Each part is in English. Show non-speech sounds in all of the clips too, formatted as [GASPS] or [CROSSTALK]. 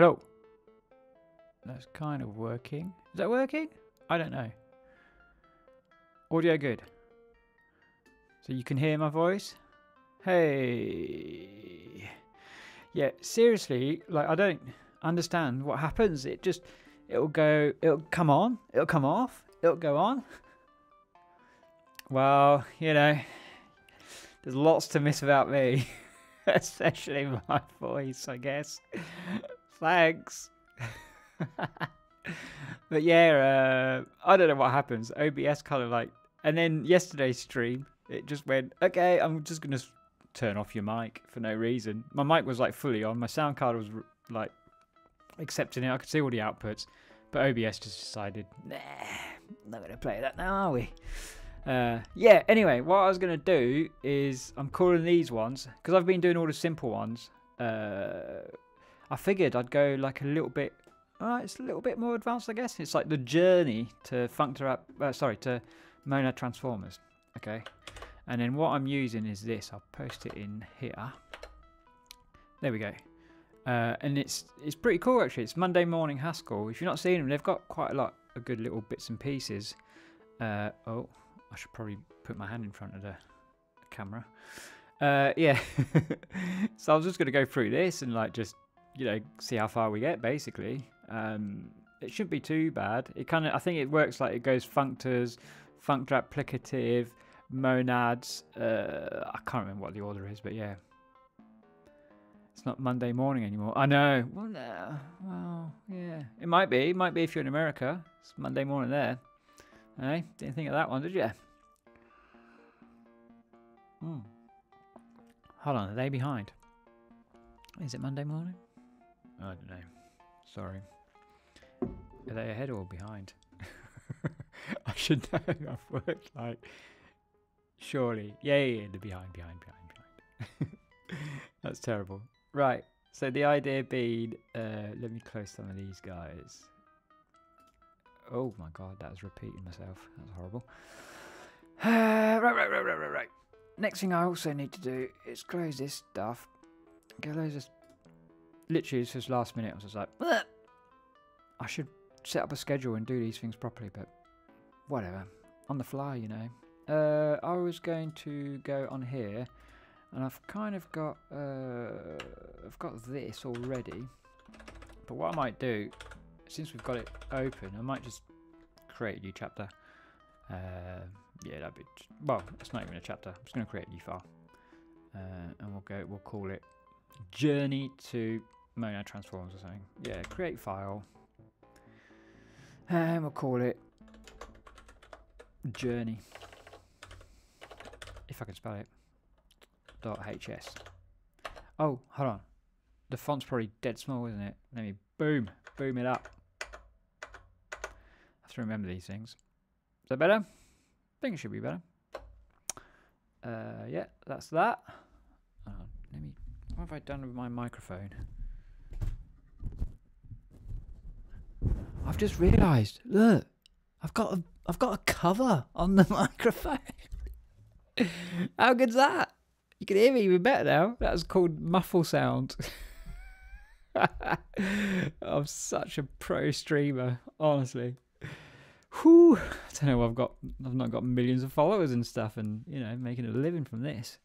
Hello. That's kind of working. Is that working? I don't know. Audio good. So you can hear my voice? Hey. Yeah, seriously, like I don't understand what happens. It just it'll go it'll come on, it'll come off, it'll go on. Well, you know, there's lots to miss about me. [LAUGHS] Especially my voice, I guess. Thanks. [LAUGHS] but yeah, uh, I don't know what happens. OBS kind of like, and then yesterday's stream, it just went, okay, I'm just going to turn off your mic for no reason. My mic was like fully on. My sound card was like accepting it. I could see all the outputs. But OBS just decided, nah, not going to play that now, are we? Uh, yeah, anyway, what I was going to do is I'm calling these ones, because I've been doing all the simple ones. Uh, I figured I'd go like a little bit, uh, it's a little bit more advanced, I guess. It's like the journey to Functor, uh, sorry, to Monad Transformers. Okay. And then what I'm using is this. I'll post it in here. There we go. Uh, and it's it's pretty cool actually. It's Monday Morning Haskell. If you're not seeing them, they've got quite a lot of good little bits and pieces. Uh, oh, I should probably put my hand in front of the camera. Uh, yeah. [LAUGHS] so I was just going to go through this and like just you know see how far we get basically. Um, it shouldn't be too bad. It kind of I think it works like it goes functors, functor applicative, monads. Uh, I can't remember what the order is, but yeah. It's not Monday morning anymore. I know. Well, no. well, yeah. It might be. It might be if you're in America. It's Monday morning there. Hey, didn't think of that one, did you? Hmm. Hold on, are they behind? Is it Monday morning? I don't know. Sorry. Are they ahead or behind? [LAUGHS] I should know. [LAUGHS] I've worked like. Surely. Yeah, yeah, yeah, they're behind, behind, behind, behind. [LAUGHS] That's terrible. Right. So the idea being, uh, let me close some of these guys. Oh my god, that was repeating myself. That's horrible. Uh, [SIGHS] right, right, right, right, right, right. Next thing I also need to do is close this stuff. Get those just literally it's just last minute. I was just like, Bleh! I should set up a schedule and do these things properly, but whatever. On the fly, you know. Uh, I was going to go on here, and I've kind of got uh, I've got this already. But what I might do, since we've got it open, I might just create a new chapter. Uh, yeah, that'd be well. It's not even a chapter. I'm just going to create a new file, uh, and we'll go. We'll call it Journey to Monad Transformers or something. Yeah, create file, and we'll call it Journey if I can spell it, dot HS. Oh, hold on. The font's probably dead small, isn't it? Let me boom, boom it up. I have to remember these things. Is that better? I think it should be better. Uh, yeah, that's that. Oh, let me. What have I done with my microphone? I've just realised. Look, I've got a, I've got a cover on the [LAUGHS] microphone. How good's that? You can hear me even better now. That's called muffle sound. [LAUGHS] I'm such a pro streamer, honestly. Whew. I don't know. I've got. I've not got millions of followers and stuff, and you know, making a living from this.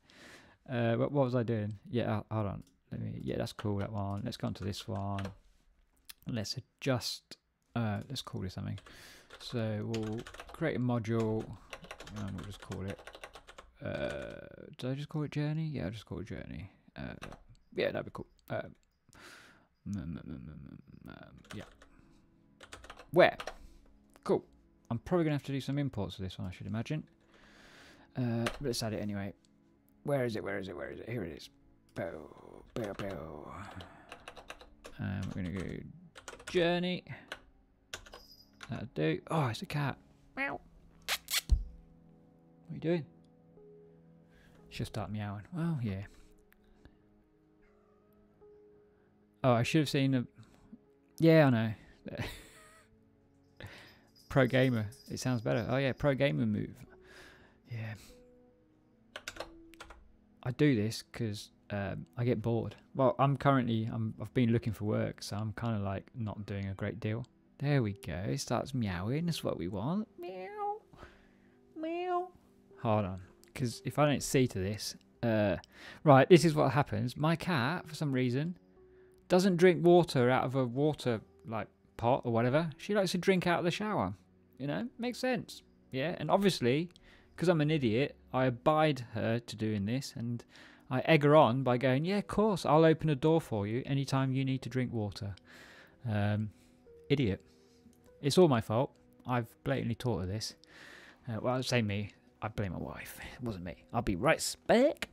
Uh, what, what was I doing? Yeah, hold on. Let me. Yeah, that's cool. That one. Let's go on to this one. Let's adjust. Uh, let's call it something. So we'll create a module, and we'll just call it uh, did I just call it Journey? Yeah, I just call it Journey. Uh, yeah, that'd be cool. Uh, yeah. Where? Cool. I'm probably going to have to do some imports for this one, I should imagine. Uh, but let's add it anyway. Where is it? Where is it? Where is it? Here it is. Bow, bow, bow. Um, we're going to go Journey. That'll do. Oh, it's a cat. Meow. What are you doing? She'll start meowing. Well, yeah. Oh, I should have seen a... Yeah, I know. [LAUGHS] pro gamer. It sounds better. Oh, yeah, pro gamer move. Yeah. I do this because um, I get bored. Well, I'm currently I'm I've been looking for work, so I'm kind of like not doing a great deal. There we go. It starts meowing. That's what we want. Meow, meow. Hold on, because if I don't see to this, uh, right, this is what happens. My cat, for some reason, doesn't drink water out of a water like pot or whatever. She likes to drink out of the shower. You know, makes sense. Yeah, and obviously, because I'm an idiot, I abide her to doing this, and I egg her on by going, "Yeah, of course, I'll open a door for you anytime you need to drink water." Um, idiot. It's all my fault. I've blatantly taught her this. Uh, well, say me. I blame my wife. It wasn't me. I'll be right back.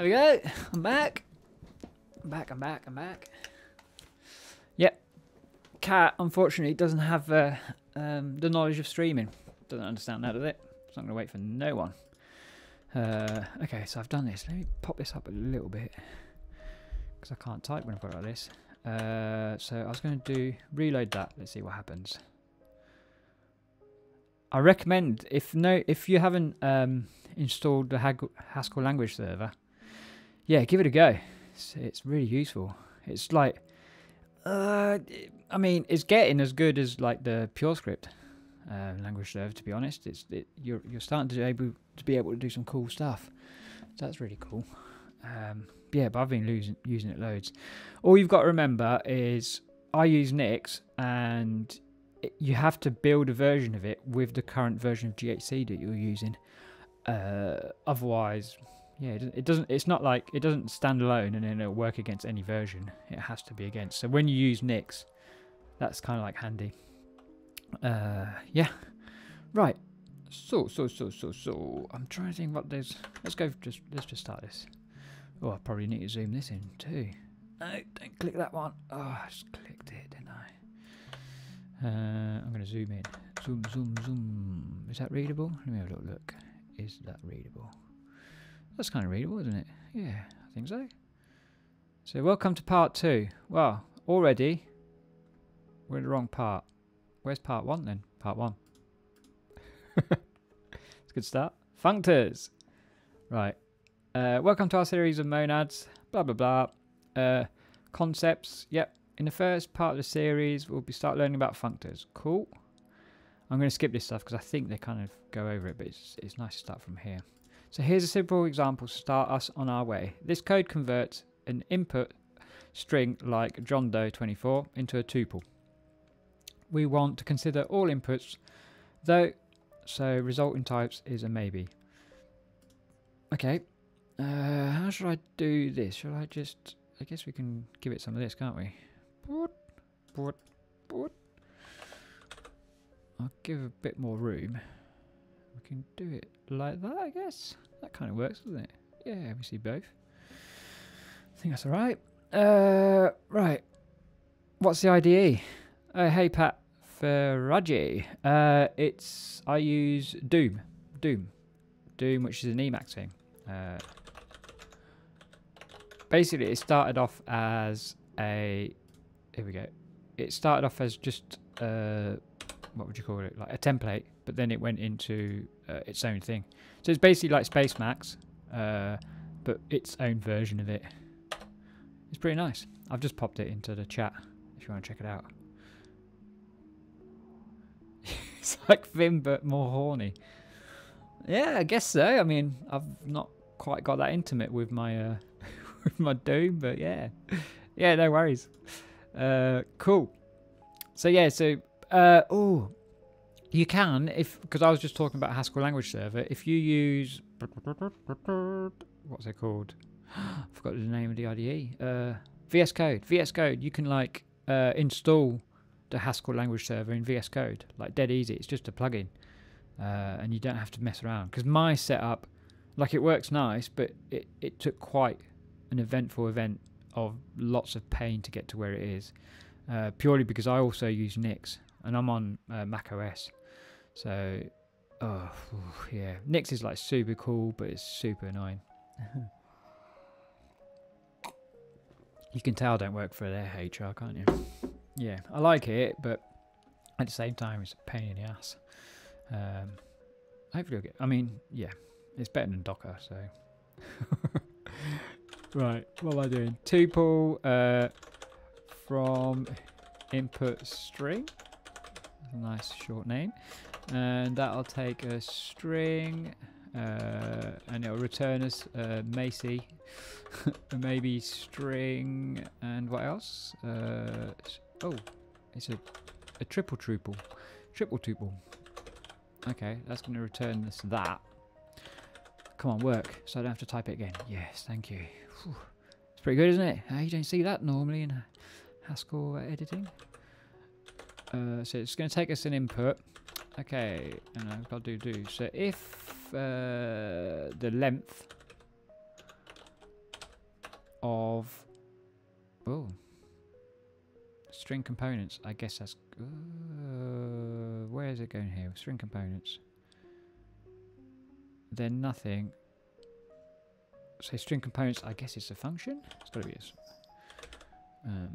There we go. I'm back. I'm back. I'm back. I'm back. Yep. Cat, unfortunately, doesn't have uh, um, the knowledge of streaming. Doesn't understand that, does it? It's not going to wait for no one. Uh, okay, so I've done this. Let me pop this up a little bit. Because I can't type when I've got it like this. Uh, so I was going to do reload that. Let's see what happens. I recommend if no if you haven't um, installed the Haskell language server, yeah, give it a go. It's, it's really useful. It's like, uh, I mean, it's getting as good as like the PureScript uh, language server. To be honest, it's it, you're you're starting to be able to be able to do some cool stuff. So that's really cool. Um, yeah, but I've been losing, using it loads. All you've got to remember is I use Nix, and it, you have to build a version of it with the current version of GHC that you're using. Uh, otherwise, yeah, it, doesn't. It's not like it doesn't stand alone and then it'll work against any version. It has to be against. So when you use Nix, that's kind of like handy. Uh, yeah, right. So so so so so. I'm trying to think what there's. Let's go. Just let's just start this. Oh, I probably need to zoom this in too. No, don't click that one. Oh, I just clicked it, didn't I? Uh, I'm to zoom in. Zoom, zoom, zoom. Is that readable? Let me have a little look. Is that readable? That's kind of readable, isn't it? Yeah, I think so. So, welcome to part two. Well, already we're in the wrong part. Where's part one then? Part one. [LAUGHS] it's a good start. Functors. Right. Uh, welcome to our series of monads. Blah blah blah. Uh, concepts. Yep. In the first part of the series, we'll be start learning about functors. Cool. I'm going to skip this stuff because I think they kind of go over it, but it's, it's nice to start from here. So here's a simple example to start us on our way. This code converts an input string like John Doe 24 into a tuple. We want to consider all inputs, though, so resulting types is a maybe. Okay, uh, how should I do this? Should I just... I guess we can give it some of this, can't we? Boot, boot, boot. I'll give a bit more room. Can do it like that, I guess. That kind of works, doesn't it? Yeah, we see both. I think that's alright. Uh, right. What's the IDE? Uh, hey, Pat Ferraggi. Uh, it's... I use Doom. Doom. Doom, which is an Emacs thing. Uh, basically, it started off as a... Here we go. It started off as just... Uh, what would you call it? Like a template, but then it went into uh, its own thing. So it's basically like Spacemacs, uh, but its own version of it. It's pretty nice. I've just popped it into the chat if you want to check it out. [LAUGHS] it's like Vim, but more horny. Yeah, I guess so. I mean, I've not quite got that intimate with my uh, [LAUGHS] with my Doom, but yeah, yeah, no worries. Uh, cool. So yeah, so uh, oh, you can if because I was just talking about Haskell language server. If you use what's it called? [GASPS] I forgot the name of the IDE. Uh, VS Code. VS Code. You can like uh, install the Haskell language server in VS Code, like dead easy. It's just a plugin, uh, and you don't have to mess around. Because my setup, like it works nice, but it it took quite an eventful event of lots of pain to get to where it is. Uh, purely because I also use Nix and I'm on uh, Mac OS. So, oh yeah, Nix is like super cool, but it's super annoying. [LAUGHS] you can tell I don't work for their HR, can't you? Yeah, I like it, but at the same time, it's a pain in the ass. Um, hopefully, I'll get. I mean, yeah, it's better than Docker, so. [LAUGHS] right, what am I doing? Tuple uh, from input string. Nice short name. And that'll take a string uh, and it'll return us uh, Macy, [LAUGHS] maybe string, and what else? Uh, oh, it's a, a triple tuple, triple tuple. Okay, that's going to return us that. Come on, work, so I don't have to type it again. Yes, thank you. Whew. It's pretty good, isn't it? You don't see that normally in Haskell editing. Uh, so it's going to take us an input. Okay, and I've got to do do. So if uh, the length of oh string components, I guess that's uh, where is it going here? String components. Then nothing. So string components, I guess it's a function. It's got to be a. Um,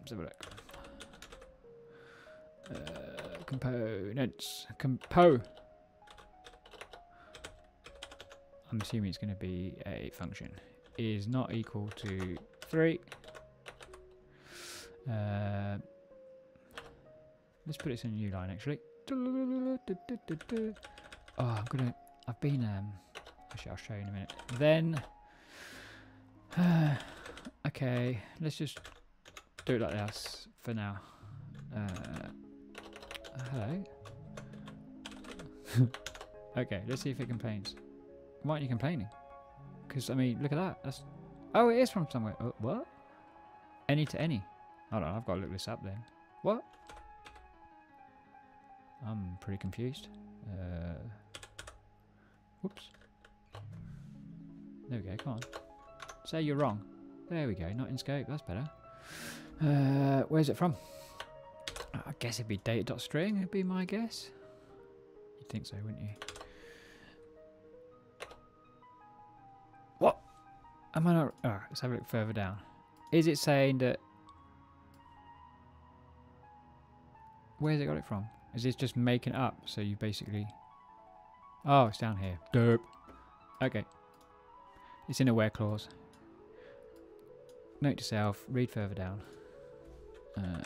let's have a look. Uh, components. Compo. I'm assuming it's going to be a function. Is not equal to 3. Uh, let's put this in a new line actually. Oh, I'm gonna. I've been. Um, actually, I'll show you in a minute. Then. Uh, [SIGHS] okay, let's just do it like this for now. Uh, hello. [LAUGHS] okay, let's see if it complains. Why aren't you complaining? Because, I mean, look at that. That's Oh, it is from somewhere. Oh, what? Any to any. Hold on, I've got to look this up then. What? I'm pretty confused. Uh, whoops. There we go, come on. Say you're wrong. There we go, not in scope, that's better. Uh, where's it from? I guess it'd be data.string, would be my guess. You'd think so, wouldn't you? What? Am I not... Oh, let's have a look further down. Is it saying that... Where's it got it from? Is this just making up? So you basically... Oh, it's down here. Derp. Okay. It's in a where clause. Note to self, read further down. Uh,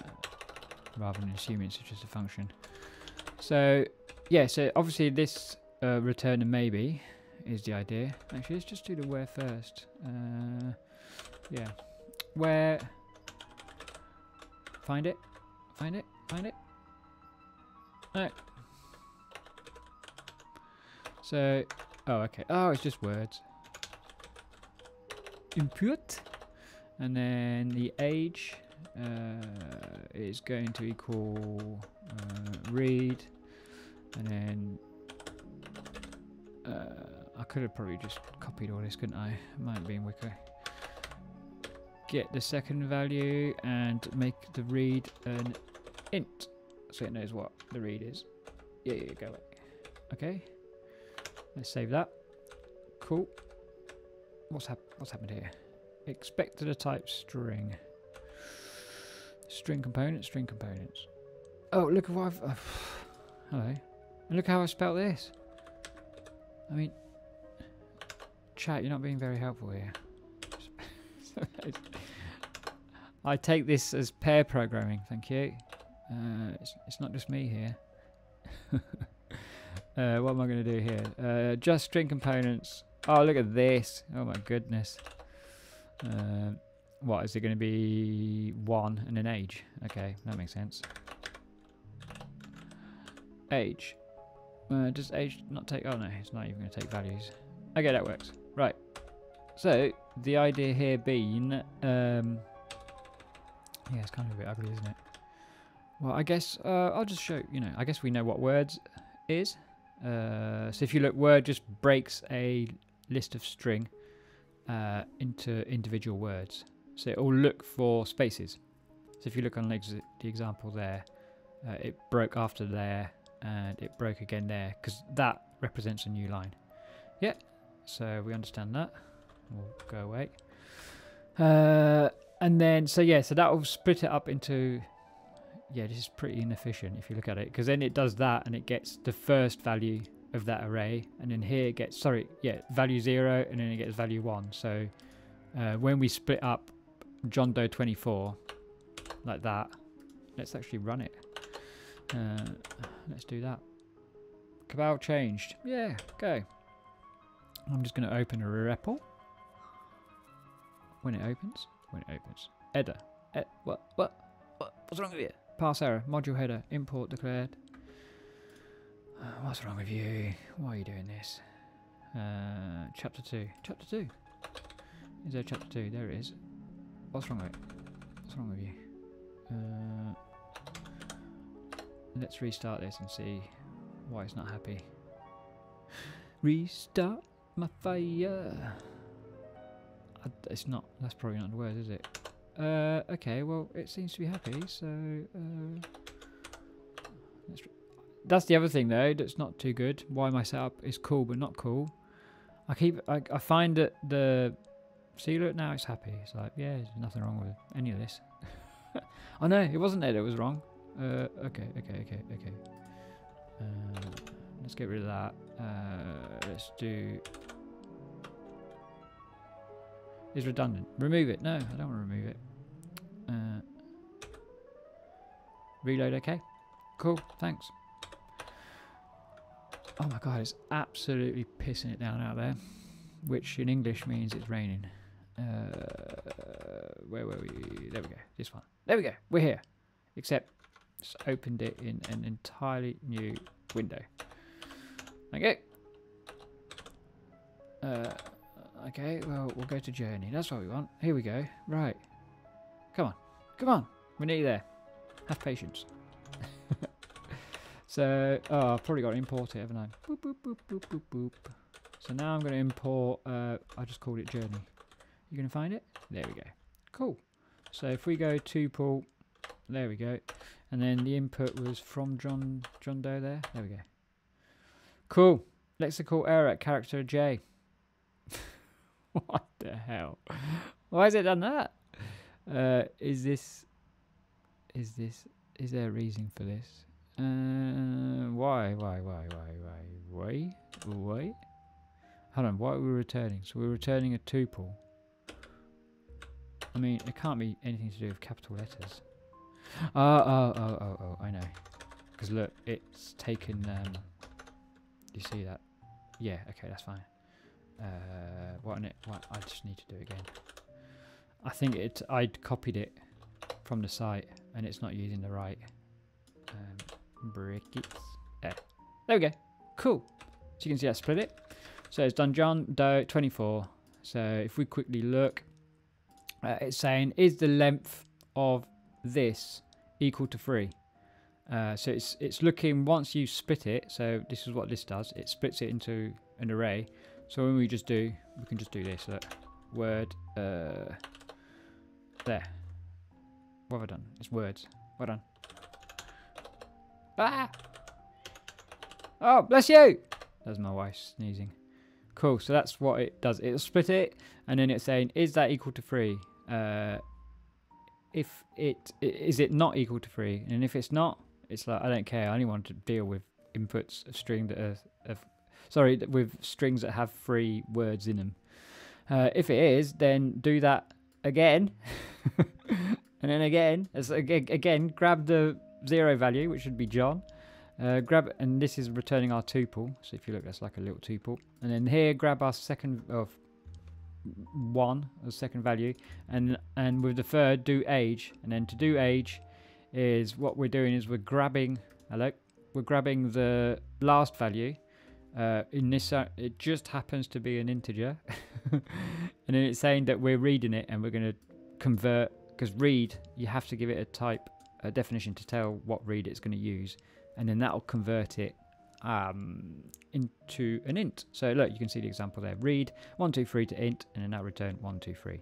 rather than assuming it's just a function. So, yeah, so obviously this uh, return a maybe is the idea. Actually, let's just do the where first. Uh, yeah. Where... Find it. Find it. Find it. Alright. So... Oh, okay. Oh, it's just words. Input. And then the age uh, is going to equal uh, read. And then... Uh, I could have probably just copied all this, couldn't I? Might have been wicker. Get the second value and make the read an int, so it knows what the read is. Yeah, yeah, go away. Okay, let's save that. Cool. What's hap What's happened here? Expected a type string. String components, string components. Oh, look at what I've. Uh, [SIGHS] hello. And look how I spelled this. I mean, Chat, you're not being very helpful here. [LAUGHS] I take this as pair programming, thank you. Uh, it's, it's, not just me here. [LAUGHS] uh, what am I going to do here? Uh, just string components. Oh, look at this. Oh my goodness. Uh, what, is it going to be one and an age? Okay, that makes sense. Age. Uh, does age not take... Oh no, it's not even going to take values. Okay, that works. Right. So, the idea here being... Um, yeah, it's kind of a bit ugly, isn't it? Well, I guess uh, I'll just show, you know, I guess we know what words is. Uh, so if you look, word just breaks a list of string uh, into individual words. So it will look for spaces. So if you look on the example there, uh, it broke after there and it broke again there because that represents a new line. Yeah, so we understand that. We'll go away. Uh, and then, so yeah, so that will split it up into. Yeah, this is pretty inefficient if you look at it because then it does that and it gets the first value of that array, and then here it gets sorry, yeah, value zero, and then it gets value one. So uh, when we split up John Doe 24 like that, let's actually run it. Uh, let's do that. Cabal changed. Yeah, go. I'm just going to open a REPL. When it opens. When it opens. Header. Ed what? What? What? What's wrong with you? Parse error. Module header. Import declared. Uh, what's wrong with you? Why are you doing this? Uh, chapter 2. Chapter 2. Is there chapter 2? There it is. What's wrong with it? What's wrong with you? Uh, let's restart this and see why it's not happy. Restart my fire. It's not. That's probably not the word, is it? Uh, okay. Well, it seems to be happy. So uh, that's the other thing though. That's not too good. Why my setup is cool but not cool. I keep. I, I find that the. See, look now. It's happy. It's like yeah. There's nothing wrong with any of this. [LAUGHS] oh no, it wasn't there that was wrong. Uh, okay, okay, okay, okay. Uh, let's get rid of that. Uh, let's do is redundant. Remove it. No, I don't want to remove it. Uh, reload okay. Cool, thanks. Oh my god, it's absolutely pissing it down out there. Which in English means it's raining. Uh, where were we? There we go. This one. There we go. We're here. Except just opened it in an entirely new window. Okay. Uh, Okay, well, we'll go to journey. That's what we want. Here we go. Right. Come on. Come on. We're nearly there. Have patience. [LAUGHS] so, oh, I've probably got to import it, haven't I? Boop, boop, boop. So now I'm going to import, uh, I just called it journey. You going to find it? There we go. Cool. So if we go to pull, there we go. And then the input was from John John Doe there. There we go. Cool. Lexical error at character J. [LAUGHS] what the hell? Why has it done that? Uh, is this? Is this? Is there a reason for this? Uh, why? Why? Why? Why? Why? Why? Why? Hold on. why are we returning? So we're returning a tuple. I mean, it can't be anything to do with capital letters. Oh, oh, oh, oh, oh, I know. Because look, it's taken, um, you see that? Yeah, okay, that's fine. Uh, what it? What? I just need to do it again. I think it. I'd copied it from the site, and it's not using the right um, brackets. There. there we go. Cool. So you can see I split it. So it's done John Doe 24. So if we quickly look, uh, it's saying is the length of this equal to three. Uh, so it's it's looking once you split it. So this is what this does. It splits it into an array. So when we just do, we can just do this. Look, word, uh, there. What have I done? It's words. Well done. Ah! Oh, bless you! That's my wife sneezing. Cool, so that's what it does. It'll split it, and then it's saying, is that equal to 3? Uh, if it, is it not equal to 3? And if it's not, it's like, I don't care. I only want to deal with inputs of string that are of sorry, with strings that have three words in them. Uh, if it is, then do that again, [LAUGHS] and then again, again, grab the zero value, which should be John. Uh, grab and this is returning our tuple. So if you look, that's like a little tuple. And then here, grab our second of one, the second value, and and with the third, do age. And then to do age, is what we're doing is we're grabbing. Hello, we're grabbing the last value uh, in this, uh, it just happens to be an integer. [LAUGHS] and then it's saying that we're reading it and we're going to convert, because read, you have to give it a type, a definition to tell what read it's going to use. And then that'll convert it um, into an int. So look, you can see the example there. Read 123 to int, and then that return 123.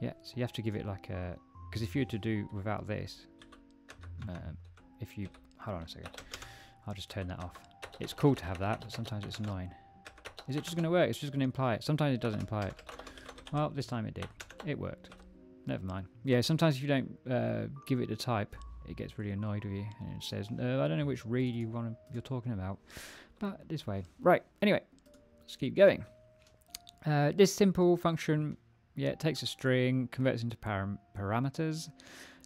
Yeah, so you have to give it like a, because if you were to do without this, um, if you hold on a second. I'll just turn that off. It's cool to have that, but sometimes it's annoying. Is it just going to work? It's just going to imply it. Sometimes it doesn't imply it. Well, this time it did. It worked. Never mind. Yeah, sometimes if you don't uh, give it the type, it gets really annoyed with you and it says, "No, I don't know which read you want you're talking about." But this way, right? Anyway, let's keep going. Uh, this simple function, yeah, it takes a string, converts into param parameters,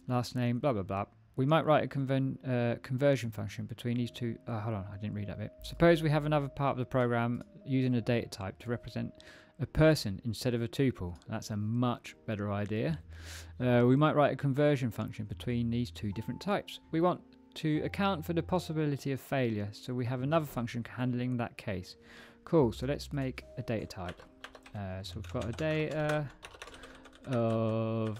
last name, blah blah blah. We might write a conven uh, conversion function between these two. Uh, hold on, I didn't read that bit. Suppose we have another part of the program using a data type to represent a person instead of a tuple. That's a much better idea. Uh, we might write a conversion function between these two different types. We want to account for the possibility of failure, so we have another function handling that case. Cool, so let's make a data type. Uh, so we've got a data of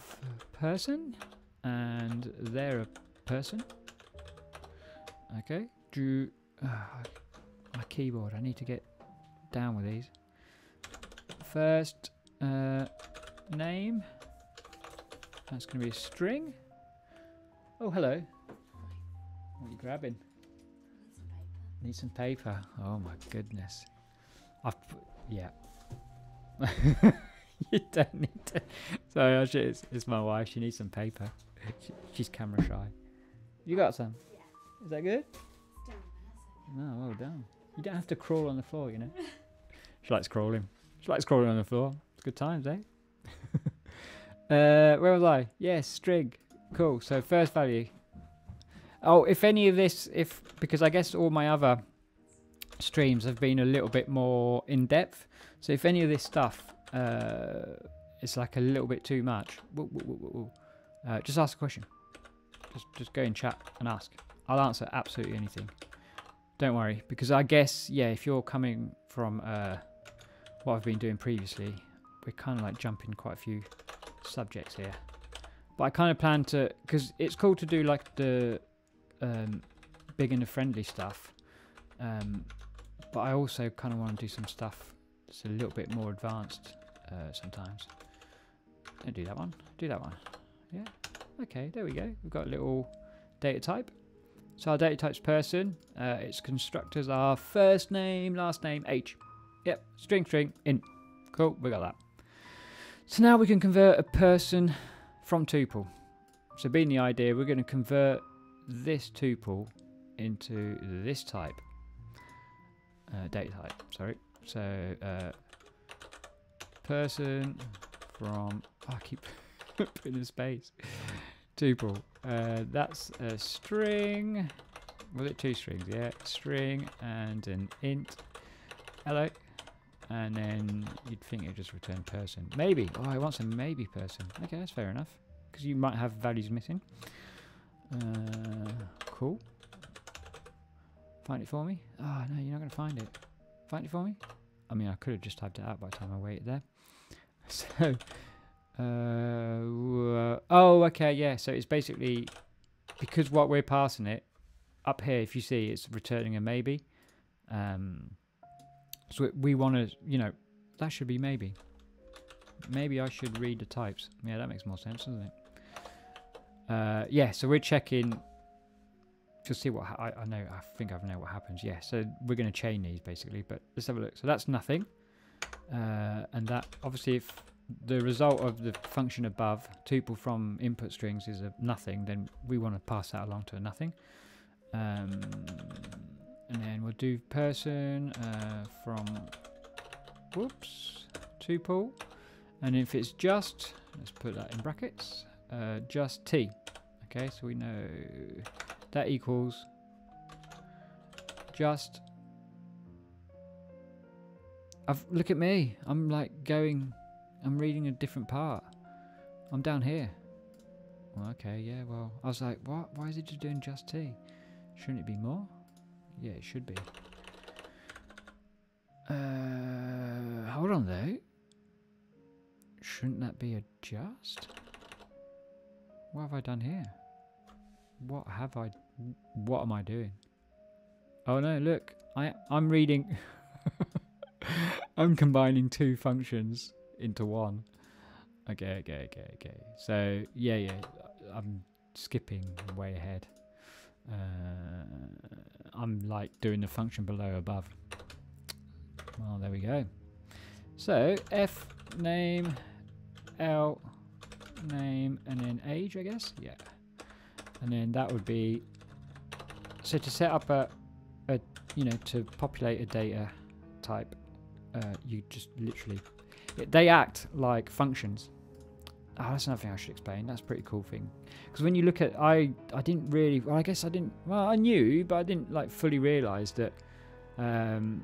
person, and they're a person. Okay, do uh, my keyboard. I need to get down with these. First uh, name. That's going to be a string. Oh, hello. What are you grabbing? Need some paper. Oh my goodness. I've put, yeah. [LAUGHS] you don't need to. Sorry, actually, it's, it's my wife. She needs some paper. She, she's camera shy. You got some? Yeah. Is that good? No, well done. You don't have to crawl on the floor, you know. she likes crawling. She likes crawling on the floor. It's good times, eh? [LAUGHS] uh, where was I? Yes, string. Cool. So first value. Oh, if any of this, if because I guess all my other streams have been a little bit more in depth. So if any of this stuff uh, is like a little bit too much, woo, woo, woo, uh, just ask a question. Just just go in chat and ask. I'll answer absolutely anything. Don't worry, because I guess yeah, if you're coming from uh, what I've been doing previously, we're kind of like jumping quite a few subjects here. But I kind of plan to, because it's cool to do like the um, beginner friendly stuff. Um, but I also kind of want to do some stuff that's a little bit more advanced uh, sometimes. Don't do that one. Do that one. Yeah. Okay, there we go. We've got a little data type. So our data type's person. Uh, its constructors are first name, last name, age. Yep, string, string, int. Cool, we got that. So now we can convert a person from tuple. So being the idea, we're going to convert this tuple into this type. Uh, data type, sorry. So uh, person from, oh, I keep [LAUGHS] putting a space. Tuple. Uh, that's a string. Was it two strings? Yeah, string and an int. Hello. And then you'd think it'd just return person. Maybe. Oh, it wants a maybe person. Okay, that's fair enough. Because you might have values missing. Uh, cool. Find it for me? Oh, no, you're not going to find it. Find it for me? I mean, I could have just typed it out by the time I waited there. [LAUGHS] So, uh, oh, okay, yeah. So it's basically because what we're passing it up here. If you see, it's returning a maybe. Um, so we want to, you know, that should be maybe. Maybe I should read the types. Yeah, that makes more sense, doesn't it? Uh, yeah. So we're checking to see what I, I know. I think I know what happens. Yeah. So we're going to chain these basically, but let's have a look. So that's nothing, uh, and that obviously if the result of the function above tuple from input strings is a nothing, then we want to pass that along to a nothing. Um, and then we'll do person uh, from whoops to tuple, and if it's just let's put that in brackets, uh, just t. Okay, so we know that equals just. I've look at me. I'm like going. I'm reading a different part. I'm down here. Well, okay, yeah. Well, I was like, what? Why is it just doing just t? Shouldn't it be more? Yeah, it should be. Uh, hold on though. Shouldn't that be a just? What have I done here? What have I? What am I doing? Oh no! Look, I I'm reading. [LAUGHS] I'm combining two functions into one. Okay, okay, okay, okay. So yeah, yeah. I'm skipping way ahead. Uh, I'm like doing the function below above. Well, there we go. So f name l name and then age, I guess. Yeah, and then that would be so to set up a, a you know to populate a data type. Uh, you just literally they act like functions. Oh, that's another thing I should explain. That's a pretty cool thing. Because when you look at, I I didn't really. Well, I guess I didn't. Well, I knew, but I didn't like fully realize that. Um,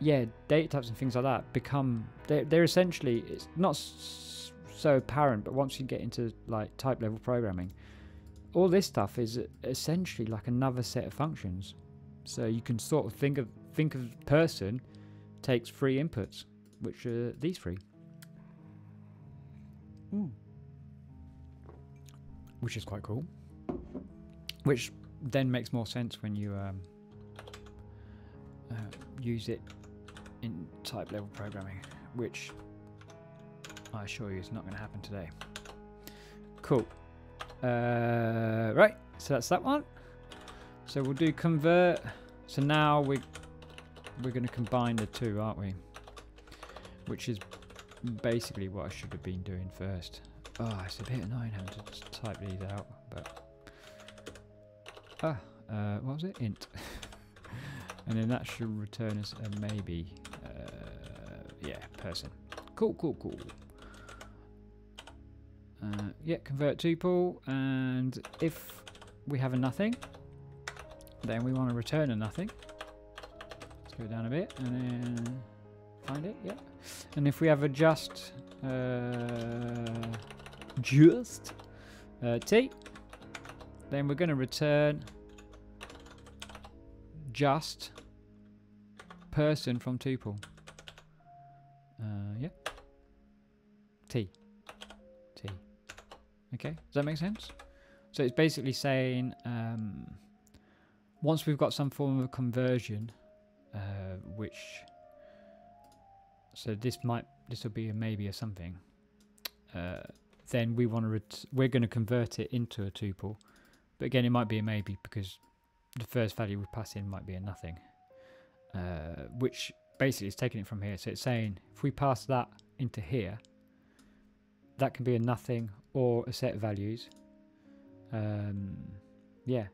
yeah, data types and things like that become they're, they're essentially it's not so apparent, but once you get into like type level programming, all this stuff is essentially like another set of functions. So you can sort of think of think of person takes three inputs, which are these three. Hmm. which is quite cool. Which then makes more sense when you um, uh, use it in type level programming, which I assure you is not going to happen today. Cool. Uh, right, so that's that one. So we'll do convert. So now we we're going to combine the two, aren't we? Which is basically what I should have been doing first. Oh, it's a bit annoying having to type these out, but ah, uh, what was it? Int, [LAUGHS] and then that should return us a maybe. Uh, yeah, person. Cool, cool, cool. Uh, yeah, convert tuple, and if we have a nothing, then we want to return a nothing. Let's go down a bit, and then find it. Yeah, and if we have a just. Uh, just uh, t then we're going to return just person from tuple. Uh, yeah. T. T. Okay does that make sense? So it's basically saying um, once we've got some form of conversion uh, which so this might this will be a maybe or something uh, then we want to we're going to convert it into a tuple. But again, it might be a maybe because the first value we pass in might be a nothing, uh, which basically is taking it from here. So it's saying if we pass that into here, that can be a nothing or a set of values. Um, yeah,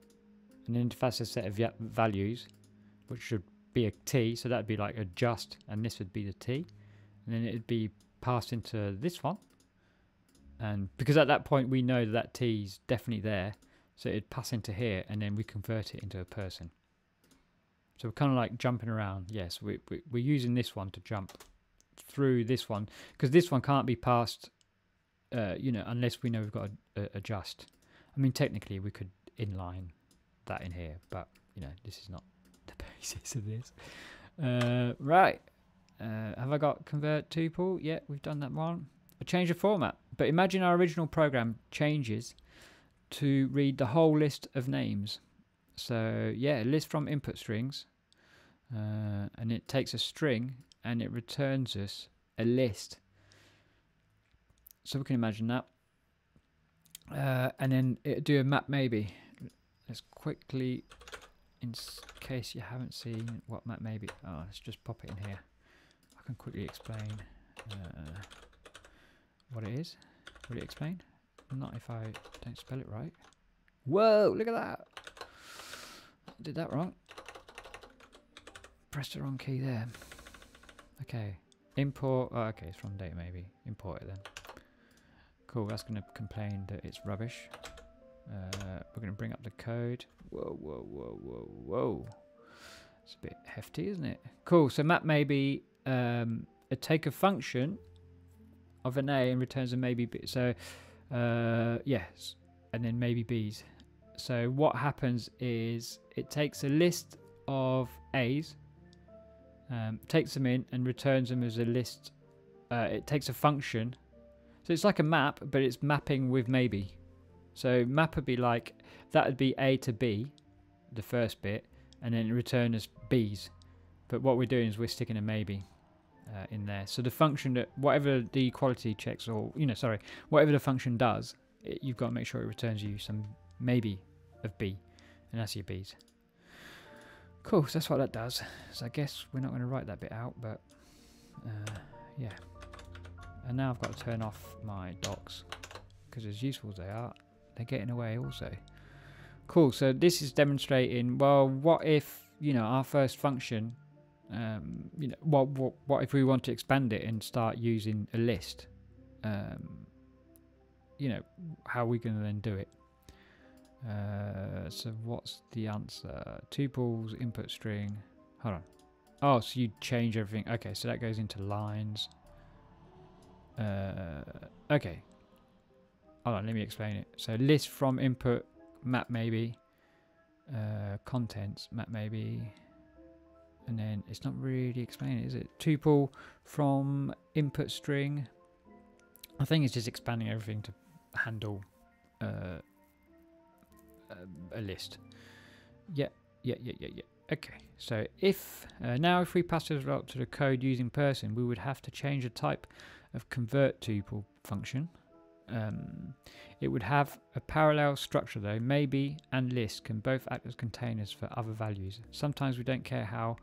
and then if that's a set of values, which should be a t, so that'd be like a just, and this would be the t, and then it'd be passed into this one and because at that point we know that, that t is definitely there so it'd pass into here and then we convert it into a person. So we're kind of like jumping around. Yes we, we, we're using this one to jump through this one because this one can't be passed uh, you know unless we know we've got a, a, a just i mean technically we could inline that in here but you know this is not the basis of this uh, right uh, have i got convert tuple yeah we've done that one a change of format. But imagine our original program changes to read the whole list of names. So yeah, list from input strings, uh, and it takes a string and it returns us a list. So we can imagine that. Uh, and then it do a map maybe. Let's quickly, in case you haven't seen what map maybe. Oh, let's just pop it in here. I can quickly explain. Uh, what it is. Will it explain? Not if I don't spell it right. Whoa, look at that. Did that wrong. Pressed the wrong key there. Okay. Import. Oh, okay, it's from data maybe. Import it then. Cool, that's going to complain that it's rubbish. Uh, we're going to bring up the code. Whoa, whoa, whoa, whoa, whoa. It's a bit hefty, isn't it? Cool, so map maybe um, a take a function of an A and returns a maybe B. So, uh, yes, and then maybe B's. So what happens is it takes a list of A's, um, takes them in and returns them as a list. Uh, it takes a function. So it's like a map, but it's mapping with maybe. So map would be like, that would be A to B, the first bit, and then return as B's. But what we're doing is we're sticking a maybe uh, in there. So the function that whatever the equality checks or you know sorry whatever the function does, it, you've got to make sure it returns you some maybe of b, and that's your B's. Cool, so that's what that does. So I guess we're not going to write that bit out, but uh, yeah. And now I've got to turn off my docs because as useful as they are, they're getting away also. Cool, so this is demonstrating, well, what if, you know, our first function, um, you know, what, what, what if we want to expand it and start using a list? Um, you know, how are we going to then do it? Uh, so what's the answer? Tuples, input string. Hold on. Oh, so you change everything. Okay, so that goes into lines. Uh, okay. Hold on, let me explain it. So list from input map maybe. Uh, contents map maybe. And then it's not really explaining, is it? Tuple from input string. I think it's just expanding everything to handle uh, a list. Yeah, yeah, yeah, yeah, yeah. Okay, so if uh, now if we pass the result to the code using person, we would have to change the type of convert tuple function. Um, it would have a parallel structure though. Maybe and list can both act as containers for other values. Sometimes we don't care how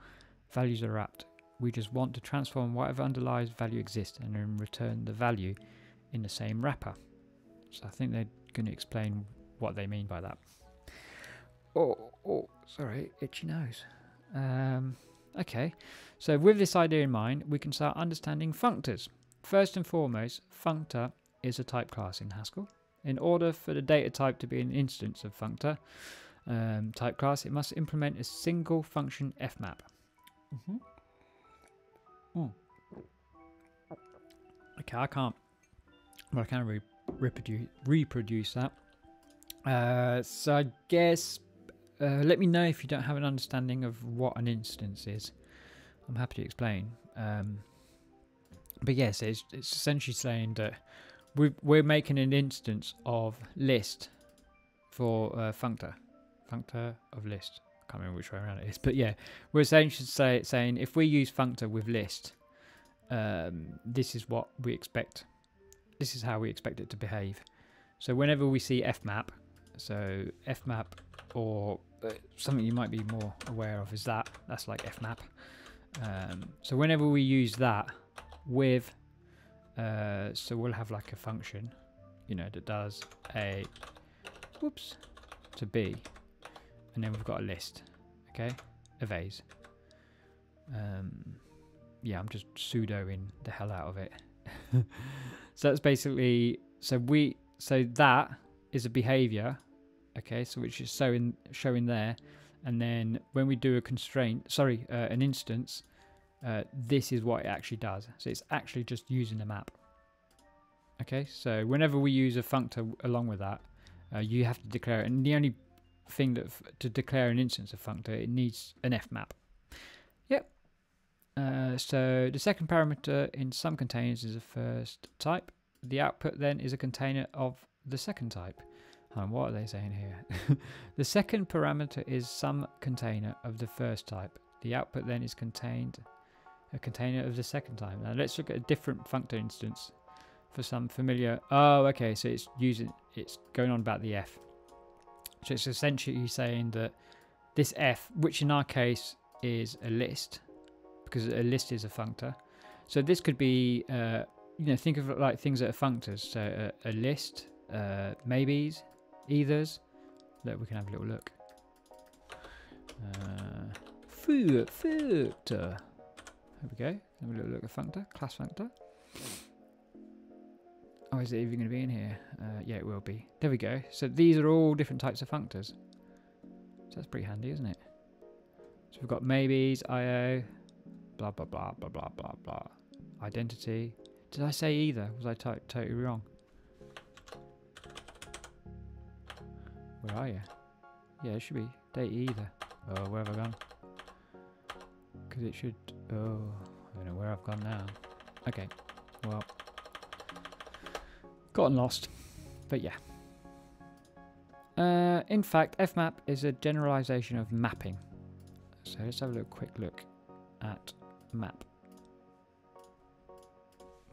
values are wrapped. We just want to transform whatever underlies value exists and then return the value in the same wrapper. So I think they're going to explain what they mean by that. Oh, oh, sorry, itchy nose. Um, okay, so with this idea in mind, we can start understanding functors. First and foremost, functor is a type class in Haskell. In order for the data type to be an instance of functor um, type class, it must implement a single function fmap. Mm -hmm. mm. Okay, I can't. Well, I can't re reproduce reproduce that. Uh, so I guess uh, let me know if you don't have an understanding of what an instance is. I'm happy to explain. Um, but yes, it's, it's essentially saying that we we're making an instance of list for uh, functor, functor of list. I can't remember which way around it is, but yeah, we're essentially say, saying if we use functor with list, um, this is what we expect. This is how we expect it to behave. So whenever we see fmap, so fmap or something you might be more aware of is that that's like fmap um, so whenever we use that with uh, so we'll have like a function you know that does a whoops to b. And then we've got a list okay of a's. Um, yeah i'm just sudoing the hell out of it. [LAUGHS] So that's basically so we so that is a behavior okay so which is showing showing there. And then when we do a constraint sorry uh, an instance uh, this is what it actually does. So it's actually just using the map. Okay so whenever we use a functor along with that uh, you have to declare it and the only thing that to declare an instance of functor it needs an fmap yep. Uh, so the second parameter in some containers is a first type. The output then is a container of the second type. And what are they saying here? [LAUGHS] the second parameter is some container of the first type. The output then is contained a container of the second type. Now let's look at a different functor instance for some familiar. Oh, okay. So it's using it's going on about the f. So it's essentially saying that this f, which in our case is a list, because a list is a functor. So this could be, uh, you know, think of it like things that are functors. So a, a list, uh, maybes, Eithers. Look, we can have a little look. Uh, foot. There we go. A little look at functor, class functor. Oh, is it even going to be in here? Uh, yeah, it will be. There we go. So these are all different types of functors. So that's pretty handy, isn't it? So we've got maybes, IO, blah, blah, blah, blah, blah, blah, blah. Identity. Did I say either? Was I totally wrong? Where are you? Yeah, it should be date either. Oh, where have I gone? Because it should... Oh, I don't know where I've gone now. Okay, well... Gotten lost. But yeah. Uh, in fact, fmap is a generalization of mapping. So let's have a little quick look at map.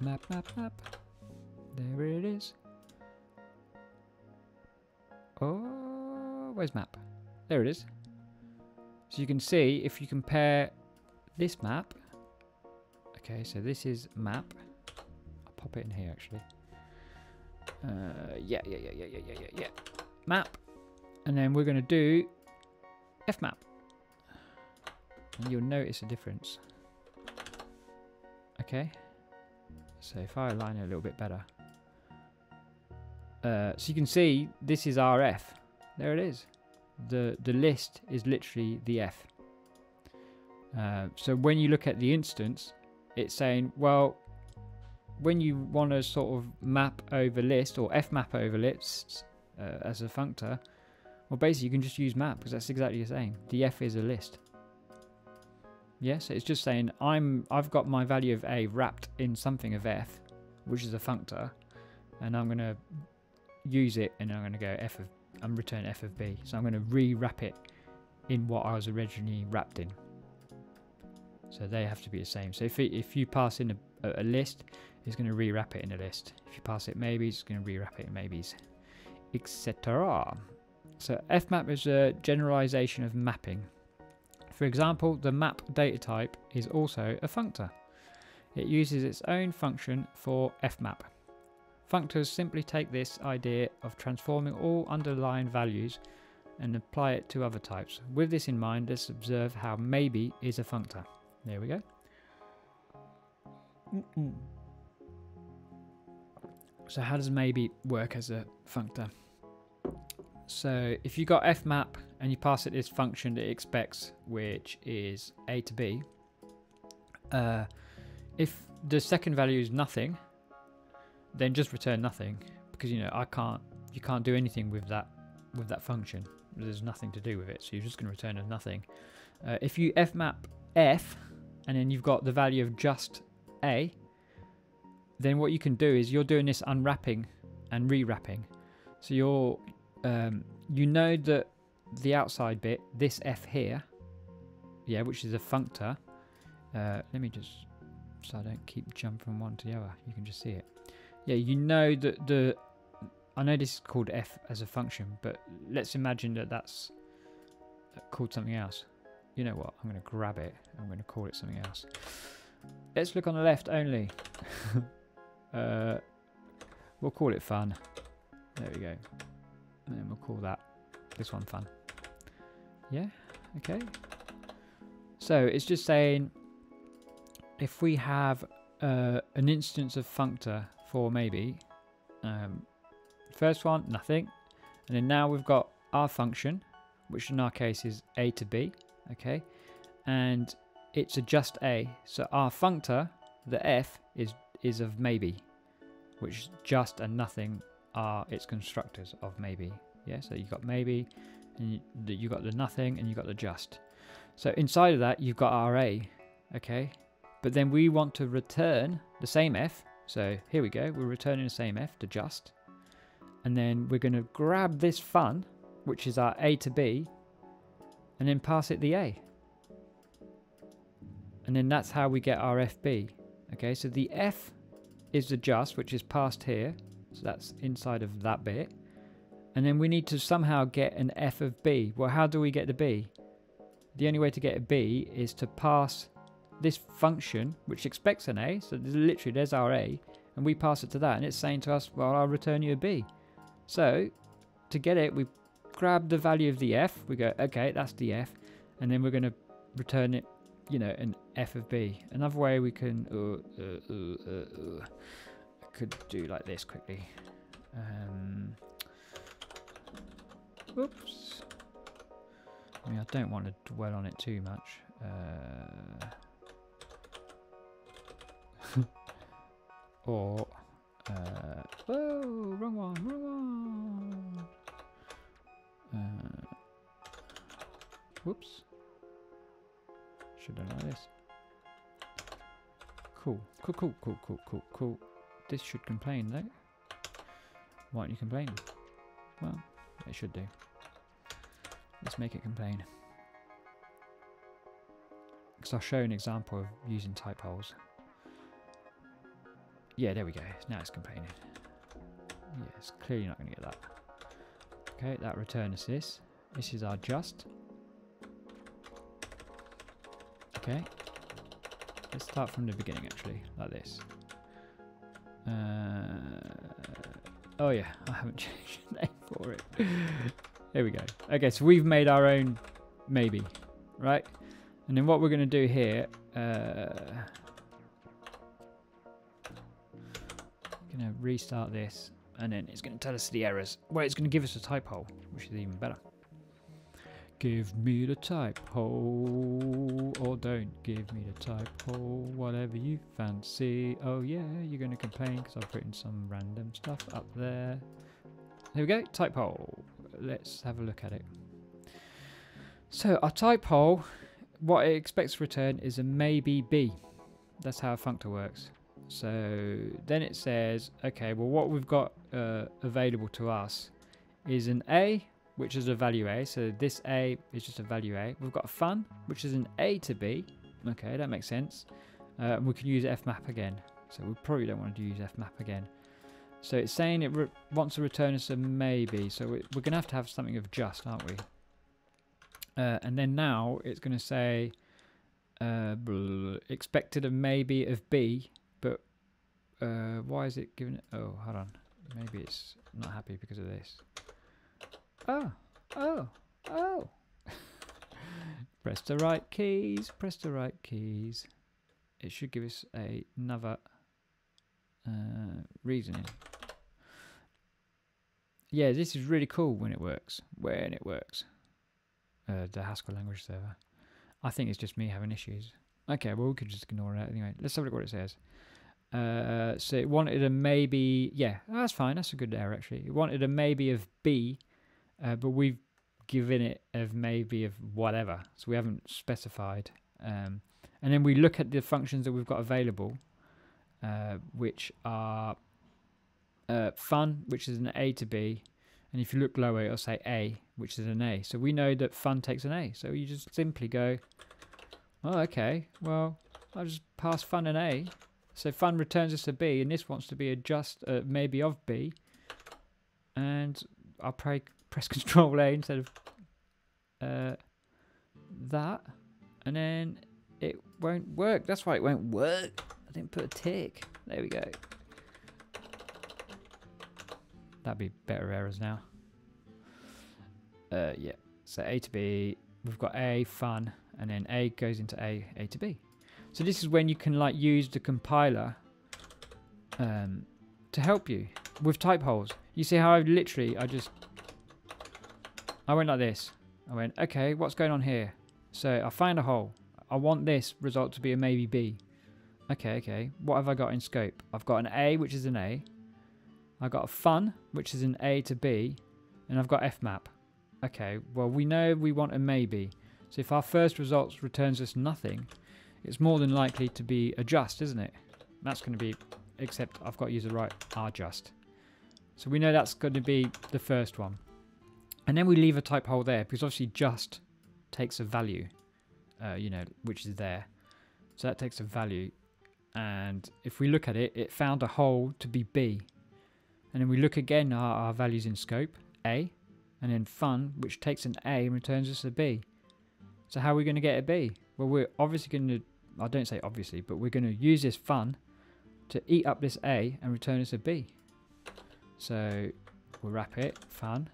Map, map, map. There it is. Oh, where's map? There it is. So you can see if you compare this map. Okay, so this is map. I'll pop it in here actually. Uh, yeah, yeah, yeah, yeah, yeah, yeah, yeah, yeah. Map. And then we're going to do F map. And you'll notice a difference. Okay. So if I align it a little bit better. Uh, so you can see this is RF. There it is. The, the list is literally the F. Uh, so when you look at the instance, it's saying, well, when you want to sort of map over list or f map over lists uh, as a functor, well, basically you can just use map because that's exactly the same. The f is a list. Yes, it's just saying I'm I've got my value of a wrapped in something of f, which is a functor, and I'm gonna use it and I'm gonna go f of and return f of b. So I'm gonna re-wrap it in what I was originally wrapped in. So they have to be the same. So if it, if you pass in a, a list, it's going to rewrap it in a list. If you pass it maybes, it's going to rewrap it in maybes, etc. So fmap is a generalization of mapping. For example, the map data type is also a functor. It uses its own function for fmap. Functors simply take this idea of transforming all underlying values and apply it to other types. With this in mind, let's observe how maybe is a functor. There we go. Mm -mm. So how does maybe work as a functor? So if you got fmap and you pass it this function that it expects, which is a to b, uh, if the second value is nothing, then just return nothing because you know I can't, you can't do anything with that with that function. There's nothing to do with it, so you're just going to return as nothing. Uh, if you fmap f and then you've got the value of just A, then what you can do is you're doing this unwrapping and rewrapping. So you're, um, you know that the outside bit, this F here, yeah, which is a functor. Uh, let me just, so I don't keep jumping from one to the other. You can just see it. Yeah, you know that the, I know this is called F as a function, but let's imagine that that's called something else you know what? I'm going to grab it. I'm going to call it something else. Let's look on the left only. [LAUGHS] uh, we'll call it fun. There we go. And then we'll call that this one fun. Yeah, okay. So it's just saying if we have uh, an instance of functor for maybe, um, first one, nothing. And then now we've got our function, which in our case is a to b okay? And it's a just A. So our functor, the F, is is of maybe, which just and nothing are its constructors of maybe. Yeah, so you've got maybe, and you, you got the nothing, and you got the just. So inside of that, you've got our A, okay? But then we want to return the same F. So here we go, we're returning the same F to just. And then we're going to grab this fun, which is our A to B, and then pass it the A. And then that's how we get our FB. Okay, so the F is the just, which is passed here. So that's inside of that bit. And then we need to somehow get an F of B. Well, how do we get the B? The only way to get a B is to pass this function, which expects an A. So there's literally, there's our A. And we pass it to that. And it's saying to us, well, I'll return you a B. So to get it, we grab the value of the f, we go, okay, that's the f, and then we're going to return it, you know, an f of b. Another way we can, uh, uh, uh, uh could do like this quickly. Um, oops. I mean, I don't want to dwell on it too much. Uh, [LAUGHS] or, uh, wrong one, wrong one. Uh, whoops. Should have done this. Cool. Cool, cool, cool, cool, cool, cool. This should complain though. Why aren't you complaining? Well, it should do. Let's make it complain. Because I'll show an example of using type holes. Yeah, there we go. Now it's complaining. Yeah, it's clearly not going to get that. Okay, that returns this. This is our just. Okay. Let's start from the beginning actually, like this. Uh, oh yeah, I haven't [LAUGHS] changed the name for it. there we go. Okay, so we've made our own maybe, right? And then what we're going to do here, uh, going to restart this, and then it's going to tell us the errors. Well, it's going to give us a type hole, which is even better. Give me the type hole, or don't give me the type hole, whatever you fancy. Oh yeah, you're going to complain because I've written some random stuff up there. Here we go, type hole. Let's have a look at it. So our type hole, what it expects to return is a maybe B. That's how a functor works. So then it says, okay, well what we've got uh, available to us is an A, which is a value A. So this A is just a value A. We've got a fun, which is an A to B. Okay, that makes sense. Uh, we can use fmap again. So we probably don't want to use fmap again. So it's saying it wants to return us a maybe. So we're going to have to have something of just, aren't we? Uh, and then now it's going to say uh, expected a maybe of B, uh, why is it giving it? Oh, hold on. Maybe it's not happy because of this. Oh, oh, oh. [LAUGHS] press the right keys, press the right keys. It should give us a, another uh, reasoning. Yeah, this is really cool when it works. When it works uh, the Haskell language server. I think it's just me having issues. Okay, well, we could just ignore that anyway. Let's have a look what it says. Uh, so it wanted a maybe, yeah, that's fine. That's a good error, actually. It wanted a maybe of B, uh, but we've given it of maybe of whatever. So we haven't specified. Um, and then we look at the functions that we've got available, uh, which are uh, fun, which is an A to B, and if you look lower, it'll say A, which is an A. So we know that fun takes an A. So you just simply go, oh, okay, well, I'll just pass fun an A. So fun returns us to B, and this wants to be a just uh, maybe of B. And I'll [LAUGHS] press Control A instead of uh, that. And then it won't work. That's why it won't work. I didn't put a tick. There we go. That'd be better errors now. Uh, yeah. So A to B, we've got A, fun, and then A goes into A, A to B. So this is when you can like use the compiler um, to help you with type holes. You see how I literally, I just, I went like this. I went, okay, what's going on here? So I find a hole. I want this result to be a maybe B. Okay, okay. What have I got in scope? I've got an A, which is an A. I've got a fun, which is an A to B, and I've got fmap. Okay, well we know we want a maybe. So if our first results returns us nothing, it's more than likely to be a just, isn't it? That's going to be, except I've got to use the right R just. So we know that's going to be the first one. And then we leave a type hole there, because obviously just takes a value, uh, you know, which is there. So that takes a value. And if we look at it, it found a hole to be B. And then we look again at our values in scope, A, and then fun, which takes an A and returns us a B. So how are we going to get a B? Well, we're obviously going to, I don't say obviously, but we're going to use this fun to eat up this A and return us a B. So we'll wrap it, fun,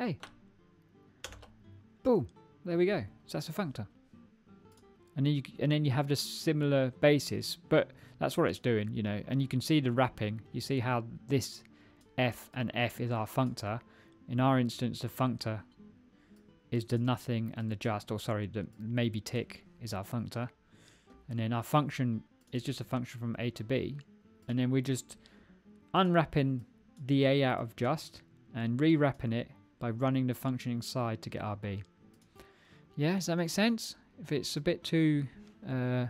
A. Boom, there we go. So that's a functor. And then you, and then you have this similar basis, but that's what it's doing, you know. And you can see the wrapping. You see how this f and f is our functor. In our instance, the functor is the nothing and the just, or sorry, the maybe tick is our functor. And then our function is just a function from a to b. And then we're just unwrapping the a out of just and rewrapping it by running the functioning side to get our b. Yeah, does that make sense? If it's a bit too uh,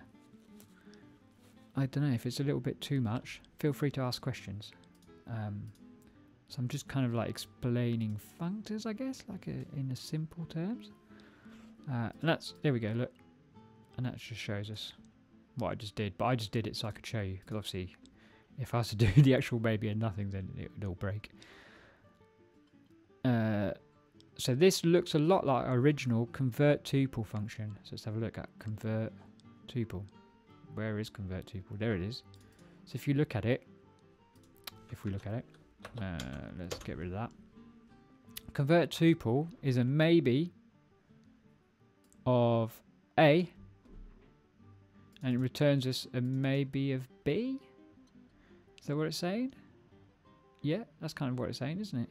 I don't know if it's a little bit too much. Feel free to ask questions. Um, so I'm just kind of like explaining functors, I guess, like a, in a simple terms. Uh, and that's there we go. Look, and that just shows us what I just did. But I just did it so I could show you, because obviously, if I was to [LAUGHS] do the actual maybe and nothing, then it would all break. Uh, so this looks a lot like our original convert tuple function. So let's have a look at convert tuple. Where is convert tuple? There it is. So if you look at it, if we look at it, uh, let's get rid of that. Convert tuple is a maybe of A and it returns us a maybe of B. Is that what it's saying? Yeah, that's kind of what it's saying, isn't it?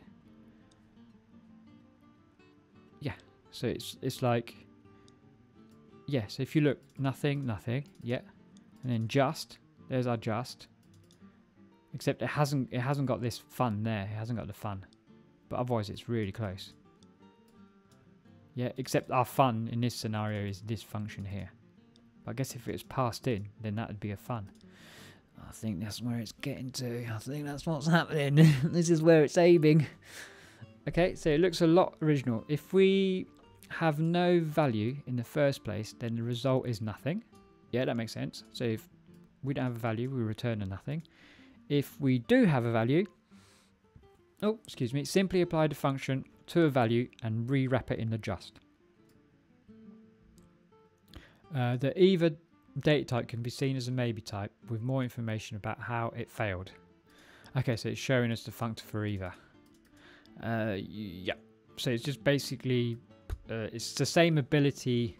Yeah, so it's it's like yeah. So if you look, nothing, nothing, yeah, and then just there's our just. Except it hasn't it hasn't got this fun there. It hasn't got the fun, but otherwise it's really close. Yeah, except our fun in this scenario is this function here. But I guess if it was passed in, then that would be a fun. I think that's where it's getting to. I think that's what's happening. [LAUGHS] this is where it's aiming. Okay, so it looks a lot original. If we have no value in the first place, then the result is nothing. Yeah, that makes sense. So if we don't have a value, we return a nothing. If we do have a value, oh, excuse me, simply apply the function to a value and rewrap it in the just. Uh, the either data type can be seen as a maybe type with more information about how it failed. Okay, so it's showing us the functor for either. Uh, yeah, so it's just basically uh, it's the same ability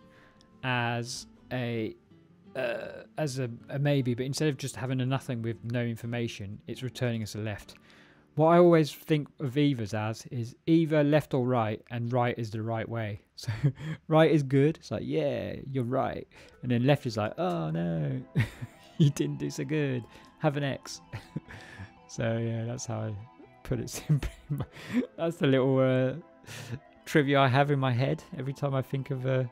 as a uh, as a, a, maybe, but instead of just having a nothing with no information, it's returning us a left. What I always think of either's as is either left or right, and right is the right way. So [LAUGHS] right is good. It's like, yeah, you're right. And then left is like, oh no, [LAUGHS] you didn't do so good. Have an X. [LAUGHS] so yeah, that's how I put it simply. that's the little uh, trivia I have in my head every time I think of a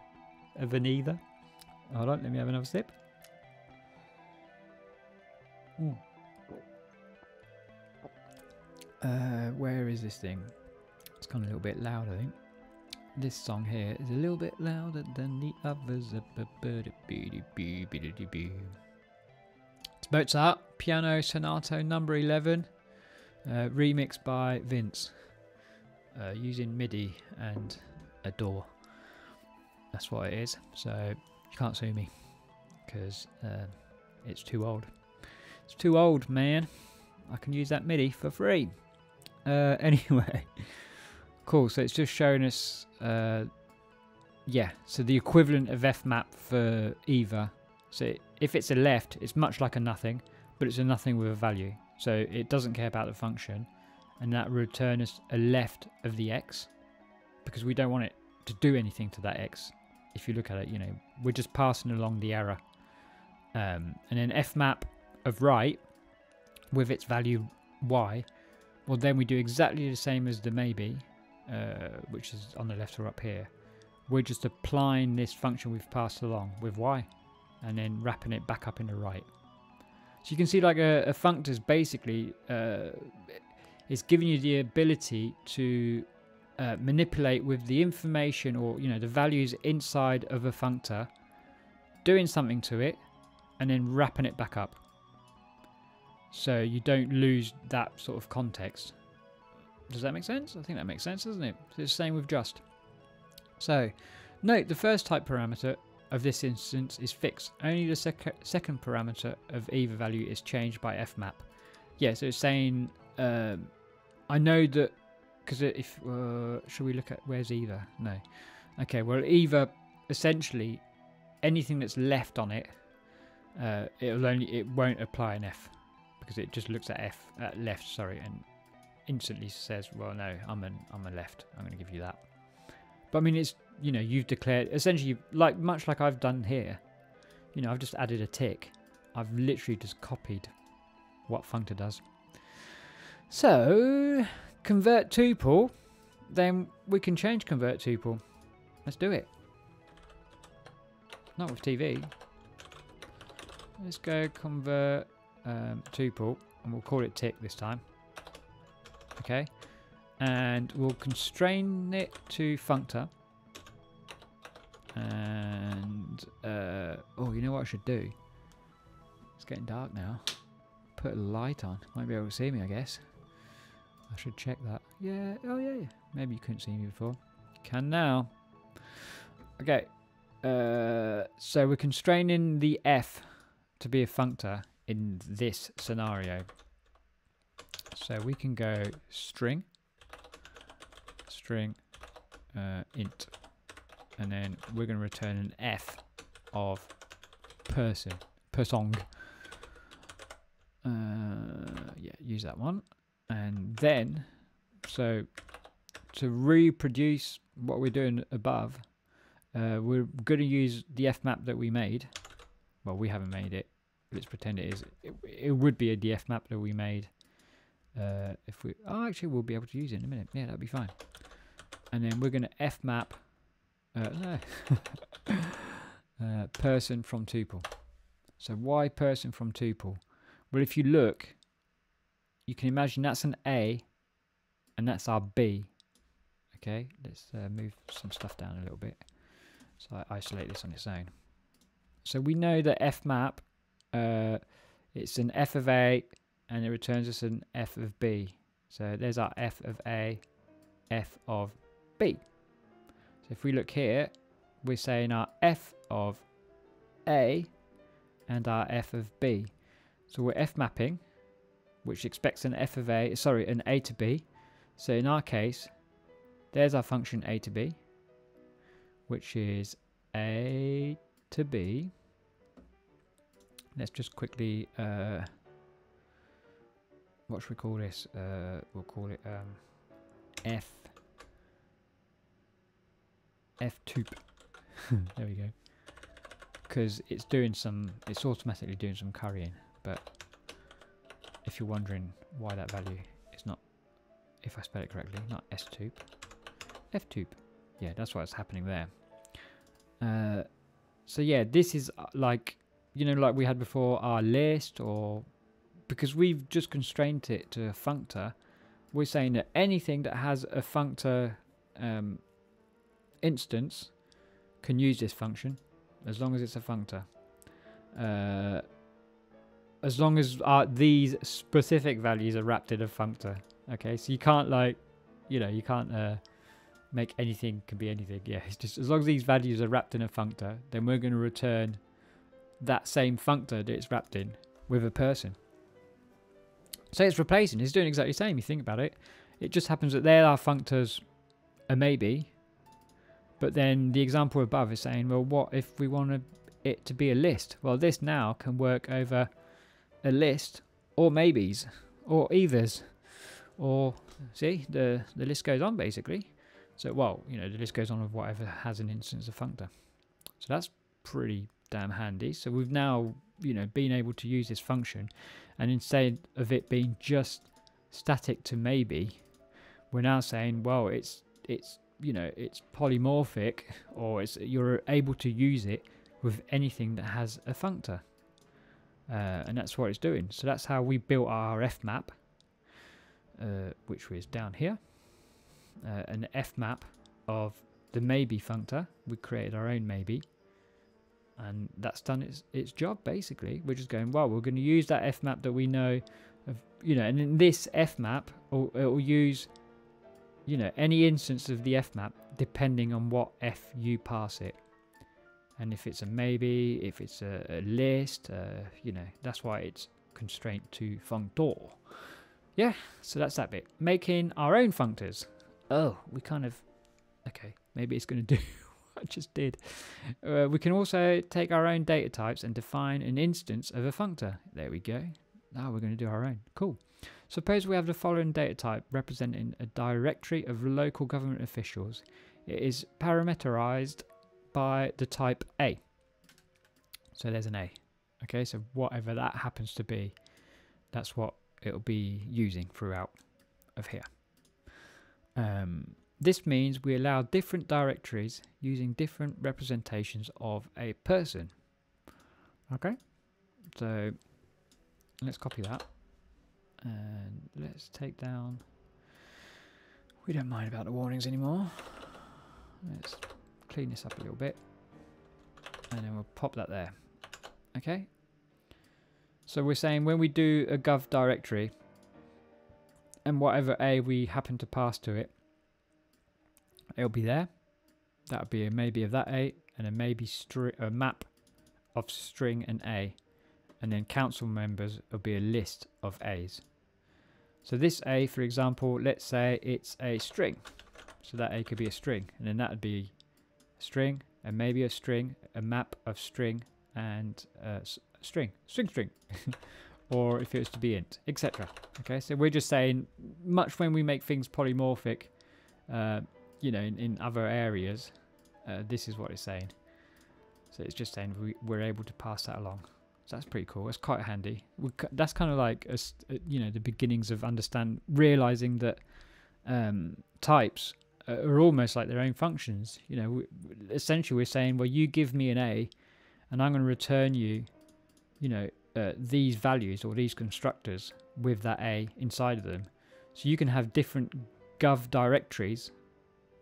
of an either. Hold on, let me have another sip. Mm. Uh, where is this thing? It's gone a little bit loud, I think. This song here is a little bit louder than the others. It's Mozart, Piano Sonata number 11, uh, remixed by Vince, uh, using MIDI and a DAW. That's what it is. So you can't sue me because uh, it's too old. It's too old, man. I can use that MIDI for free. Uh, [LAUGHS] anyway, cool. So it's just showing us, uh, yeah. So the equivalent of fmap for either. So if it's a left, it's much like a nothing, but it's a nothing with a value. So it doesn't care about the function, and that return us a left of the x, because we don't want it to do anything to that x. If you look at it, you know, we're just passing along the error. Um, and then fmap of right with its value y, well then we do exactly the same as the maybe, uh, which is on the left or up here. We're just applying this function we've passed along with y, and then wrapping it back up in the right. So you can see like a, a functor is basically uh, it's giving you the ability to uh, manipulate with the information or you know the values inside of a functor, doing something to it, and then wrapping it back up so you don't lose that sort of context. Does that make sense? I think that makes sense, doesn't it? It's the same with just. So, note the first type parameter of this instance is fixed. Only the sec second parameter of either value is changed by fmap. Yeah, so it's saying, um, I know that, because if, uh, should we look at where's either? No. Okay, well, either, essentially, anything that's left on it, uh, it'll only, it won't apply an f because it just looks at F at left, sorry, and instantly says, "Well, no, I'm an I'm a left. I'm going to give you that." But I mean, it's you know you've declared essentially like much like I've done here. You know, I've just added a tick. I've literally just copied what functor does. So convert tuple, then we can change convert tuple. Let's do it. Not with TV. Let's go convert um, tuple, and we'll call it tick this time. Okay, and we'll constrain it to functor. And uh, oh, you know what I should do? It's getting dark now. Put a light on. Might be able to see me, I guess. I should check that. Yeah. Oh yeah. Maybe you couldn't see me before. Can now. Okay. Uh, so we're constraining the f to be a functor in this scenario. So we can go string, string, uh, int, and then we're going to return an f of person, persong. Uh, yeah, use that one. And then, so to reproduce what we're doing above, uh, we're going to use the f map that we made. Well, we haven't made it. Let's pretend it is. It, it would be a df map that we made. Uh, if we, oh, actually, we'll be able to use it in a minute. Yeah, that'll be fine. And then we're going to f map uh, [LAUGHS] uh, person from tuple. So why person from tuple? Well, if you look, you can imagine that's an A, and that's our B. Okay, let's uh, move some stuff down a little bit. So I isolate this on its own. So we know that f map, uh, it's an f of A, and it returns us an f of B. So there's our f of A, f of B. So if we look here, we're saying our f of A and our f of B. So we're f mapping, which expects an f of A, sorry, an A to B. So in our case, there's our function A to B, which is A to B. Let's just quickly, uh, what should we call this? Uh, we'll call it um, F F tube. [LAUGHS] there we go. Because it's doing some, it's automatically doing some currying. But if you're wondering why that value is not, if I spell it correctly, not S tube, F tube. Yeah, that's what's happening there. Uh, so yeah, this is uh, like, you know, like we had before our list or because we've just constrained it to a functor, we're saying that anything that has a functor um, instance can use this function as long as it's a functor. Uh, as long as uh, these specific values are wrapped in a functor. Okay, so you can't like, you know, you can't uh, make anything can be anything. Yeah, it's just as long as these values are wrapped in a functor, then we're going to return that same functor that it's wrapped in with a person. So it's replacing. It's doing exactly the same. You think about it. It just happens that there are functors a maybe but then the example above is saying, well, what if we want it to be a list? Well, this now can work over a list or maybes or eithers or see the the list goes on basically. So well, you know, the list goes on of whatever has an instance of functor. So that's pretty damn handy. So we've now, you know, being able to use this function and instead of it being just static to maybe, we're now saying, well, it's it's you know it's polymorphic or it's you're able to use it with anything that has a functor. Uh, and that's what it's doing. So that's how we built our f map uh, which was down here. Uh, an f map of the maybe functor. We created our own maybe and that's done its its job basically we're just going well we're going to use that f map that we know of you know and in this f map it will use you know, any instance of the f map depending on what f you pass it. And if it's a maybe, if it's a, a list, uh, you know, that's why it's constraint to functor. Yeah, so that's that bit. Making our own functors. Oh, we kind of, okay, maybe it's going to do [LAUGHS] I just did. Uh, we can also take our own data types and define an instance of a functor. There we go. Now we're going to do our own. Cool. Suppose we have the following data type representing a directory of local government officials. It is parameterized by the type A. So there's an A. Okay, so whatever that happens to be, that's what it'll be using throughout of here. Um, this means we allow different directories using different representations of a person. Okay, so let's copy that. And let's take down... We don't mind about the warnings anymore. Let's clean this up a little bit. And then we'll pop that there. Okay. So we're saying when we do a gov directory, and whatever A we happen to pass to it, it'll be there. That would be a maybe of that A, and a maybe a map of string and A, and then council members will be a list of A's. So this A, for example, let's say it's a string. So that A could be a string, and then that would be a string, and maybe a string, a map of string, and uh, string, string, string. [LAUGHS] or if it was to be int, etc. Okay, so we're just saying, much when we make things polymorphic, uh, you know, in, in other areas, uh, this is what it's saying. So it's just saying we, we're able to pass that along. So that's pretty cool. It's quite handy. We, that's kind of like, a, uh, you know, the beginnings of understand, realizing that um, types are almost like their own functions. You know, we, essentially we're saying, well, you give me an A, and I'm going to return you, you know, uh, these values or these constructors with that A inside of them. So you can have different gov directories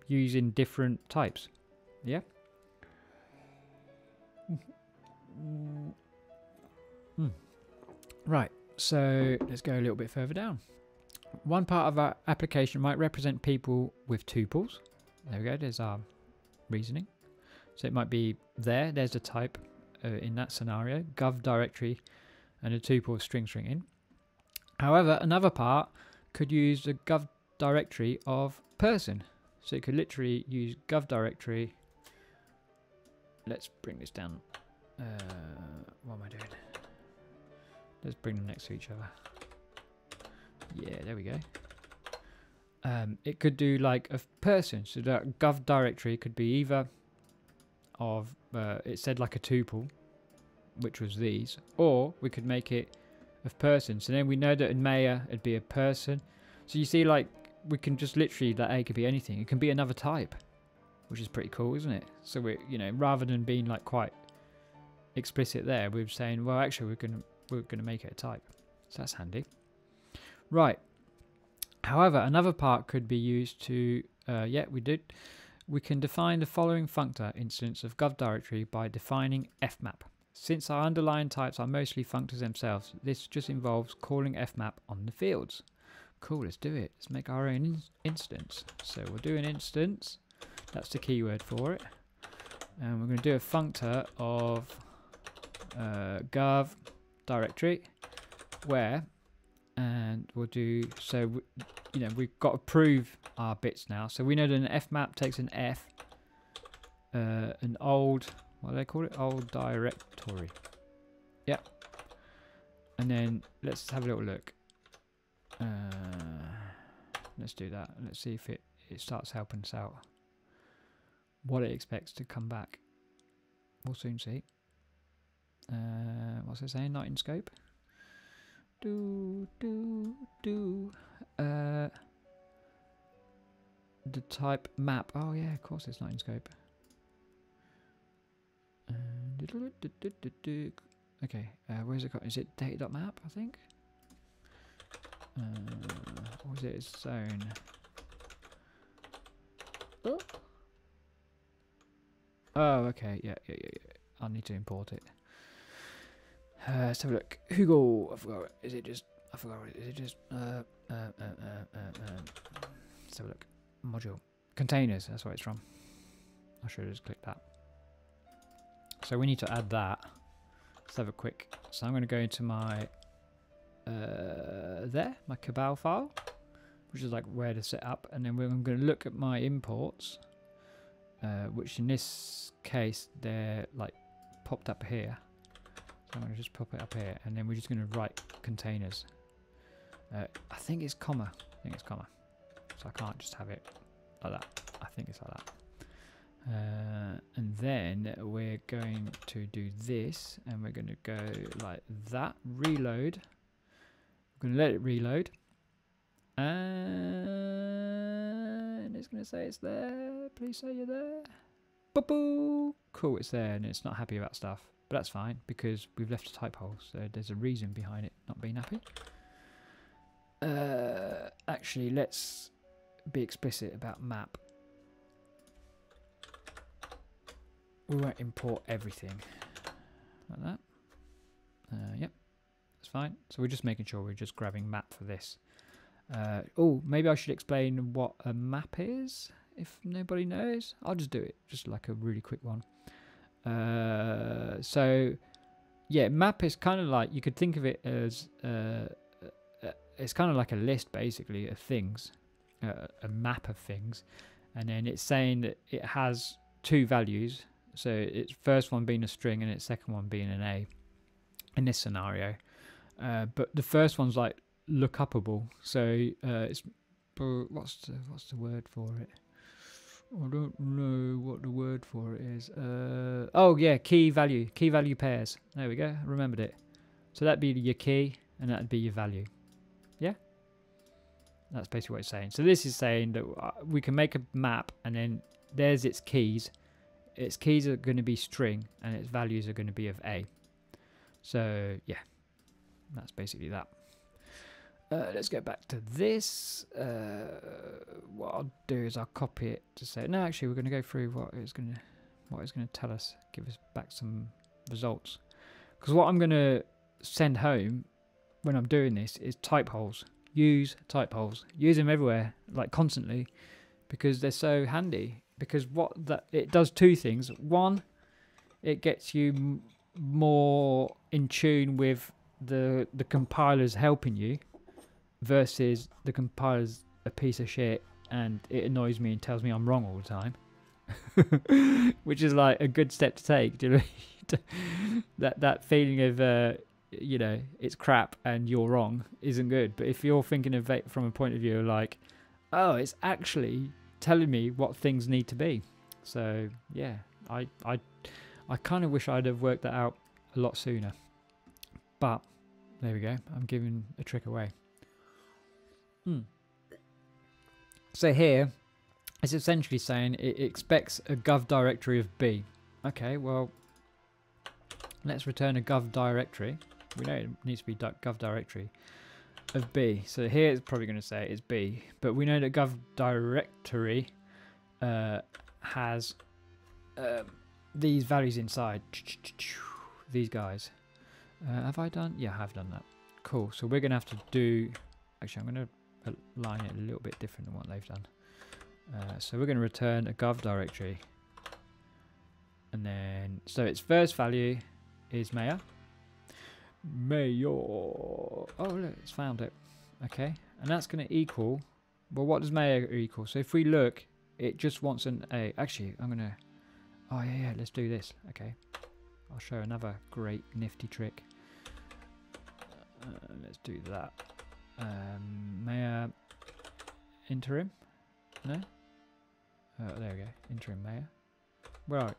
using different types. Yeah? Mm. Right, so let's go a little bit further down. One part of our application might represent people with tuples. There we go, there's our reasoning. So it might be there, there's a type uh, in that scenario, gov directory and a tuple string string in. However, another part could use the gov directory of person. So it could literally use gov directory. Let's bring this down. Uh, what am I doing? Let's bring them next to each other. Yeah, there we go. Um, it could do like a person. So that gov directory could be either of, uh, it said like a tuple, which was these, or we could make it of person. So then we know that in Maya it'd be a person. So you see, like we can just literally that A could be anything. It can be another type, which is pretty cool, isn't it? So we, you know, rather than being like quite explicit there, we're saying, well, actually, we're gonna we're gonna make it a type. So that's handy. Right. However, another part could be used to, uh, yeah, we did. We can define the following functor instance of gov directory by defining fmap. Since our underlying types are mostly functors themselves, this just involves calling fmap on the fields. Cool, let's do it. Let's make our own in instance. So we'll do an instance. That's the keyword for it. And we're going to do a functor of uh, gov directory where and we'll do so you know we've got to prove our bits now so we know that an fmap takes an f uh, an old what do they call it? Old directory. Yep. And then let's have a little look. Uh, let's do that. Let's see if it, it starts helping us out. What it expects to come back. We'll soon see. Uh, what's it saying? Not in scope. Do, do, do. Uh, the type map. Oh yeah, of course it's not in scope. Okay, uh, where's it got? Is it data.map, I think? Uh, or is it its own? Oh. oh, okay, yeah, yeah, yeah, yeah. I'll need to import it. Uh, let's have a look. Hugo, I forgot. Is it just? I forgot. Is it just? Uh, uh, uh, uh, uh, uh. Let's have a look. Module containers. That's where it's from. I should have just clicked that. So we need to add that. Let's have a quick. So I'm going to go into my uh, there, my Cabal file, which is like where to set up, and then I'm going to look at my imports, uh, which in this case they're like popped up here. So I'm going to just pop it up here, and then we're just going to write containers. Uh, I think it's comma. I think it's comma. So I can't just have it like that. I think it's like that. Uh, and then we're going to do this and we're going to go like that reload we're going to let it reload. And it's going to say it's there. Please say you're there. Boo-boo! cool it's there and it's not happy about stuff but that's fine because we've left a type hole so there's a reason behind it not being happy. Uh, actually let's be explicit about map. We won't import everything like that. Uh, yep, fine. So we're just making sure we're just grabbing map for this. Uh, oh, maybe I should explain what a map is. if nobody knows. I'll just do it, just like a really quick one. Uh, so, yeah, map is kind of like you could think of it as uh, uh, it's kind of like a list basically of things, uh, a map of things, and then it's saying that it has two values. So its first one being a string and its second one being an a. In this scenario, uh, but the first one's like look upable. So uh, it's what's the what's the word for it? I don't know what the word for it is. Uh, oh yeah, key value, key value pairs. There we go. Remembered it. So that'd be your key, and that'd be your value. Yeah, that's basically what it's saying. So this is saying that uh, we can make a map, and then there's its keys. Its keys are going to be string, and its values are going to be of a. So yeah, that's basically that. Uh, let's go back to this. Uh, what I'll do is I'll copy it to say no. Actually, we're going to go through what it's going to what it's going to tell us, give us back some results. Because what I'm going to send home when I'm doing this is type holes. Use type holes. Use them everywhere, like constantly, because they're so handy. Because what that it does two things. One, it gets you more in tune with the the compilers helping you versus the compiler's a piece of shit and it annoys me and tells me I'm wrong all the time. [LAUGHS] Which is like a good step to take. You know? [LAUGHS] that that feeling of uh, you know it's crap and you're wrong isn't good. But if you're thinking of it from a point of view like, oh, it's actually telling me what things need to be. So yeah, I I I kind of wish I'd have worked that out a lot sooner. But there we go. I'm giving a trick away. Hmm. So here, it's essentially saying it expects a gov directory of B. Okay, well, let's return a gov directory. We know it needs to be gov directory of B. So here it's probably going to say it's B, but we know that gov directory uh, has um, these values inside. These guys. Uh, have I done? Yeah, I have done that. Cool. So we're going to have to do... Actually, I'm going to line it a little bit different than what they've done. Uh, so we're going to return a gov directory. And then, so its first value is mayor. Mayor. Oh, look, it's found it. Okay. And that's going to equal, well, what does mayor equal? So if we look, it just wants an A. Actually, I'm going to, oh, yeah, yeah, let's do this. Okay. I'll show another great nifty trick. Uh, let's do that. Um, mayor interim? No? Oh, there we go. Interim mayor. Right.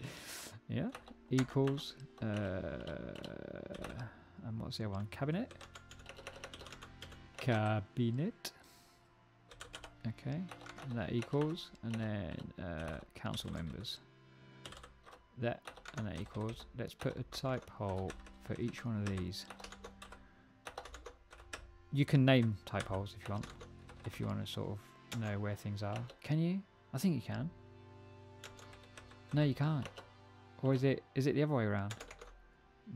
[LAUGHS] yeah. Equals. Uh, and what's the other one? Cabinet. Cabinet. Okay. And that equals. And then uh, council members. That and that equals. Let's put a type hole for each one of these. You can name type holes if you want, if you want to sort of know where things are. Can you? I think you can. No, you can't. Or is it is it the other way around?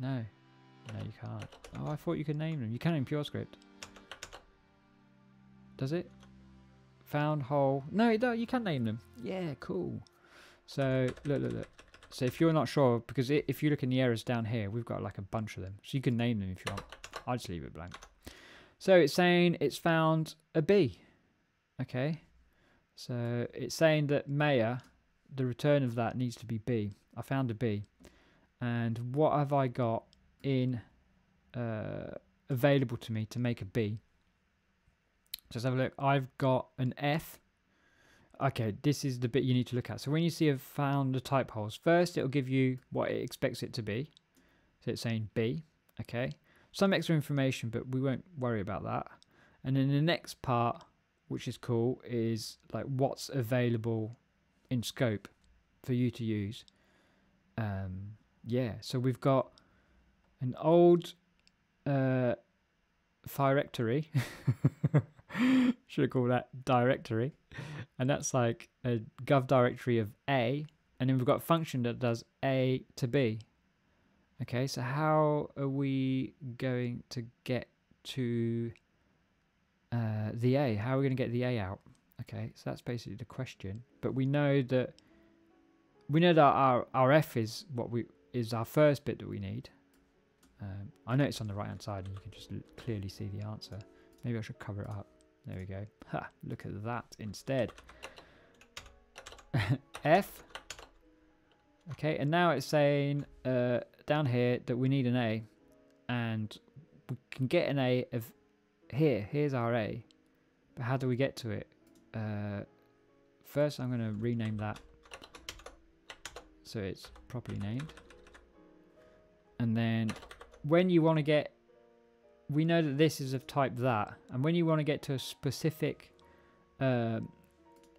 No. No, you can't. Oh, I thought you could name them. You can in PureScript. Does it? Found hole. No, it does. You can name them. Yeah, cool. So, look, look, look. So if you're not sure, because it, if you look in the errors down here, we've got like a bunch of them. So you can name them if you want. I'll just leave it blank. So it's saying it's found a B. Okay. So it's saying that mayor, the return of that needs to be B. I found a B. And what have I got in uh, available to me to make a B? So let's have a look. I've got an F. Okay, this is the bit you need to look at. So when you see a found the type holes, first it'll give you what it expects it to be. So it's saying B. Okay some extra information, but we won't worry about that. And then the next part, which is cool, is like what's available in scope for you to use. Um, yeah, so we've got an old uh, directory. [LAUGHS] Should have called that directory. And that's like a gov directory of A. And then we've got a function that does A to B. Okay, so how are we going to get to uh, the A? How are we going to get the A out? Okay, so that's basically the question. But we know that we know that our our f is what we is our first bit that we need. Um, I know it's on the right hand side, and you can just clearly see the answer. Maybe I should cover it up. There we go. Ha! Look at that instead. [LAUGHS] f. Okay, and now it's saying uh, down here that we need an A, and we can get an A of here. Here's our A, but how do we get to it? Uh, first, I'm going to rename that so it's properly named. And then when you want to get, we know that this is of type that, and when you want to get to a specific, uh,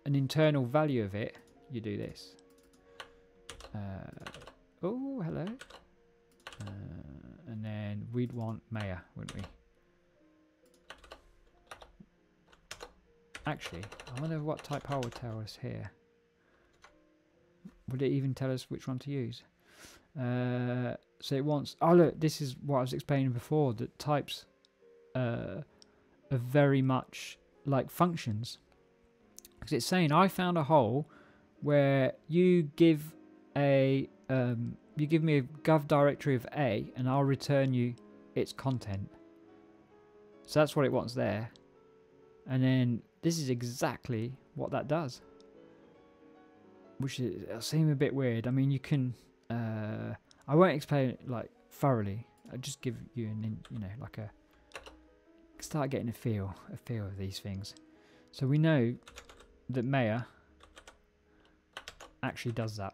an internal value of it, you do this. Uh, oh, hello. And then we'd want mayor, wouldn't we? Actually, I wonder what type hole would tell us here. Would it even tell us which one to use? Uh, so it wants. Oh look, this is what I was explaining before. That types uh, are very much like functions. Because it's saying I found a hole where you give a um, you give me a gov directory of A and I'll return you its content. So that's what it wants there. And then this is exactly what that does. Which is, seem a bit weird. I mean, you can... Uh, I won't explain it, like, thoroughly. I'll just give you an, you know, like a... Start getting a feel, a feel of these things. So we know that mayor actually does that.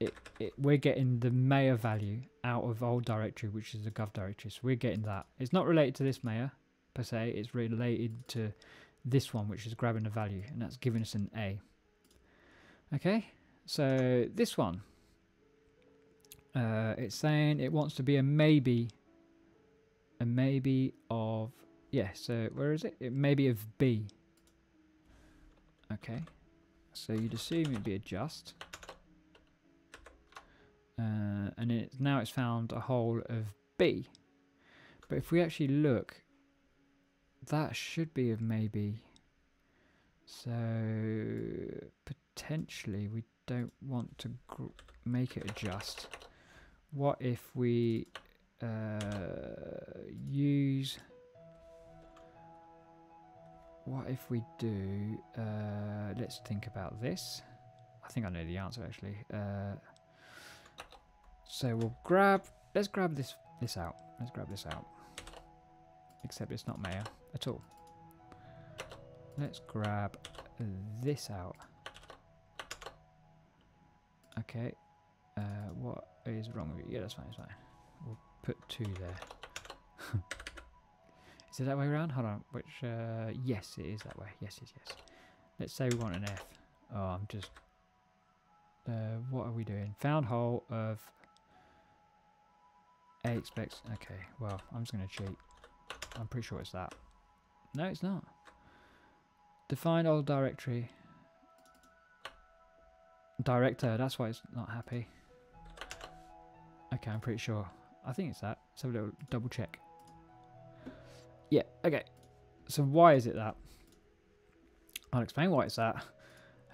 It, it, we're getting the mayor value out of old directory, which is the gov directory. So we're getting that. It's not related to this mayor per se. It's related to this one, which is grabbing a value, and that's giving us an A. Okay, so this one, uh, it's saying it wants to be a maybe, a maybe of, yeah, so where is it? It may be of B. Okay, so you'd assume it'd be a just. Uh, and now it's found a hole of B. But if we actually look that should be of maybe. So potentially we don't want to make it adjust. What if we uh, use... What if we do... Uh, let's think about this. I think I know the answer actually. Uh, so we'll grab... Let's grab this this out. Let's grab this out. Except it's not mayor at all. Let's grab this out. Okay. Uh, what is wrong with it? Yeah, that's fine, that's fine. We'll put two there. [LAUGHS] is it that way around? Hold on. Which, uh, yes, it is that way. Yes, yes, yes. Let's say we want an F. Oh, I'm just... Uh, what are we doing? Found hole of... A expects... Okay, well, I'm just going to cheat. I'm pretty sure it's that. No, it's not. Define old directory. Director, that's why it's not happy. Okay, I'm pretty sure. I think it's that. Let's have a little double check. Yeah, okay. So why is it that? I'll explain why it's that.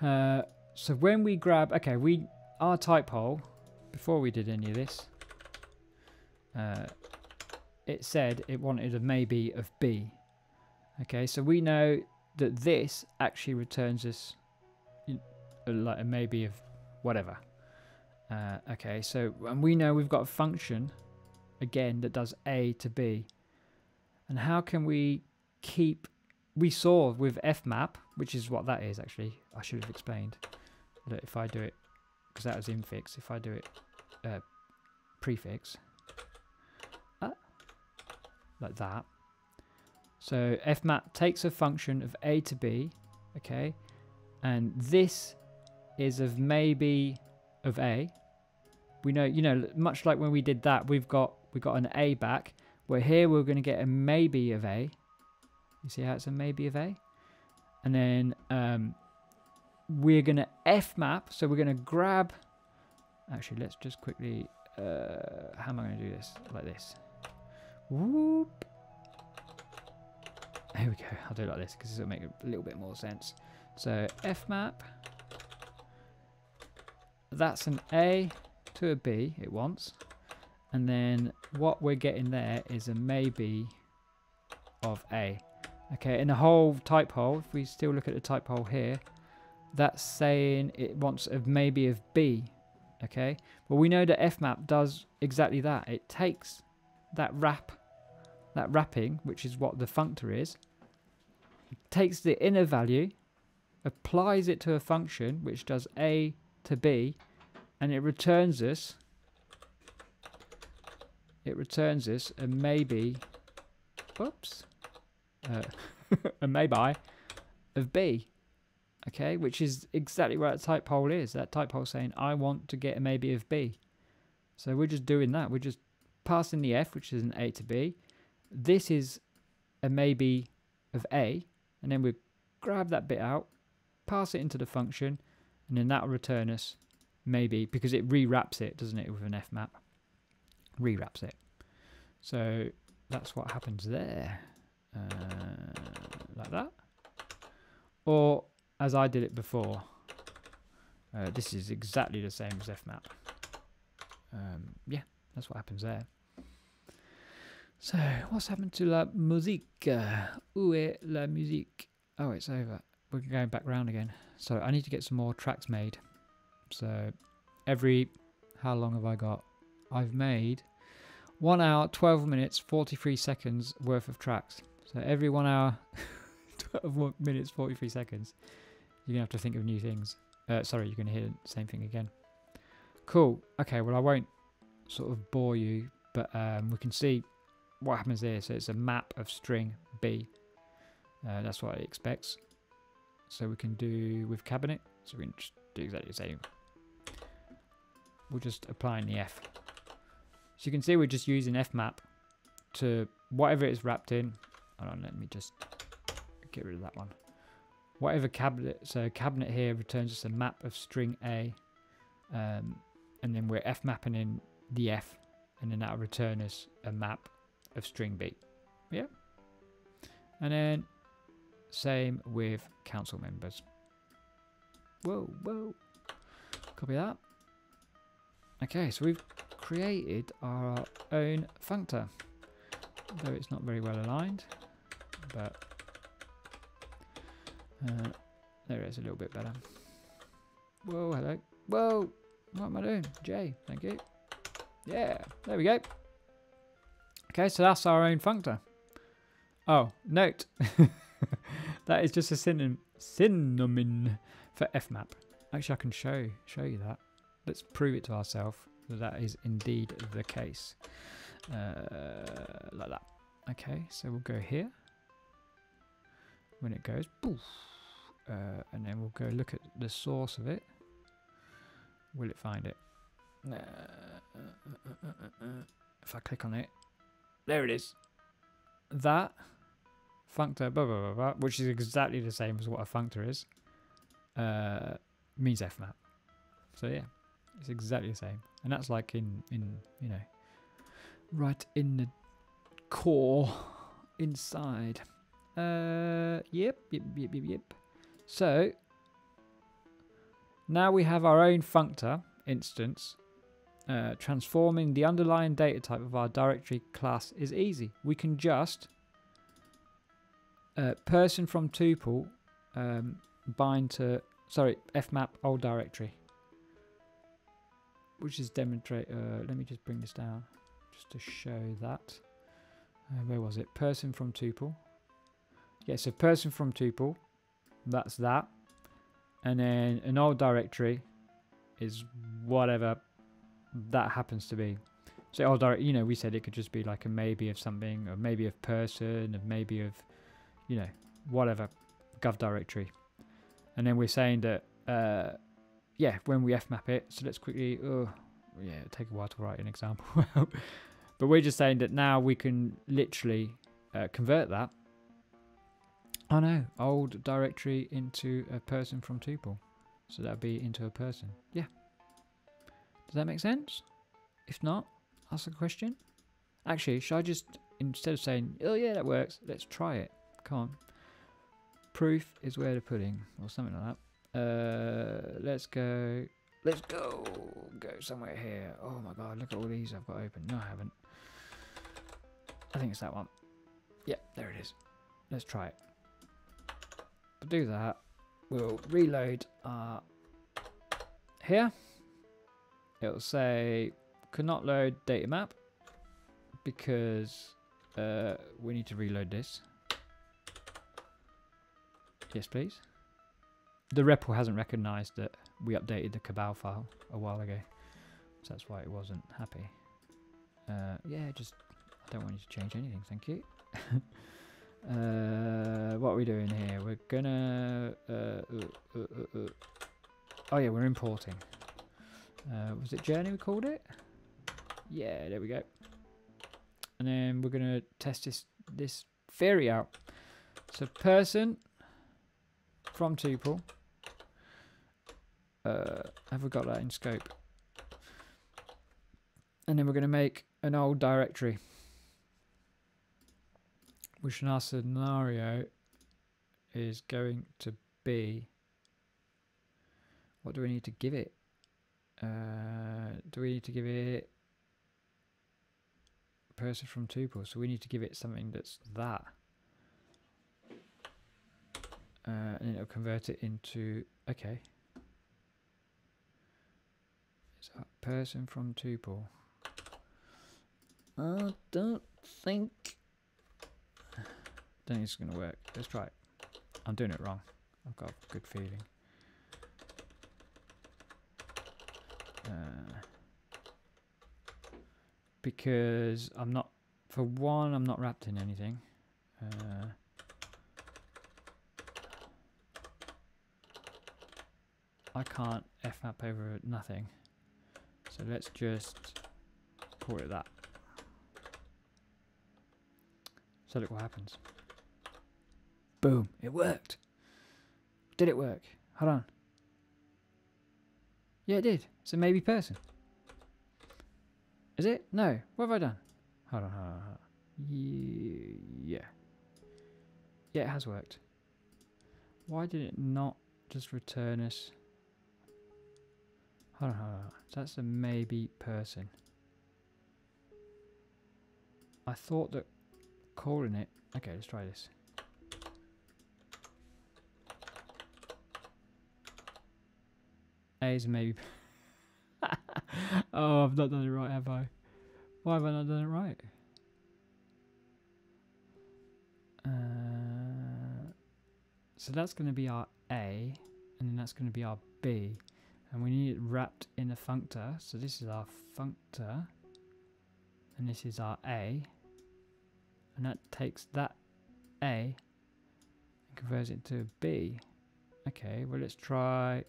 Uh, so when we grab, okay, we our type hole before we did any of this, uh, it said it wanted a maybe of B. Okay, so we know that this actually returns us like a maybe of whatever. Uh, okay, so and we know we've got a function again that does A to B. And how can we keep? We saw with fmap, which is what that is actually. I should have explained that if I do it, because that was infix. If I do it uh, prefix, like that, so fmap takes a function of a to b, okay, and this is of maybe of a. We know, you know, much like when we did that, we've got we got an a back. Where here we're going to get a maybe of a. You see how it's a maybe of a, and then um, we're going to fmap. So we're going to grab. Actually, let's just quickly. Uh, how am I going to do this? Like this. Whoop. Here we go. I'll do it like this because this will make a little bit more sense. So fmap, that's an A to a B it wants. And then what we're getting there is a maybe of A. Okay, in the whole type hole, if we still look at the type hole here, that's saying it wants a maybe of B. Okay, well we know that fmap does exactly that. It takes that wrap, that wrapping, which is what the functor is, takes the inner value, applies it to a function which does A to B, and it returns us it returns us a maybe oops uh, [LAUGHS] a maybe of B okay which is exactly what that type hole is that type hole saying I want to get a maybe of B. So we're just doing that we're just passing the F which is an A to B. This is a maybe of A and then we grab that bit out pass it into the function and then that'll return us maybe because it rewraps it doesn't it with an F map? Rewraps it. So that's what happens there. Uh, like that. Or as I did it before uh, this is exactly the same as fmap um, yeah that's what happens there so what's happened to la musique où est la musique oh it's over we're going back round again so I need to get some more tracks made so every how long have I got I've made 1 hour, 12 minutes, 43 seconds worth of tracks. So every 1 hour, [LAUGHS] 12 minutes, 43 seconds, you're going to have to think of new things. Uh, sorry, you're going to hear the same thing again. Cool. Okay, well, I won't sort of bore you, but um, we can see what happens here. So it's a map of string B. Uh, that's what it expects. So we can do with cabinet. So we can just do exactly the same. We're just applying the F. So you can see we're just using F map to whatever it's wrapped in. Hold on, let me just get rid of that one. Whatever cabinet, so cabinet here returns us a map of string A. Um, and then we're f mapping in the F and then that'll return us a map of string B. Yeah. And then same with council members. Whoa, whoa. Copy that. Okay, so we've created our own functor. Though it's not very well aligned, but uh, there it is a little bit better. Whoa, hello. Whoa, what am I doing? J, thank you. Yeah, there we go. Okay, so that's our own functor. Oh, note. [LAUGHS] that is just a synonym, synonym for fmap. Actually, I can show show you that. Let's prove it to ourselves that that is indeed the case. Uh, like that. Okay, so we'll go here. When it goes, poof, uh, and then we'll go look at the source of it. Will it find it? Uh, if I click on it, there it is. That functor, blah, blah, blah, blah, which is exactly the same as what a functor is, uh, means fmap. So yeah. It's exactly the same. And that's like in, in you know, right in the core inside. Uh, yep, yep, yep, yep, yep. So, now we have our own functor instance. Uh, transforming the underlying data type of our directory class is easy. We can just uh, person from tuple um, bind to, sorry, fmap old directory which is demonstrate. Uh, let me just bring this down just to show that. Uh, where was it? Person from tuple. Yeah, so person from tuple. That's that. And then an old directory is whatever that happens to be. So old direct, you know, we said it could just be like a maybe of something, or maybe of person, or maybe of, you know, whatever, gov directory. And then we're saying that uh, yeah, when we fmap it, so let's quickly, oh, yeah, take a while to write an example. [LAUGHS] but we're just saying that now we can literally uh, convert that. Oh no, old directory into a person from tuple. So that'd be into a person. Yeah. Does that make sense? If not, ask a question. Actually, should I just, instead of saying, oh yeah, that works, let's try it. Come on. proof is where the pudding, or something like that. Uh, let's go. Let's go. Go somewhere here. Oh my god, look at all these I've got open. No, I haven't. I think it's that one. Yep, there it is. Let's try it. To do that, we'll reload our here. It'll say could not load data map because uh, we need to reload this. Yes, please. The REPL hasn't recognized that we updated the Cabal file a while ago. So that's why it wasn't happy. Uh, yeah, just, I don't want you to change anything, thank you. [LAUGHS] uh, what are we doing here? We're gonna, uh, uh, uh oh yeah, we're importing. Uh, was it Journey we called it? Yeah, there we go. And then we're gonna test this, this theory out. So person from tuple. Uh, have we got that in scope? And then we're going to make an old directory. Which in our scenario is going to be... What do we need to give it? Uh, do we need to give it person from tuple? So we need to give it something that's that. Uh, and it'll convert it into... Okay. a person from tuple. I don't think. [SIGHS] Don't think it's gonna work. Let's try it. I'm doing it wrong. I've got a good feeling. Uh, because I'm not, for one, I'm not wrapped in anything. Uh, I can't F map over nothing. So let's just call it that. So look what happens. Boom, it worked. Did it work? Hold on. Yeah, it did. A maybe person. Is it? No. What have I done? Hold on, hold on, hold on. Yeah. Yeah, it has worked. Why did it not just return us... Hold on, hold on. That's a maybe person. I thought that calling it... Okay, let's try this. Maybe... [LAUGHS] oh, I've not done it right, have I? Why have I not done it right? Uh, so that's going to be our A, and then that's going to be our B and we need it wrapped in a functor. So this is our functor, and this is our A, and that takes that A and converts it to B. Okay, well let's try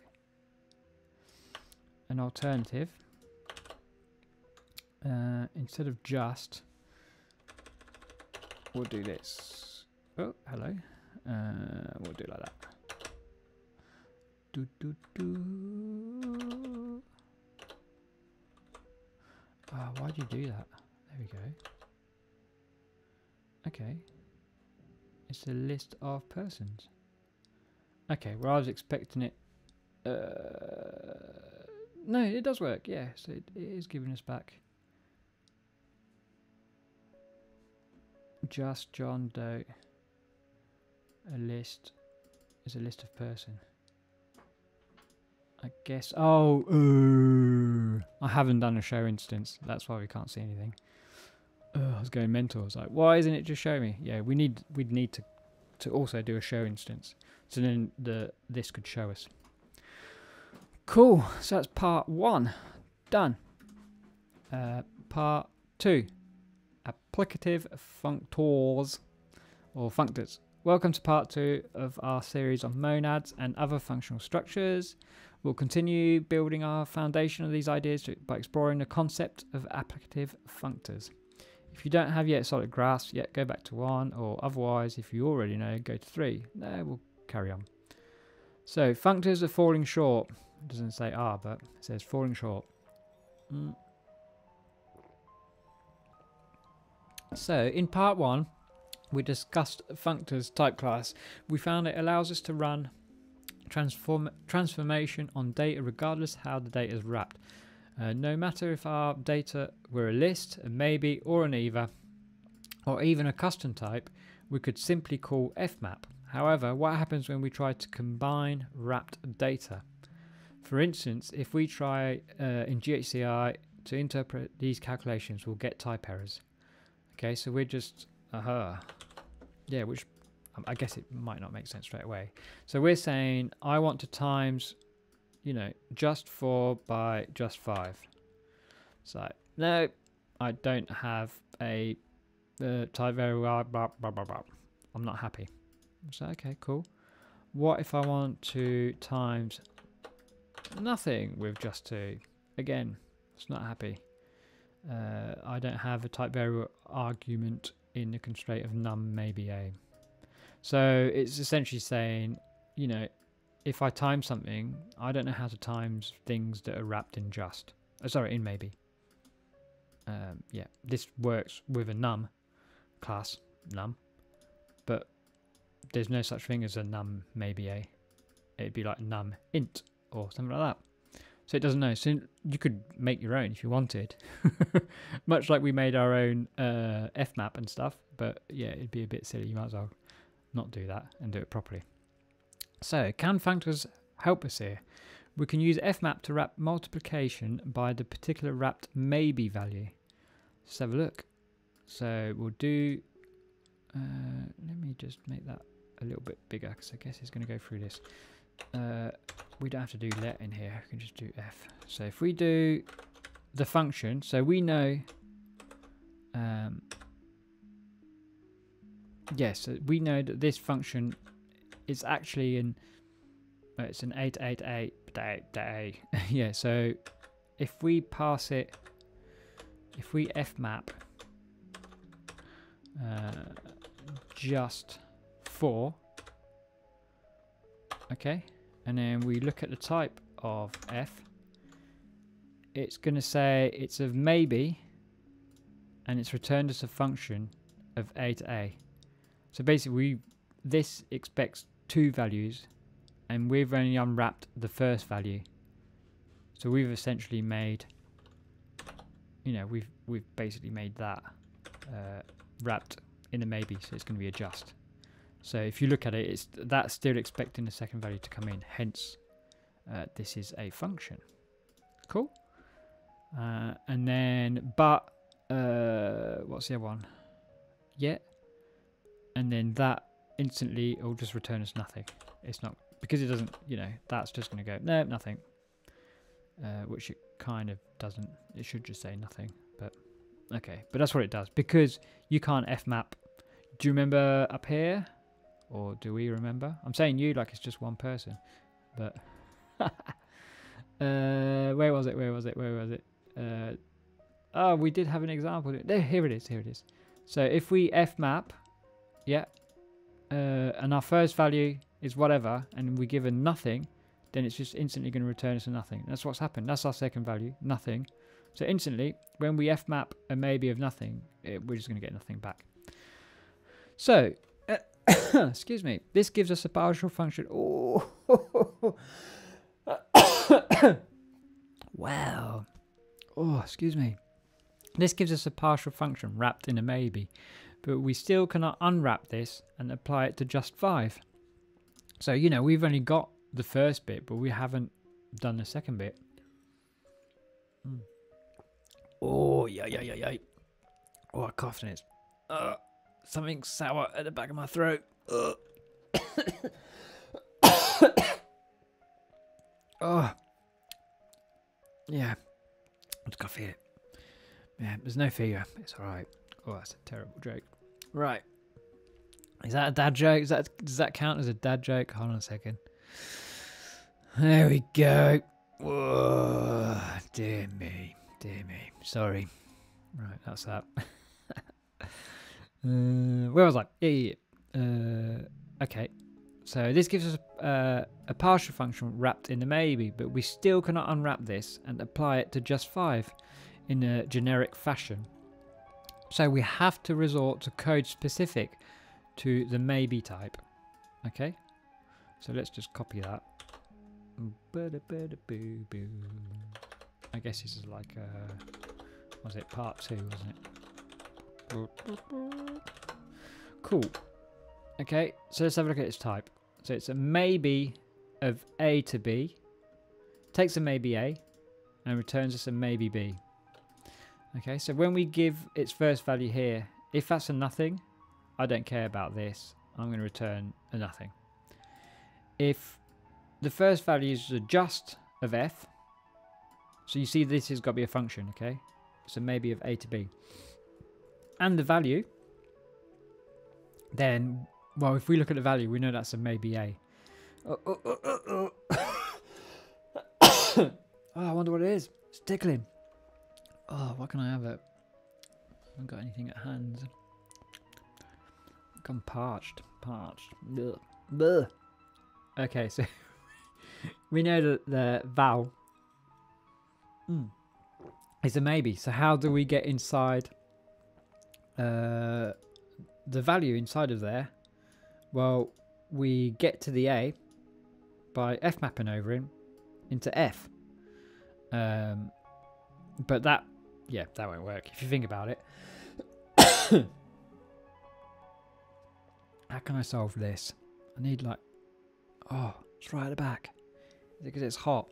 an alternative. Uh, instead of just, we'll do this. Oh, hello. Uh, we'll do like that. Do, do, do. Oh, why'd you do that? There we go. Okay. It's a list of persons. Okay, well I was expecting it... Uh, no, it does work, yeah. So it, it is giving us back... Just John Doe. A list is a list of person. I guess. Oh. I haven't done a show instance. That's why we can't see anything. I was going mental. I was like, why isn't it just show me? Yeah, we need we'd need to to also do a show instance. So then the this could show us. Cool. So that's part one done. Uh, part two, applicative functors or functors. Welcome to part two of our series on monads and other functional structures. We'll continue building our foundation of these ideas by exploring the concept of applicative functors. If you don't have yet solid grasp yet, go back to one, or otherwise, if you already know, go to three. There, we'll carry on. So, functors are falling short. It doesn't say are, but it says falling short. Mm. So, in part one, we discussed functors type class. We found it allows us to run transform transformation on data regardless how the data is wrapped. Uh, no matter if our data were a list, a maybe, or an either, or even a custom type, we could simply call fmap. However, what happens when we try to combine wrapped data? For instance, if we try uh, in GHCI to interpret these calculations, we'll get type errors. Okay, so we're just, aha, yeah, which um, I guess it might not make sense straight away. So we're saying I want to times, you know, just 4 by just 5. So, no, I don't have a uh, type variable, blah, blah, blah, blah. I'm not happy. So, okay, cool. What if I want to times nothing with just 2? Again, it's not happy. Uh, I don't have a type variable argument in the constraint of num maybe a. So it's essentially saying, you know, if I time something, I don't know how to times things that are wrapped in just. Oh, sorry, in maybe. Um, yeah, this works with a num class, num, but there's no such thing as a num maybe a. It'd be like num int or something like that. So it doesn't know. So you could make your own if you wanted, [LAUGHS] much like we made our own uh, fmap and stuff. But yeah, it'd be a bit silly. You might as well not do that and do it properly. So, can functors help us here? We can use fmap to wrap multiplication by the particular wrapped maybe value. Let's have a look. So we'll do, uh, let me just make that a little bit bigger because I guess it's going to go through this. Uh, we don't have to do let in here, we can just do f. So if we do the function, so we know um, yes, we know that this function is actually in it's an 888 day, day. [LAUGHS] yeah, so if we pass it if we fmap uh, just 4 okay and then we look at the type of f it's going to say it's of maybe and it's returned as a function of a to a so basically, we, this expects two values, and we've only unwrapped the first value. So we've essentially made, you know, we've we've basically made that uh, wrapped in a maybe, so it's going to be a just. So if you look at it, it's that's still expecting the second value to come in. Hence, uh, this is a function. Cool. Uh, and then, but uh, what's the other one? Yeah and then that instantly will just return us nothing. It's not because it doesn't, you know, that's just going to go no nothing, uh, which it kind of doesn't. It should just say nothing, but okay. But that's what it does because you can't fmap. Do you remember up here, or do we remember? I'm saying you like it's just one person, but [LAUGHS] uh, where was it? Where was it? Where was it? Uh, oh, we did have an example. There, here it is. Here it is. So if we f map, yeah, uh, and our first value is whatever, and we give a nothing, then it's just instantly going to return us a nothing. That's what's happened. That's our second value, nothing. So instantly, when we f map a maybe of nothing, it, we're just going to get nothing back. So, [COUGHS] excuse me, this gives us a partial function. Oh, [COUGHS] wow. Oh, excuse me. This gives us a partial function wrapped in a maybe but we still cannot unwrap this and apply it to just 5. So, you know, we've only got the first bit, but we haven't done the second bit. Mm. Oh, yeah, yeah, yeah, yeah. Oh, I coughed and it's uh, something sour at the back of my throat. Uh. [COUGHS] oh, yeah, I've got fear. Yeah, there's no fear. It's all right. Oh, that's a terrible joke. Right. Is that a dad joke? Is that does that count as a dad joke? Hold on a second. There we go. Whoa, dear me, dear me. Sorry. Right, that's that. [LAUGHS] uh, where was I? Yeah, yeah, yeah. Uh, okay. So this gives us uh, a partial function wrapped in the maybe, but we still cannot unwrap this and apply it to just five in a generic fashion. So we have to resort to code specific to the maybe type. Okay, so let's just copy that. I guess this is like, uh, was it part two, wasn't it? Cool. Okay, so let's have a look at its type. So it's a maybe of A to B, takes a maybe A, and returns us a maybe B. Okay, so when we give its first value here, if that's a nothing, I don't care about this. I'm going to return a nothing. If the first value is a just of f, so you see this has got to be a function, okay? So maybe of a to b. And the value, then, well, if we look at the value, we know that's a maybe a. Oh. [COUGHS] I wonder what it is. It's tickling. Oh, what can I have it? I haven't got anything at hand. I'm parched. Parched. Ugh. Ugh. Okay, so [LAUGHS] we know that the vowel mm, is a maybe. So how do we get inside uh, the value inside of there? Well, we get to the A by f mapping over him into f. Um, but that yeah, that won't work if you think about it. [COUGHS] How can I solve this? I need like, oh, it's right at the back. Is it because it's hot?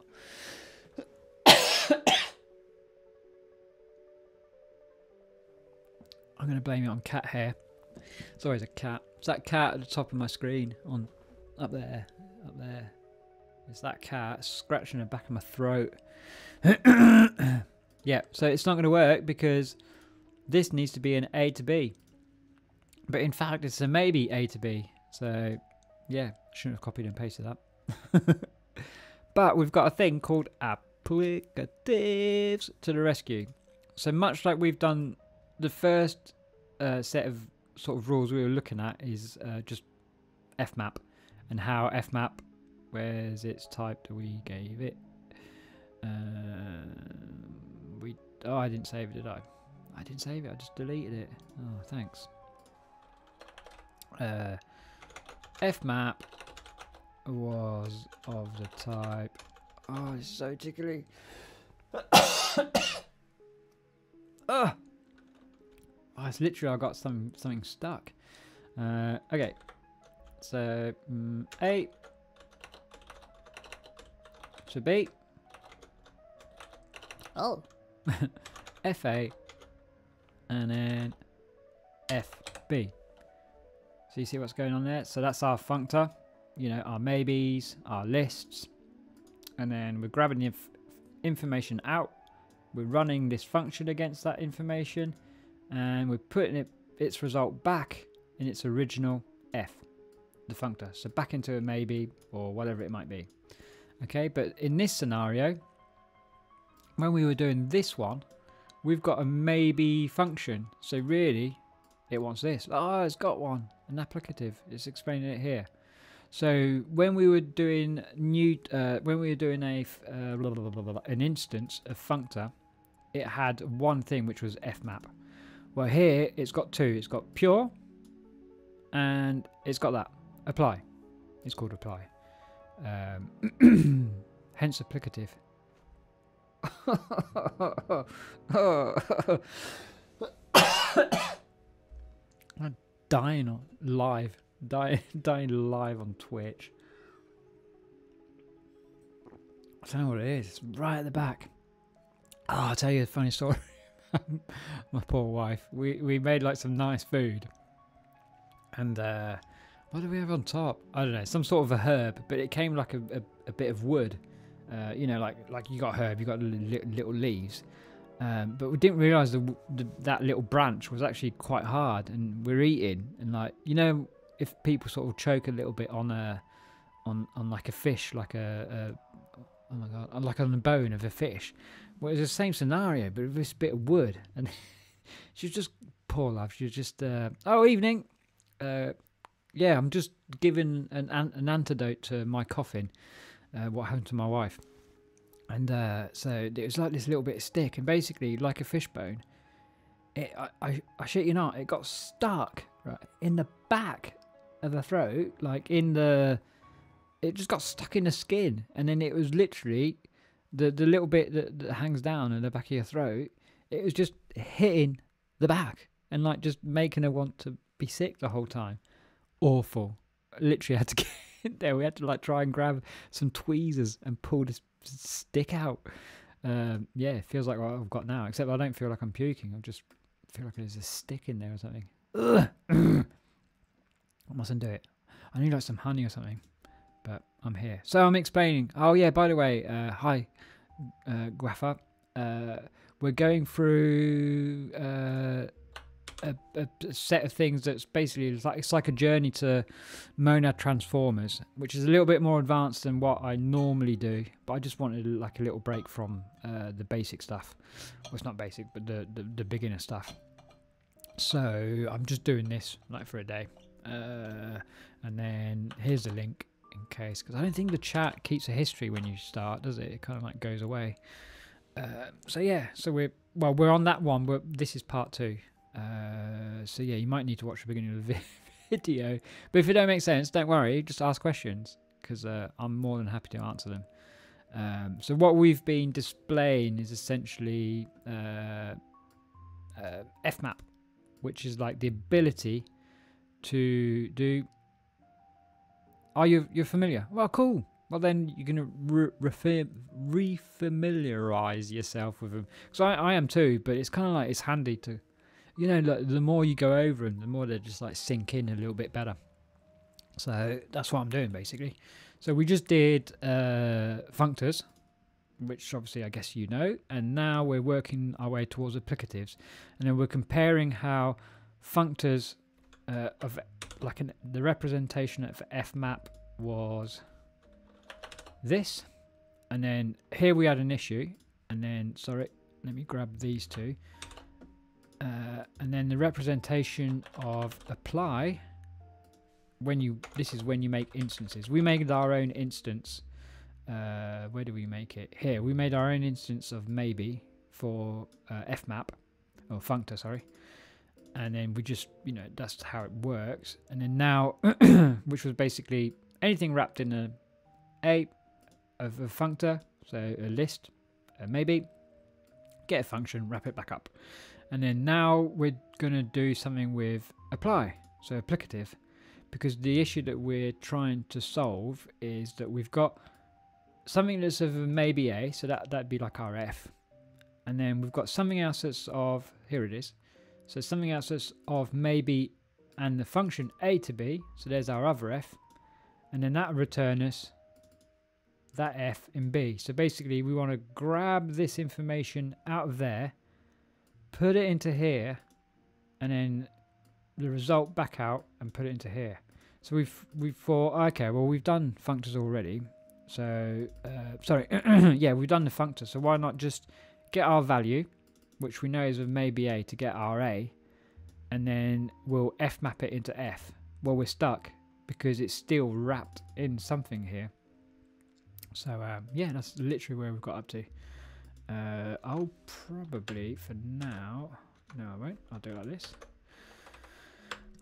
I'm going to blame it on cat hair. It's always a cat. It's that cat at the top of my screen on up there, up there. It's that cat scratching the back of my throat. [COUGHS] Yeah, so it's not going to work because this needs to be an A to B. But in fact, it's a maybe A to B. So, yeah, shouldn't have copied and pasted that. [LAUGHS] but we've got a thing called applicatives to the rescue. So much like we've done the first uh, set of sort of rules we were looking at is uh, just fmap and how fmap, where's its type that we gave it? Uh, Oh, I didn't save it, did I? I didn't save it, I just deleted it. Oh, thanks. Uh, fmap was of the type... Oh, it's so tickly. oh. [COUGHS] [COUGHS] oh, it's literally I got some something stuck. Uh, okay, so um, A to B. Oh. [LAUGHS] FA and then FB. So you see what's going on there? So that's our functor, you know, our maybes, our lists. And then we're grabbing the inf information out. We're running this function against that information. And we're putting it, its result back in its original F, the functor. So back into a maybe or whatever it might be. Okay, but in this scenario, when we were doing this one, we've got a maybe function. So really, it wants this. Oh, it's got one, an applicative. It's explaining it here. So when we were doing new, uh, when we were doing a uh, blah, blah, blah, an instance of functor, it had one thing which was fmap. Well, here it's got two. It's got pure, and it's got that apply. It's called apply. Um, [CLEARS THROAT] hence applicative. I'm [COUGHS] dying on live, dying, [LAUGHS] dying live on Twitch. I don't know what it is. It's right at the back. Oh, I'll tell you a funny story. [LAUGHS] My poor wife. We we made like some nice food, and uh, what do we have on top? I don't know, some sort of a herb, but it came like a, a, a bit of wood uh, you know, like like you got herb, you got little, little leaves, um, but we didn't realise the, the, that little branch was actually quite hard, and we're eating, and like you know, if people sort of choke a little bit on a on on like a fish, like a, a oh my god, like on the bone of a fish. Well, it's the same scenario, but with this bit of wood, and [LAUGHS] she's just poor love. She's just uh, oh evening, uh, yeah, I'm just giving an, an an antidote to my coffin, uh, what happened to my wife. And uh, so it was like this little bit of stick, and basically, like a fishbone, it, I, I, I shit you not, it got stuck right in the back of the throat, like in the. It just got stuck in the skin, and then it was literally the the little bit that, that hangs down in the back of your throat. It was just hitting the back and like just making her want to be sick the whole time. Awful. Literally had to [LAUGHS] get there. We had to like try and grab some tweezers and pull this stick out. Um, yeah, it feels like what I've got now, except I don't feel like I'm puking. I just feel like there's a stick in there or something. [CLEARS THROAT] Ugh. I mustn't do it. I need like some honey or something. I'm here. So I'm explaining. Oh yeah, by the way, uh, hi, uh, Guafa. Uh, we're going through uh, a, a, set of things that's basically it's like, it's like a journey to monad transformers, which is a little bit more advanced than what I normally do. But I just wanted like a little break from uh, the basic stuff. Well, it's not basic, but the, the, the beginner stuff. So I'm just doing this like for a day. Uh, and then here's the link in case, because I don't think the chat keeps a history when you start, does it? It kind of like goes away. Uh, so yeah, so we're well, we're on that one, but this is part two. Uh, so yeah, you might need to watch the beginning of the [LAUGHS] video. But if it don't make sense, don't worry, just ask questions because uh, I'm more than happy to answer them. Um, so what we've been displaying is essentially uh, uh FMAP, which is like the ability to do. Are you you're familiar? Well, cool. Well, then you're gonna re- refamiliarize yourself with them. Because I, I am too, but it's kind of like it's handy to, you know, the more you go over them, the more they just like sink in a little bit better. So that's what I'm doing basically. So we just did uh, functors, which obviously I guess you know, and now we're working our way towards applicatives, and then we're comparing how functors uh, of like an, the representation of fmap was this and then here we had an issue and then sorry let me grab these two uh, and then the representation of apply when you this is when you make instances. We made our own instance uh, where do we make it? Here we made our own instance of maybe for uh, fmap or functor sorry and then we just you know that's how it works. And then now [CLEARS THROAT] which was basically anything wrapped in a a of a functor so a list a maybe get a function wrap it back up. And then now we're going to do something with apply so applicative because the issue that we're trying to solve is that we've got something that's of maybe a so that that'd be like our f. And then we've got something else that's of here it is so something else that's of maybe and the function a to b. So there's our other f. And then that return us that f in b. So basically we want to grab this information out of there, put it into here, and then the result back out and put it into here. So we've we've thought, okay, well we've done functors already. So uh, sorry, [CLEARS THROAT] yeah, we've done the functor. So why not just get our value which we know is with maybe A to get RA, and then we'll F map it into F. Well, we're stuck because it's still wrapped in something here. So um, yeah, that's literally where we've got up to. Uh, I'll probably, for now, no I won't, I'll do it like this.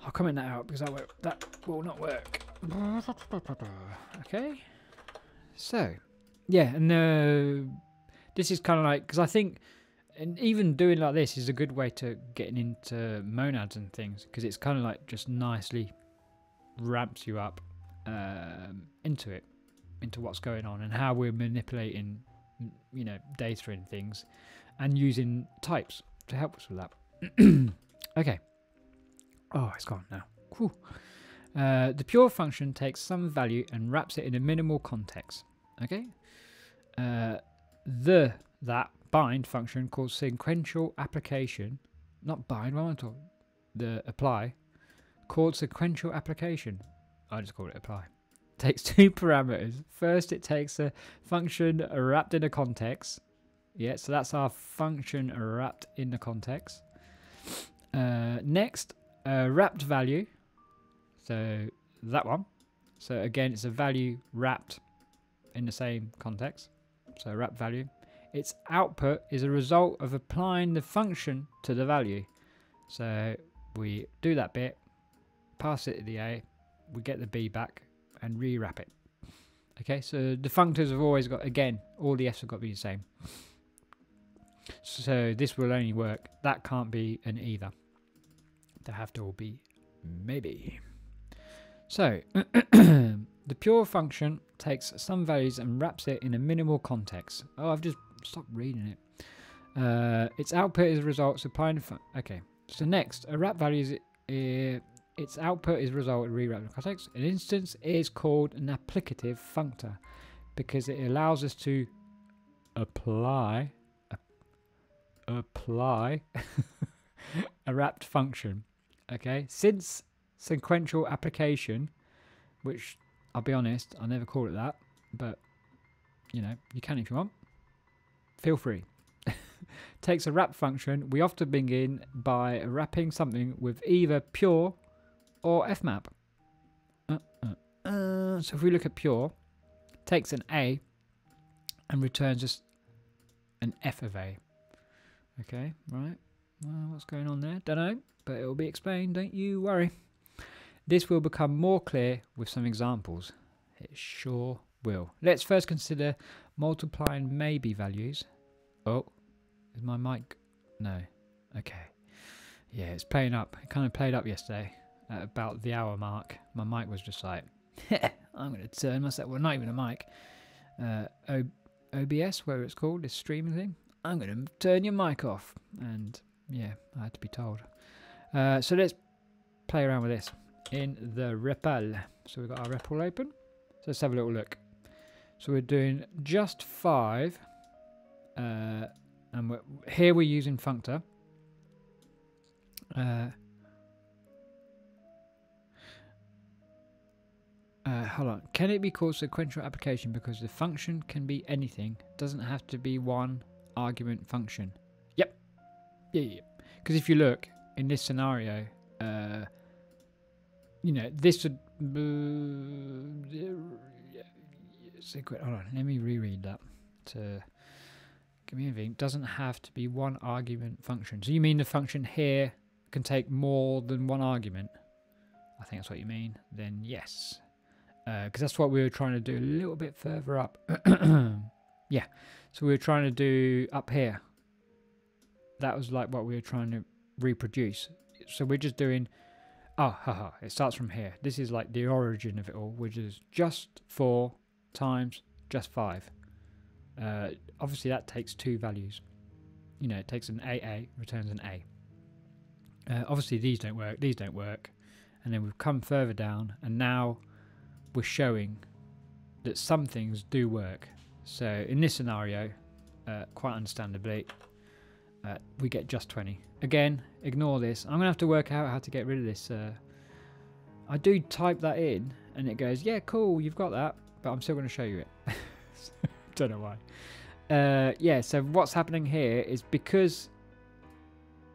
I'll comment that out because that, will, that will not work. [LAUGHS] Okay, so yeah, and uh, this is kind of like, because I think and even doing like this is a good way to getting into monads and things because it's kind of like just nicely ramps you up um, into it, into what's going on and how we're manipulating, you know, data and things, and using types to help us with that. [CLEARS THROAT] okay. Oh, it's gone now. Uh, the pure function takes some value and wraps it in a minimal context. Okay. Uh, the that bind function called sequential application, not bind, what am I talking? The apply, called sequential application. I just call it apply. Takes [LAUGHS] two parameters. First, it takes a function wrapped in a context. Yeah, so that's our function wrapped in the context. Uh, next, a wrapped value. So that one. So again, it's a value wrapped in the same context. So wrapped value. Its output is a result of applying the function to the value. So we do that bit, pass it to the A, we get the B back and rewrap it. Okay, so the functors have always got, again, all the F's have got to be the same. So this will only work. That can't be an either. They have to all be maybe. So [CLEARS THROAT] the pure function takes some values and wraps it in a minimal context. Oh, I've just stopped reading it. Uh, its output is a result supplying. okay, so next, a wrap value is uh, its output is a result of rewrapped in context. An instance is called an applicative functor because it allows us to apply apply [LAUGHS] a wrapped function. Okay, since sequential application, which I'll be honest, I never call it that, but you know, you can if you want. Feel free. [LAUGHS] Takes a wrap function. We often begin by wrapping something with either pure or fmap. Uh, uh, uh. So if we look at pure, takes an A and returns us an F of A. Okay, right. Well, what's going on there? Don't know, but it will be explained. Don't you worry. This will become more clear with some examples. It sure will. Let's first consider multiplying maybe values. Oh, is my mic? No. Okay. Yeah, it's playing up. It kind of played up yesterday at about the hour mark. My mic was just like, [LAUGHS] I'm going to turn myself. Well, not even a mic. Uh, o- OBS, where it's called, this streaming thing. I'm going to turn your mic off. And yeah, I had to be told. Uh, so let's play around with this in the REPL. So we've got our REPL open. So let's have a little look. So we're doing just five. Uh, and we're, here we're using functor. Uh, uh, hold on. Can it be called sequential application because the function can be anything? Doesn't have to be one argument function. Yep. Yeah, yeah. Because if you look in this scenario, uh, you know, this would. Hold on, let me reread that. To give me anything doesn't have to be one argument function. So you mean the function here can take more than one argument? I think that's what you mean. Then yes, because uh, that's what we were trying to do a little bit further up. [COUGHS] yeah, so we were trying to do up here. That was like what we were trying to reproduce. So we're just doing, oh, haha, it starts from here. This is like the origin of it all, which is just 4 times just 5. Uh, obviously that takes two values. You know, it takes an AA, returns an A. Uh, obviously these don't work, these don't work. And then we've come further down and now we're showing that some things do work. So in this scenario, uh, quite understandably, uh, we get just 20. Again, ignore this. I'm going to have to work out how to get rid of this. Uh, I do type that in and it goes, yeah, cool, you've got that, but I'm still going to show you it. [LAUGHS] Don't know why. Uh, yeah, so what's happening here is because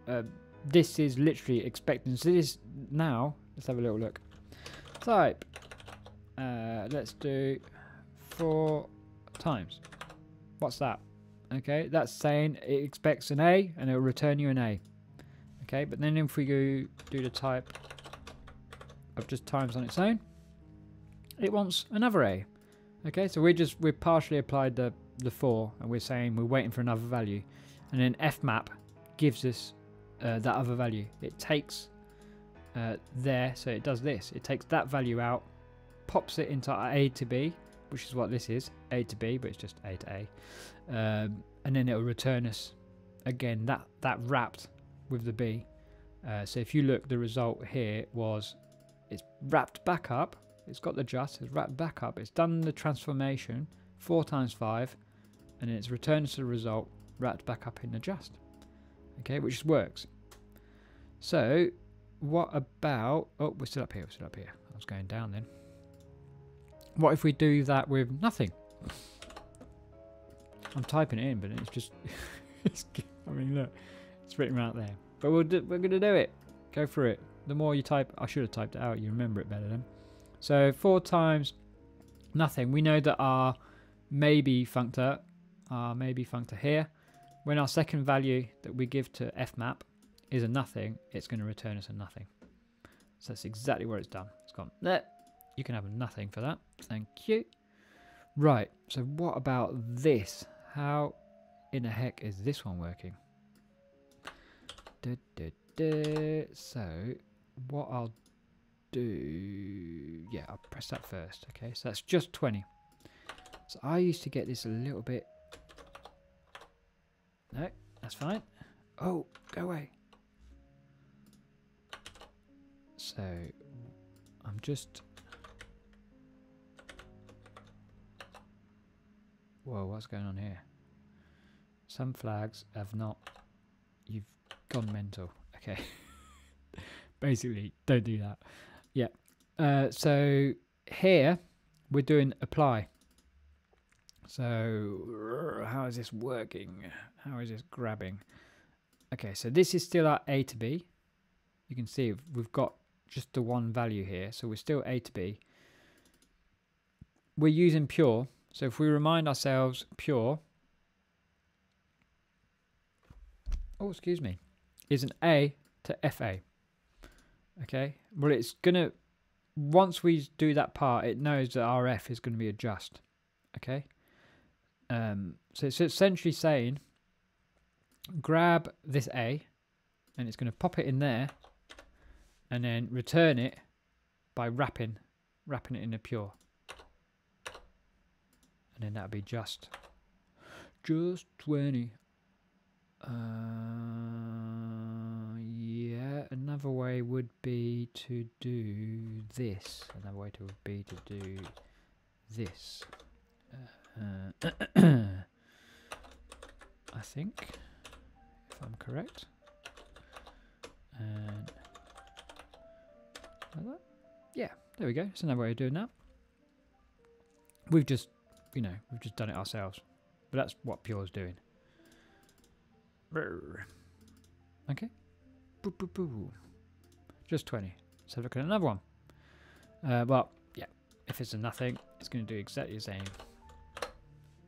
uh, this is literally expecting, so this now, let's have a little look. Type, uh, let's do four times. What's that? Okay, that's saying it expects an A and it will return you an A. Okay, but then if we go do the type of just times on its own, it wants another A. Okay, so we just we partially applied the the four, and we're saying we're waiting for another value, and then fmap gives us uh, that other value. It takes uh, there, so it does this. It takes that value out, pops it into A to B, which is what this is, A to B, but it's just A to A. Um, and then it'll return us again that that wrapped with the B. Uh, so if you look, the result here was it's wrapped back up. It's got the just. It's wrapped back up. It's done the transformation four times five, and it's returned to the result wrapped back up in the just. Okay, which works. So what about? Oh, we're still up here. We're still up here. I was going down then. What if we do that with nothing? I'm typing it in, but it's just... [LAUGHS] it's, I mean, look. It's written right there. But we'll do, we're going to do it. Go for it. The more you type... I should have typed it out. You remember it better then. So, four times nothing. We know that our maybe functor, our maybe functor here, when our second value that we give to fmap is a nothing, it's going to return us a nothing. So that's exactly where it's done. It's gone there. You can have nothing for that. Thank you. Right, so what about this? How in the heck is this one working? Da, da, da. So, what I'll do... Yeah, I'll press that first. Okay, so that's just 20. So I used to get this a little bit... No, that's fine. Oh, go away. So, I'm just Whoa, what's going on here? Some flags have not... You've gone mental. Okay. [LAUGHS] Basically, don't do that. Uh, so here, we're doing apply. So how is this working? How is this grabbing? Okay, so this is still our A to B. You can see we've got just the one value here. So we're still A to B. We're using pure so if we remind ourselves pure, oh, excuse me, is an A to FA. Okay, well, it's going to, once we do that part, it knows that RF is going to be a just. Okay, um, so it's essentially saying grab this A and it's going to pop it in there and then return it by wrapping, wrapping it in a pure. And then that'd be just. Just 20 uh, another way would be to do this another way to would be to do this uh, [CLEARS THROAT] I think if I'm correct and like that yeah there we go it's another way of doing that we've just you know, we've just done it ourselves. But that's what Pure's doing. Okay. Boo, boo, boo. Just 20. Let's have a look at another one. Uh, well, yeah, if it's a nothing, it's going to do exactly the same.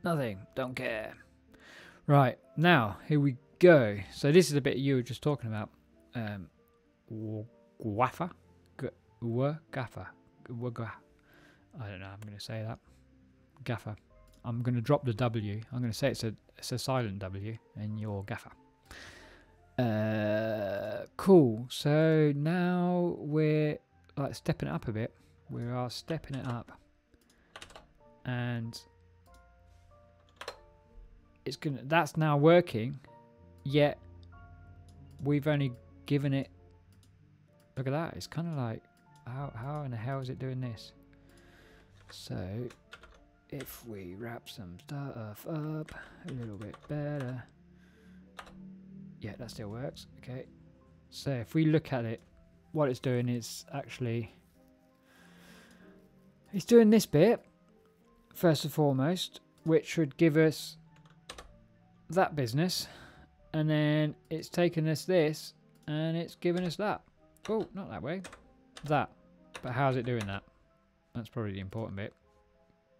Nothing. Don't care. Right, now, here we go. So this is a bit you were just talking about. Um, Guafa? Gaffa? I don't know, I'm going to say that gaffer. I'm going to drop the W. I'm going to say it's a it's a silent W, and you're gaffer. Uh, cool. So now we're like stepping it up a bit. We are stepping it up, and it's gonna. That's now working. Yet we've only given it. Look at that. It's kind of like how how in the hell is it doing this? So if we wrap some stuff up a little bit better. Yeah, that still works. Okay. So if we look at it, what it's doing is actually it's doing this bit first and foremost, which would give us that business, and then it's taken us this and it's given us that. Oh, not that way. That. But how's it doing that? That's probably the important bit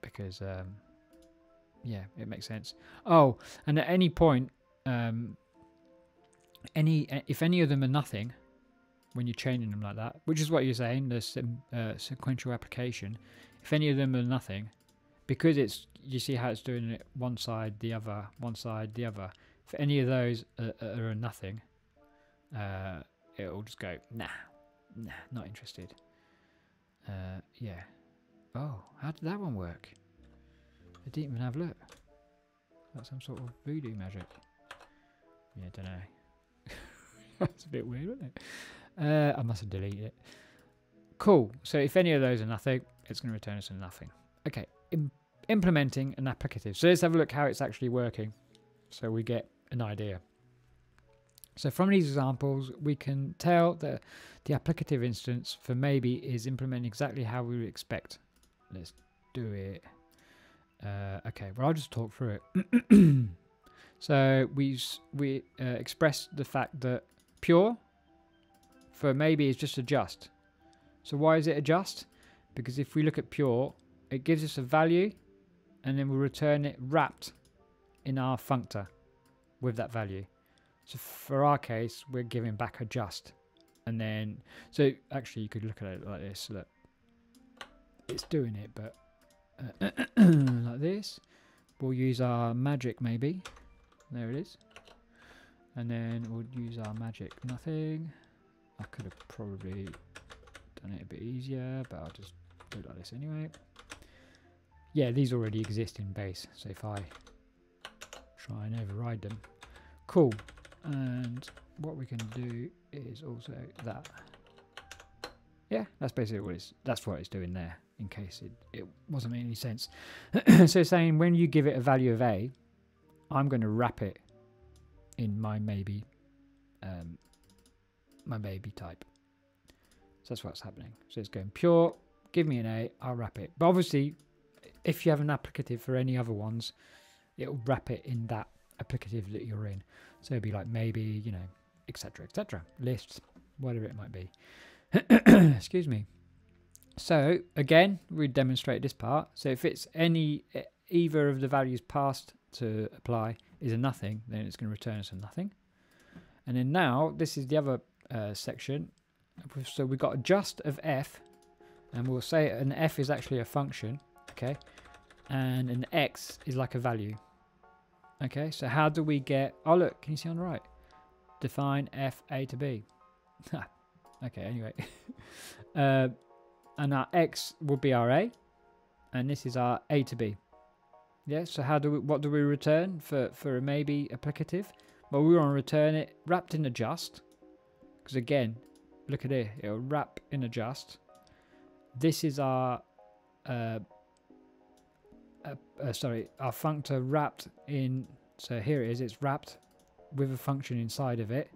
because um, yeah, it makes sense. Oh, and at any point, um, any if any of them are nothing, when you're chaining them like that, which is what you're saying, the uh, sequential application. If any of them are nothing, because it's you see how it's doing it one side, the other, one side, the other. If any of those are, are nothing, uh, it'll just go nah, nah, not interested. Uh, yeah. Oh, how did that one work? I didn't even have a look. That's some sort of voodoo magic. Yeah, I don't know. That's a bit weird, isn't it? Uh, I must have deleted it. Cool. So if any of those are nothing, it's going to return us a nothing. Okay. Im implementing an applicative. So let's have a look how it's actually working. So we get an idea. So from these examples, we can tell that the applicative instance for maybe is implementing exactly how we would expect. Let's do it. Uh, okay, well I'll just talk through it. [CLEARS THROAT] so we we uh, express the fact that pure for maybe is just a just. So why is it a just? Because if we look at pure, it gives us a value, and then we return it wrapped in our functor with that value. So for our case, we're giving back a just and then so actually you could look at it like this. Look, it's doing it, but uh, [CLEARS THROAT] like this. We'll use our magic maybe. There it is. And then we'll use our magic nothing. I could have probably done it a bit easier, but I'll just do it like this anyway. Yeah, these already exist in base, so if I try and override them. Cool. And what we can do is also that. Yeah, that's basically what it's that's what it's doing there, in case it, it wasn't making any sense. [CLEARS THROAT] so saying when you give it a value of A, I'm going to wrap it in my maybe um, my maybe type. So that's what's happening. So it's going pure, give me an A, I'll wrap it. But obviously, if you have an applicative for any other ones, it'll wrap it in that applicative that you're in. So it'd be like maybe, you know, etc. etc. lists, whatever it might be. [COUGHS] Excuse me. So again, we demonstrate this part. So if it's any either of the values passed to apply is a nothing, then it's going to return us a nothing. And then now this is the other uh, section. So we've got just of f, and we'll say an f is actually a function, okay, and an x is like a value. Okay, so how do we get? Oh look, can you see on the right? Define f a to b. okay, anyway, [LAUGHS] uh, and our x will be our a, and this is our a to b. Yeah, so how do we, what do we return for, for a maybe applicative? Well, we want to return it wrapped in a just. Because again, look at it, it'll wrap in a just. This is our, uh, uh, uh, sorry, our functor wrapped in, so here it is, it's wrapped with a function inside of it.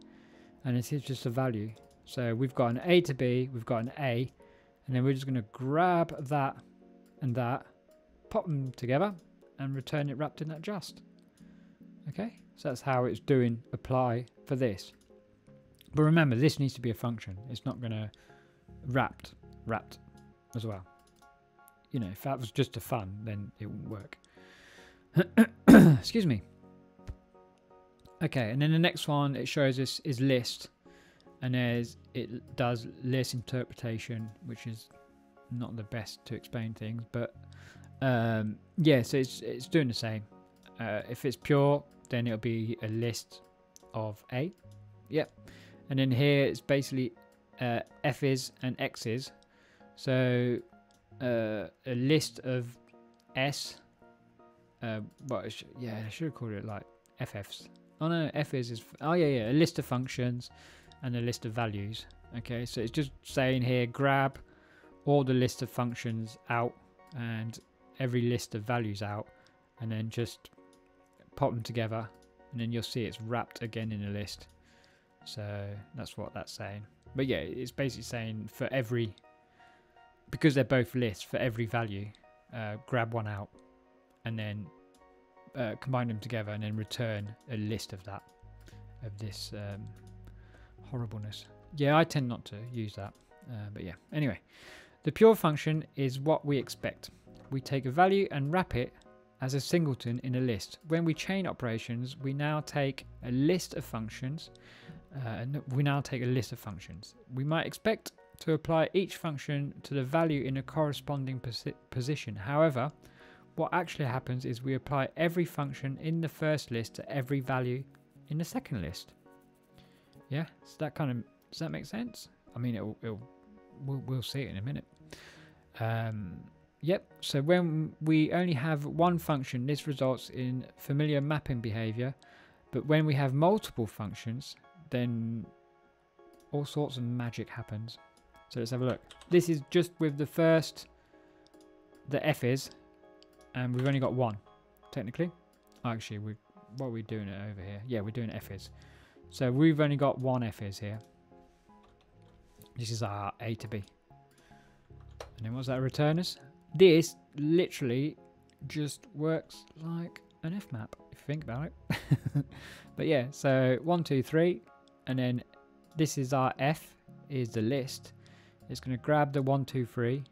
And it is just a value. So we've got an A to B, we've got an A, and then we're just going to grab that and that, pop them together, and return it wrapped in that just. Okay, so that's how it's doing apply for this. But remember, this needs to be a function. It's not going to wrapped, wrapped as well. You know, if that was just a fun, then it wouldn't work. [COUGHS] Excuse me. Okay, and then the next one it shows us is list. And there's it does list interpretation, which is not the best to explain things, but um, yeah, so it's it's doing the same. Uh, if it's pure, then it'll be a list of A. Yep. And then here it's basically uh, F's and X's. So uh, a list of S. Uh, yeah, I should have called it like FFs. Oh no, FS is. Oh yeah, yeah, a list of functions and a list of values. Okay, so it's just saying here grab all the list of functions out and every list of values out and then just pop them together and then you'll see it's wrapped again in a list. So that's what that's saying. But yeah, it's basically saying for every, because they're both lists, for every value, uh, grab one out and then uh, combine them together and then return a list of that, of this um, horribleness. Yeah, I tend not to use that. Uh, but yeah, anyway, the pure function is what we expect we take a value and wrap it as a singleton in a list. When we chain operations, we now take a list of functions. Uh, we now take a list of functions. We might expect to apply each function to the value in a corresponding posi position. However, what actually happens is we apply every function in the first list to every value in the second list. Yeah, so that kind of does that make sense? I mean, it'll, it'll we'll, we'll see it in a minute. Um, Yep, so when we only have one function, this results in familiar mapping behavior. But when we have multiple functions, then all sorts of magic happens. So let's have a look. This is just with the first, the F is, and we've only got one, technically. Actually, we what are we doing it over here? Yeah, we're doing F is. So we've only got one F is here. This is our A to B. And then what's that return us? This literally just works like an F map, if you think about it. [LAUGHS] but yeah, so one, two, three, and then this is our F, is the list. It's going to grab the one, two, three,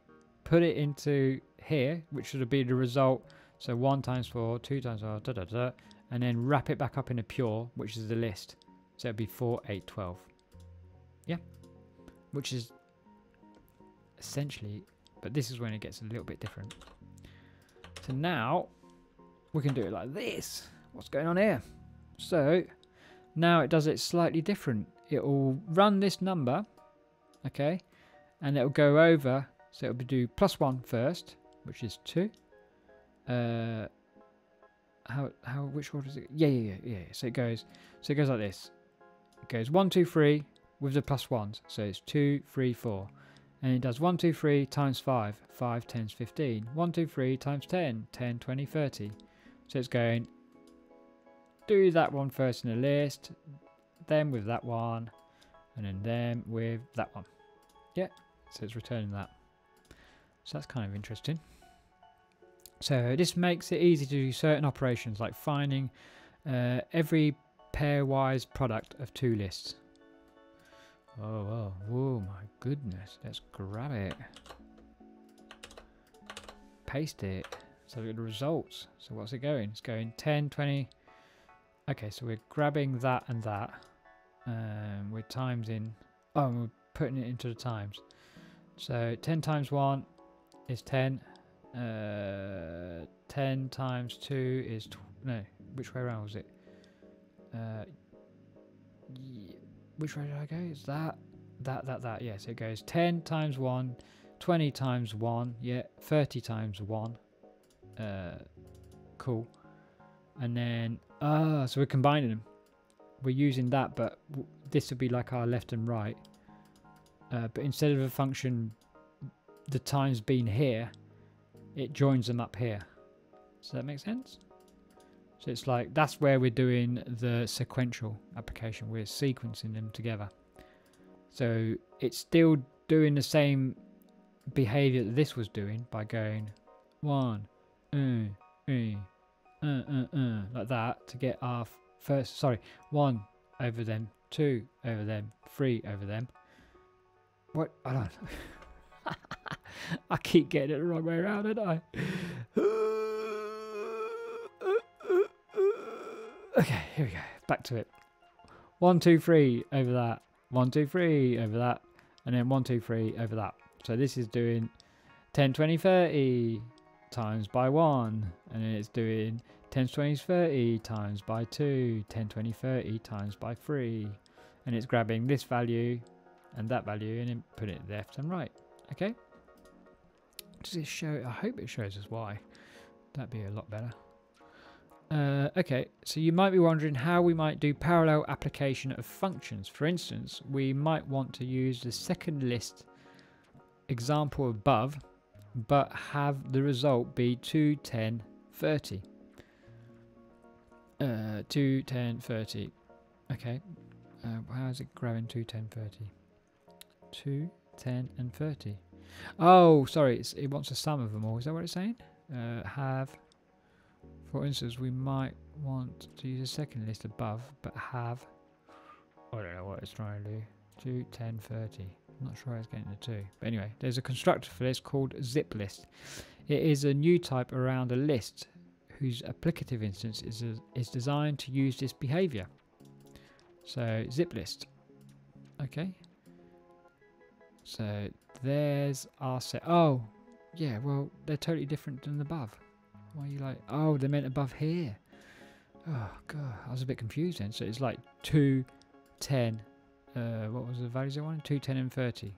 put it into here, which should be the result. So one times four, two times four, da da da, and then wrap it back up in a pure, which is the list. So it'd be 4, 8, 12. Yeah. which is essentially, but this is when it gets a little bit different. So now we can do it like this. What's going on here? So now it does it slightly different. It will run this number, okay, and it will go over. So it will do plus one first, which is two. Uh, how how which order is it? Yeah, yeah, yeah, yeah. So it goes. So it goes like this. It goes one, two, three with the plus ones. So it's two, three, four. And it does 1, 2, 3 times 5, 5 10 15. 1, 2, 3 times 10, 10, 20, 30. So it's going, do that one first in the list, then with that one, and then them with that one. Yeah, so it's returning that. So that's kind of interesting. So this makes it easy to do certain operations like finding uh, every pairwise product of two lists. Oh, oh, oh my goodness. Let's grab it. Paste it. So we get the results. So what's it going? It's going 10, 20. Okay, so we're grabbing that and that. Um, we're times in. Oh, and we're putting it into the times. So 10 times 1 is 10. Uh, 10 times 2 is. no, which way around was it? Uh, which way did I go? Is that, that, that, that. Yes, it goes 10 times 1, 20 times 1, yeah, 30 times 1. Uh, cool. And then, ah, so we're combining them. We're using that, but this would be like our left and right. Uh, but instead of a function, the times being here, it joins them up here. Does that make sense? So it's like that's where we're doing the sequential application. We're sequencing them together. So it's still doing the same behavior that this was doing by going one, uh, uh, uh, uh, uh, like that to get our first, sorry, one over them, two over them, three over them. What? I don't [LAUGHS] I keep getting it the wrong way around, don't I? Okay, here we go. Back to it. One, two, three over that. One, two, three over that. And then one, two, three over that. So this is doing 10, 20, 30 times by 1. And then it's doing 10, 20, 30 times by 2. 10, 20, 30 times by 3. And it's grabbing this value and that value and then putting it left and right. Okay? Does it show? I hope it shows us why. That'd be a lot better. Uh, okay, so you might be wondering how we might do parallel application of functions. For instance, we might want to use the second list example above, but have the result be 2, 10, 30. Uh, 2, 10, 30. Okay, uh, how is it grabbing 2, 10, 30? 2, 10, and 30. Oh, sorry, it wants a sum of them all. Is that what it's saying? Uh, have for instance, we might want to use a second list above, but have, I don't know what it's trying to do, 2, 10, 30. I'm not sure how it's getting the 2. But anyway, there's a constructor for this called zip list. It is a new type around a list whose applicative instance is, a, is designed to use this behavior. So zip list. Okay. So there's our set. Oh, yeah, well, they're totally different than above. Why are you like, oh, they meant above here. Oh, God. I was a bit confused then. So it's like 2, 10. Uh, what was the values I wanted? 2, 10, and 30.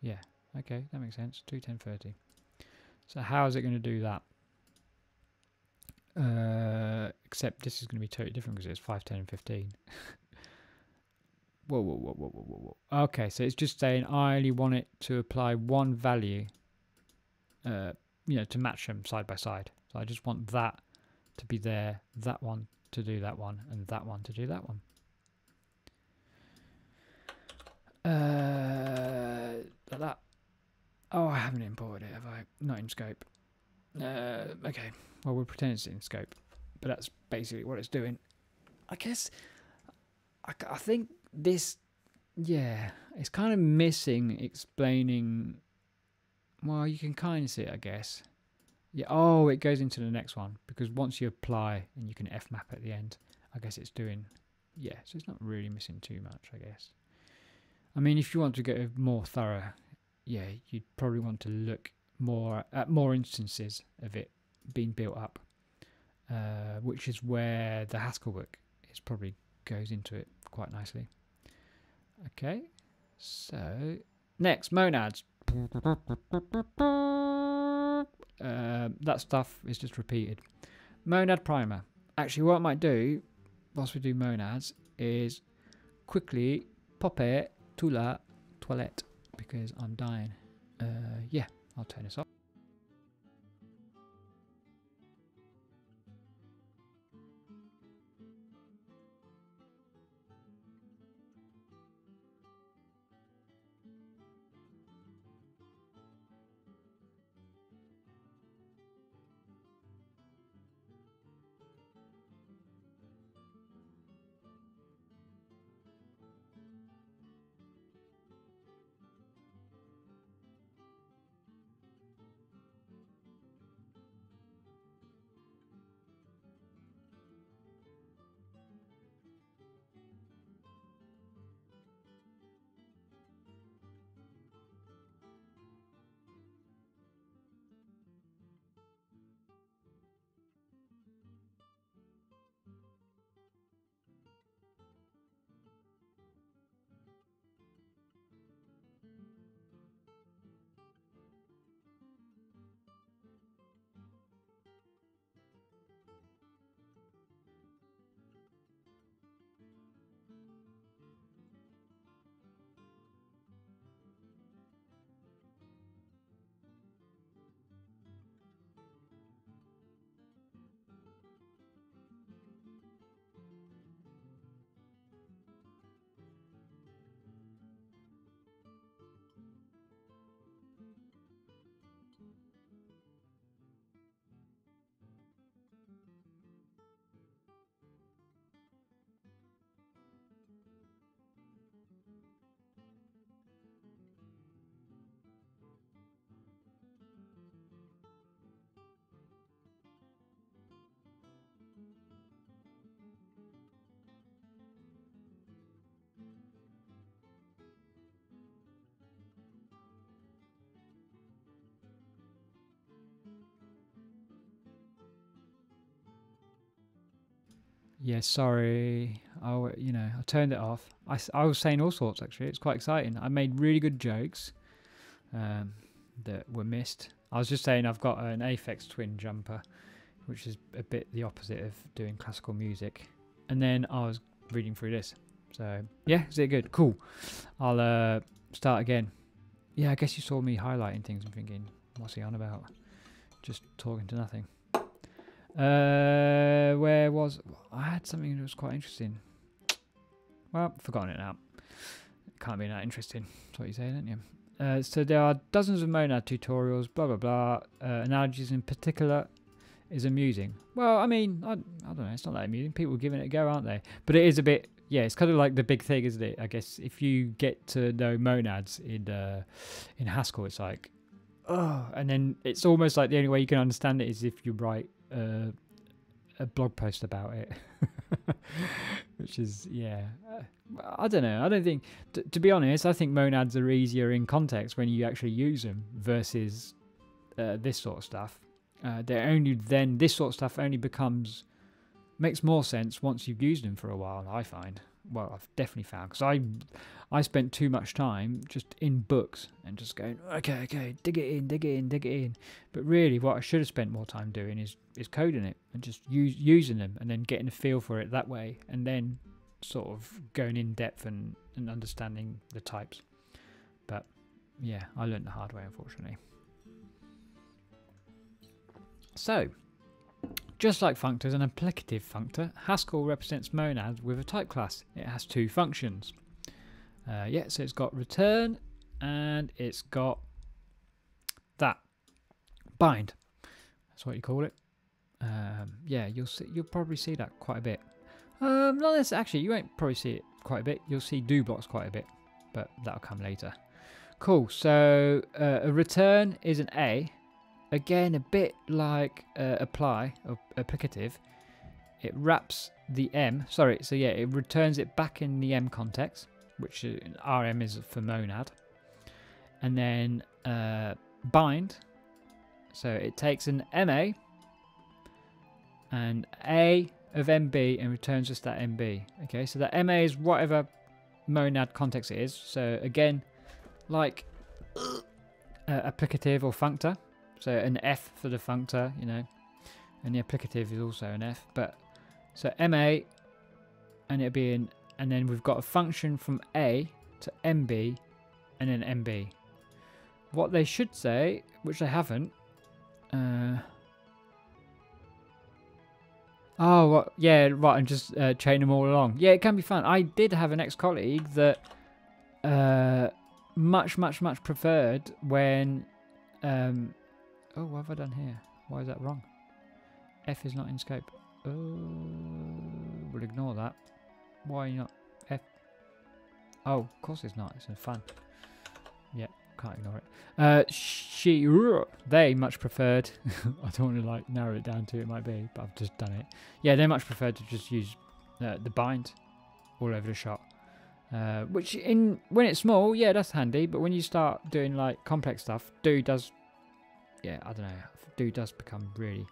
Yeah. Okay, that makes sense. 2, 10, 30. So how is it going to do that? Uh, except this is going to be totally different because it's 5, 10, and 15. [LAUGHS] whoa, whoa, whoa, whoa, whoa, whoa. Okay, so it's just saying I only want it to apply one value, uh, you know, to match them side by side. So I just want that to be there, that one to do that one, and that one to do that one. Uh, that. Oh, I haven't imported it, have I? Not in scope. Uh, okay. Well, we'll pretend it's in scope, but that's basically what it's doing. I guess. I, I think this. Yeah, it's kind of missing explaining. Well, you can kind of see it, I guess. Yeah. Oh, it goes into the next one because once you apply and you can F map at the end, I guess it's doing. Yeah. So it's not really missing too much, I guess. I mean, if you want to go more thorough, yeah, you'd probably want to look more at more instances of it being built up, uh, which is where the Haskell book is probably goes into it quite nicely. Okay, so next monads. Uh, that stuff is just repeated. Monad primer. Actually, what I might do whilst we do monads is quickly pop it to la toilette because I'm dying. Uh, yeah, I'll turn this off. Yeah, sorry. I, you know, I turned it off. I, I was saying all sorts actually. It's quite exciting. I made really good jokes um, that were missed. I was just saying I've got an Aphex Twin jumper, which is a bit the opposite of doing classical music. And then I was reading through this. So yeah, is it good? Cool. I'll uh, start again. Yeah, I guess you saw me highlighting things and thinking, what's he on about? Just talking to nothing. Uh, where was I had something that was quite interesting. Well, forgotten it now. It can't be that interesting. That's what you say, don't you? Uh, so there are dozens of Monad tutorials, blah blah blah. Uh, analogies in particular is amusing. Well, I mean, I, I don't know. It's not that amusing. People are giving it a go, aren't they? But it is a bit. Yeah, it's kind of like the big thing, isn't it? I guess if you get to know monads in uh, in Haskell, it's like, oh, and then it's almost like the only way you can understand it is if you write a, a blog post about it, [LAUGHS] which is yeah. I don't know. I don't think, t- to be honest, I think monads are easier in context when you actually use them versus uh, this sort of stuff. Uh, they're only then this sort of stuff only becomes makes more sense once you've used them for a while. I find. Well, I've definitely found because I I spent too much time just in books and just going, okay, okay, dig it in, dig it in, dig it in. But really, what I should have spent more time doing is is coding it and just use, using them and then getting a feel for it that way, and then sort of going in depth and, and understanding the types. But yeah, I learned the hard way, unfortunately. So, just like functors and applicative functor, Haskell represents monad with a type class. It has two functions. Uh, yeah, so it's got return and it's got that bind. That's what you call it. Um, yeah, you'll see. You'll probably see that quite a bit. Um, not this actually. You won't probably see it quite a bit. You'll see do blocks quite a bit, but that'll come later. Cool. So uh, a return is an A. Again, a bit like uh, apply or applicative. It wraps the M. Sorry. So yeah, it returns it back in the M context which is, RM is for monad, and then uh, bind. So it takes an MA and A of MB and returns just that MB. Okay, so that MA is whatever monad context it is. So again, like uh, applicative or functor. So an F for the functor, you know, and the applicative is also an F. But so MA, and it'll be in, and then we've got a function from A to MB, and then MB. What they should say, which they haven't, uh, Oh, what? yeah, right, and just uh, chain them all along. Yeah, it can be fun. I did have an ex-colleague that uh, much, much, much preferred when... Um, oh, what have I done here? Why is that wrong? F is not in scope. Oh, we'll ignore that. Why not F? Oh, of course it's not. It's fun. Yeah, can't ignore it. Uh, she, they much preferred. [LAUGHS] I don't want to like narrow it down to it might be, but I've just done it. Yeah, they much preferred to just use uh, the bind all over the shot. Uh, which in when it's small, yeah, that's handy. But when you start doing like complex stuff, do does, yeah, I don't know, do does become really,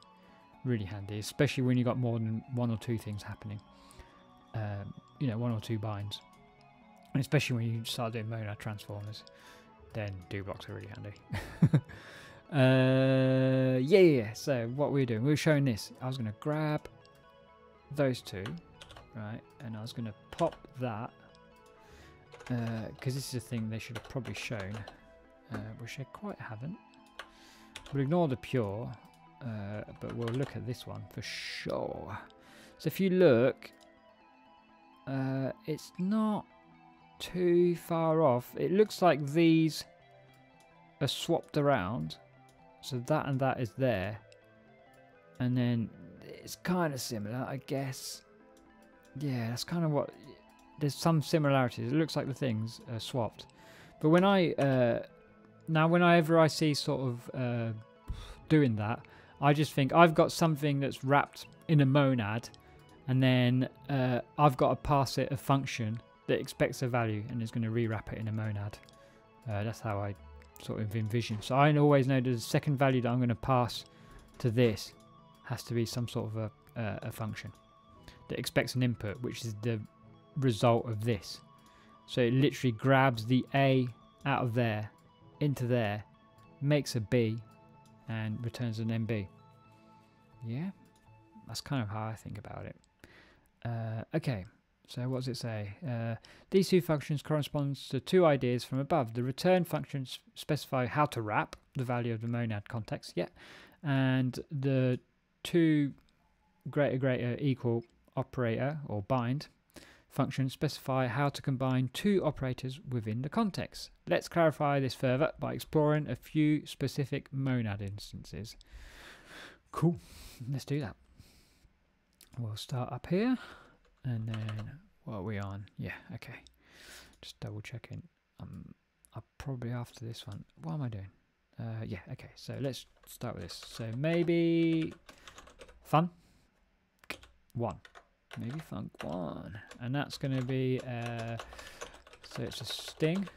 really handy, especially when you've got more than one or two things happening. Um, you know, one or two binds, and especially when you start doing monad transformers then do blocks are really handy. [LAUGHS] uh, yeah, yeah, so what we are doing, we were showing this. I was going to grab those two, right, and I was going to pop that, because uh, this is a thing they should have probably shown, uh, which they quite haven't. We'll ignore the pure, uh, but we'll look at this one for sure. So if you look, uh, it's not too far off. It looks like these are swapped around. So that and that is there. And then it's kind of similar, I guess. Yeah, that's kind of what... There's some similarities. It looks like the things are swapped. But when I... Uh, now, whenever I see sort of uh, doing that, I just think I've got something that's wrapped in a monad. And then uh, I've got to pass it a function that expects a value and is going to rewrap it in a monad. Uh, that's how I sort of envision. So I always know that the second value that I'm going to pass to this has to be some sort of a, uh, a function that expects an input, which is the result of this. So it literally grabs the A out of there into there, makes a B, and returns an MB. Yeah, that's kind of how I think about it. Uh, okay. So what does it say? Uh, these two functions correspond to two ideas from above. The return functions specify how to wrap the value of the monad context, yeah, and the two greater greater equal operator or bind functions specify how to combine two operators within the context. Let's clarify this further by exploring a few specific monad instances. Cool, let's do that. We'll start up here. And then what are we on? Yeah, okay. Just double checking. Um, I'll probably after this one. What am I doing? Uh, yeah, okay. So let's start with this. So maybe fun one. Maybe func one. And that's going to be, uh, so it's a sting.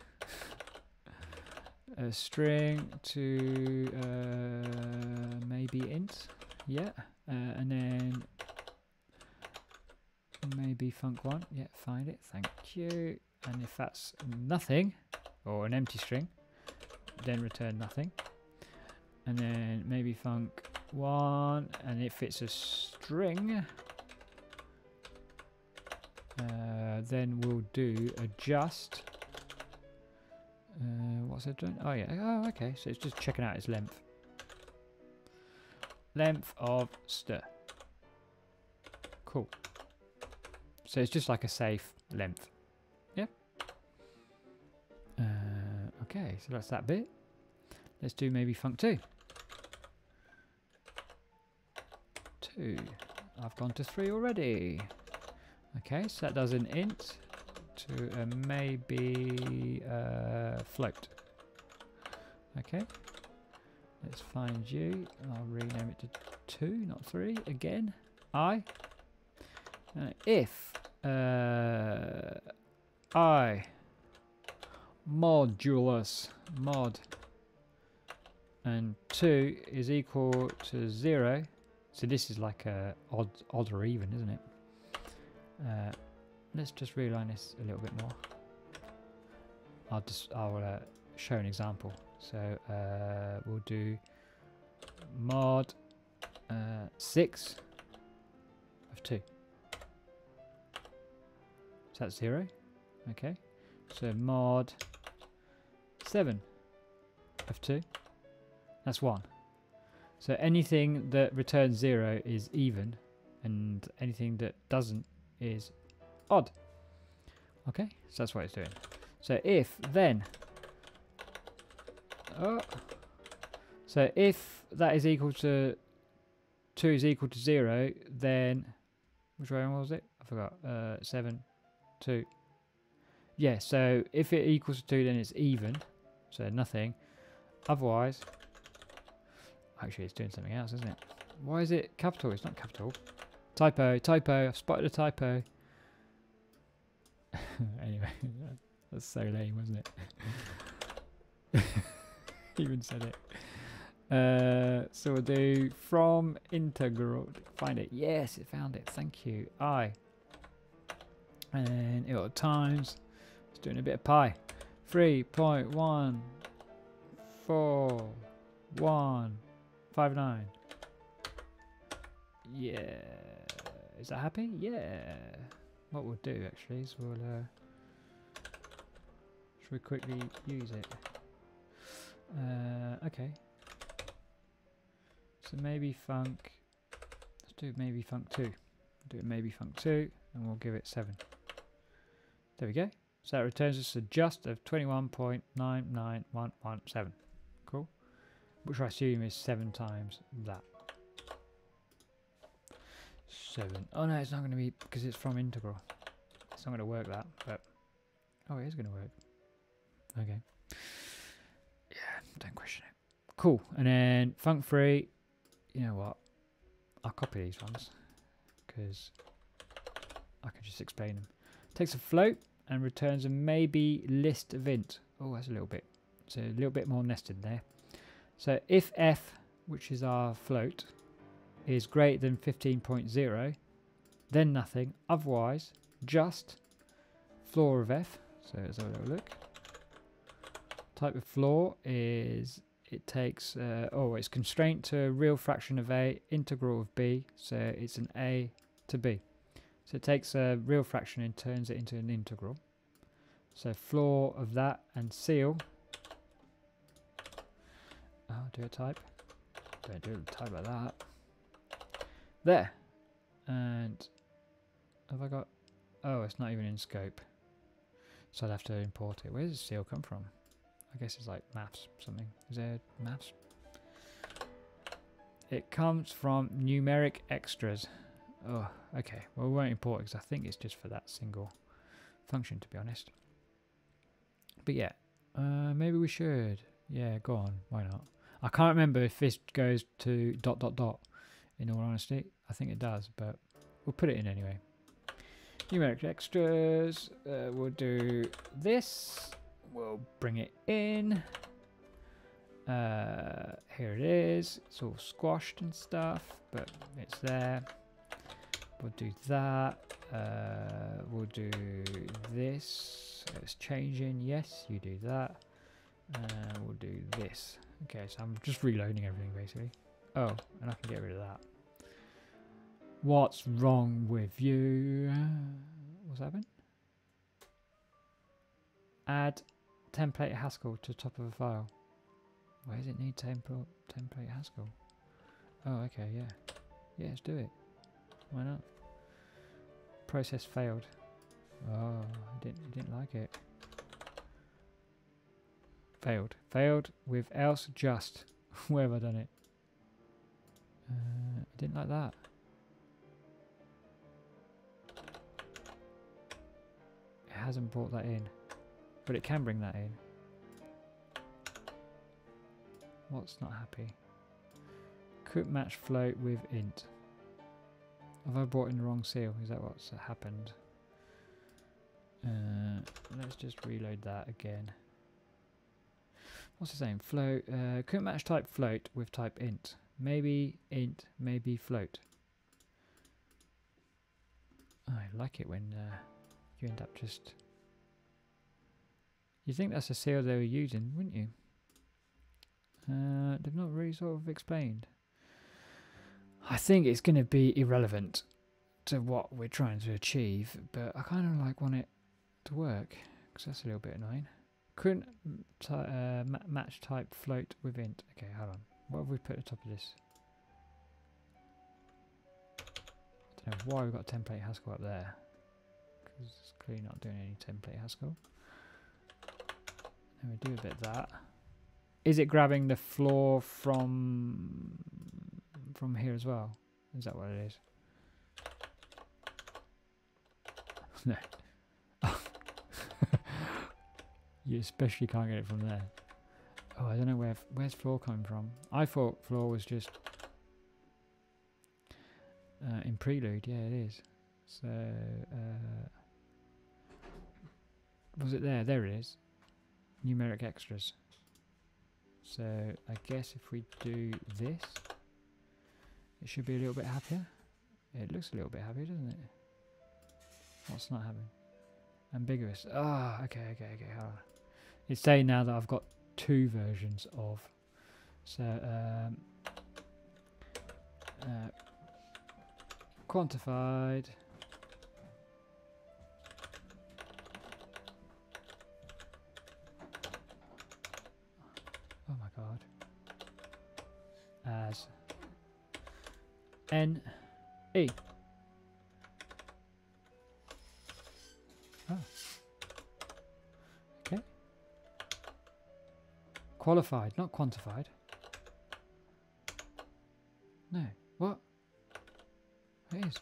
a string to uh, maybe int. Yeah. Uh, and then maybe func one. Yeah, find it. Thank you. And if that's nothing, or an empty string, then return nothing. And then maybe func one, and if it's a string, uh, then we'll do adjust. Uh, what's it doing? Oh yeah. Oh, okay. So it's just checking out its length. Length of stir. Cool. So it's just like a safe length. Yeah. Uh, okay, so that's that bit. Let's do maybe func 2. 2. I've gone to 3 already. Okay, so that does an int to a maybe uh, float. Okay. Let's find you. I'll rename it to 2, not 3. Again. I. Uh, if uh, I modulus mod and 2 is equal to 0 so this is like a odd odd or even isn't it uh, let's just realign this a little bit more. I'll just I'll uh, show an example. So uh, we'll do mod uh, 6 of 2 so that's 0 okay. So mod 7 of 2. That's 1. So anything that returns 0 is even, and anything that doesn't is odd. Okay, so that's what it's doing. So if then, oh, so if that is equal to 2 is equal to 0, then, which one was it? I forgot, uh, 7, 2. Yeah, so if it equals to 2, then it's even. So nothing. Otherwise, actually it's doing something else, isn't it? Why is it capital? It's not capital. Typo, typo, I've spotted a typo. [LAUGHS] anyway, [LAUGHS] that's so lame, wasn't it? [LAUGHS] Even said it. Uh, so we'll do from integral. Find it. Yes, it found it. Thank you. I. And it times. It's doing a bit of pi. 3.14159. Yeah. Is that happy? Yeah. What we'll do actually is we'll uh, should we quickly use it? Uh, okay. So maybe func. Let's do maybe func two. Do it maybe func two, and we'll give it seven. There we go. So that returns us a just of 21.99117. Cool. Which I assume is 7 times that. 7. Oh no, it's not going to be because it's from integral. It's not going to work that, but... Oh, it is going to work. Okay. Yeah, don't question it. Cool. And then func free. You know what? I'll copy these ones because I can just explain them. Takes a float and returns a maybe list event. Oh, that's a little bit, so a little bit more nested there. So if f, which is our float, is greater than 15.0, then nothing. Otherwise, just floor of f. So let's have a look. Type of floor is it takes uh, oh it's constraint to real fraction of a integral of b so it's an a to b so it takes a real fraction and turns it into an integral. So floor of that and ceil I'll do a type. Don't do a type like that. There. And have I got... Oh, it's not even in scope. So I'd have to import it. Where does ceil come from? I guess it's like maths something. Is there maths? It comes from numeric extras. Oh, okay. Well, we won't import it because I think it's just for that single function, to be honest. But yeah, uh, maybe we should. Yeah, go on. Why not? I can't remember if this goes to dot dot dot. In all honesty, I think it does, but we'll put it in anyway. Numeric extras. Uh, we'll do this. We'll bring it in. Uh, here it is. It's all squashed and stuff, but it's there. We'll do that. Uh, we'll do this. It's changing. Yes, you do that. Uh, we'll do this. Okay, so I'm just reloading everything basically. Oh, and I can get rid of that. What's wrong with you? What's happened? Add template Haskell to top of a file. Why does it need template template Haskell? Oh, okay, yeah. Yeah, let's do it. Why not? process failed. Oh, I didn't, I didn't like it. Failed. Failed with else just. [LAUGHS] Where have I done it? Uh, I didn't like that. Hasn't brought that in. But it can bring that in. What's not happy? Could match float with int. Have I brought in the wrong ceil? Is that what's happened? Uh, let's just reload that again. What's it saying? Float. Uh, couldn't match type float with type int. Maybe int, maybe float. I like it when uh, you end up just... You think that's a ceil they were using, wouldn't you? Uh, they've not really sort of explained. I think it's going to be irrelevant to what we're trying to achieve, but I kind of like want it to work because that's a little bit annoying. Couldn't uh, ma match type float with int. Okay, hold on. What have we put at the top of this? I don't know why we've got a template Haskell up there. Because it's clearly not doing any template Haskell. And we do a bit of that. Is it grabbing the floor from from here as well? Is that what it is? [LAUGHS] no. [LAUGHS] you especially can't get it from there. Oh, I don't know where where's floor coming from. I thought floor was just uh, in prelude. Yeah, it is. So uh, was it there? There it is. Numeric extras. So I guess if we do this, it should be a little bit happier. It looks a little bit happier, doesn't it? What's not happening? Ambiguous. Ah, oh, okay, okay, okay. Hold on. It's saying now that I've got two versions of. So, um, uh, quantified. N E. Oh. Ah. Okay. Qualified, not quantified. No. What? It is.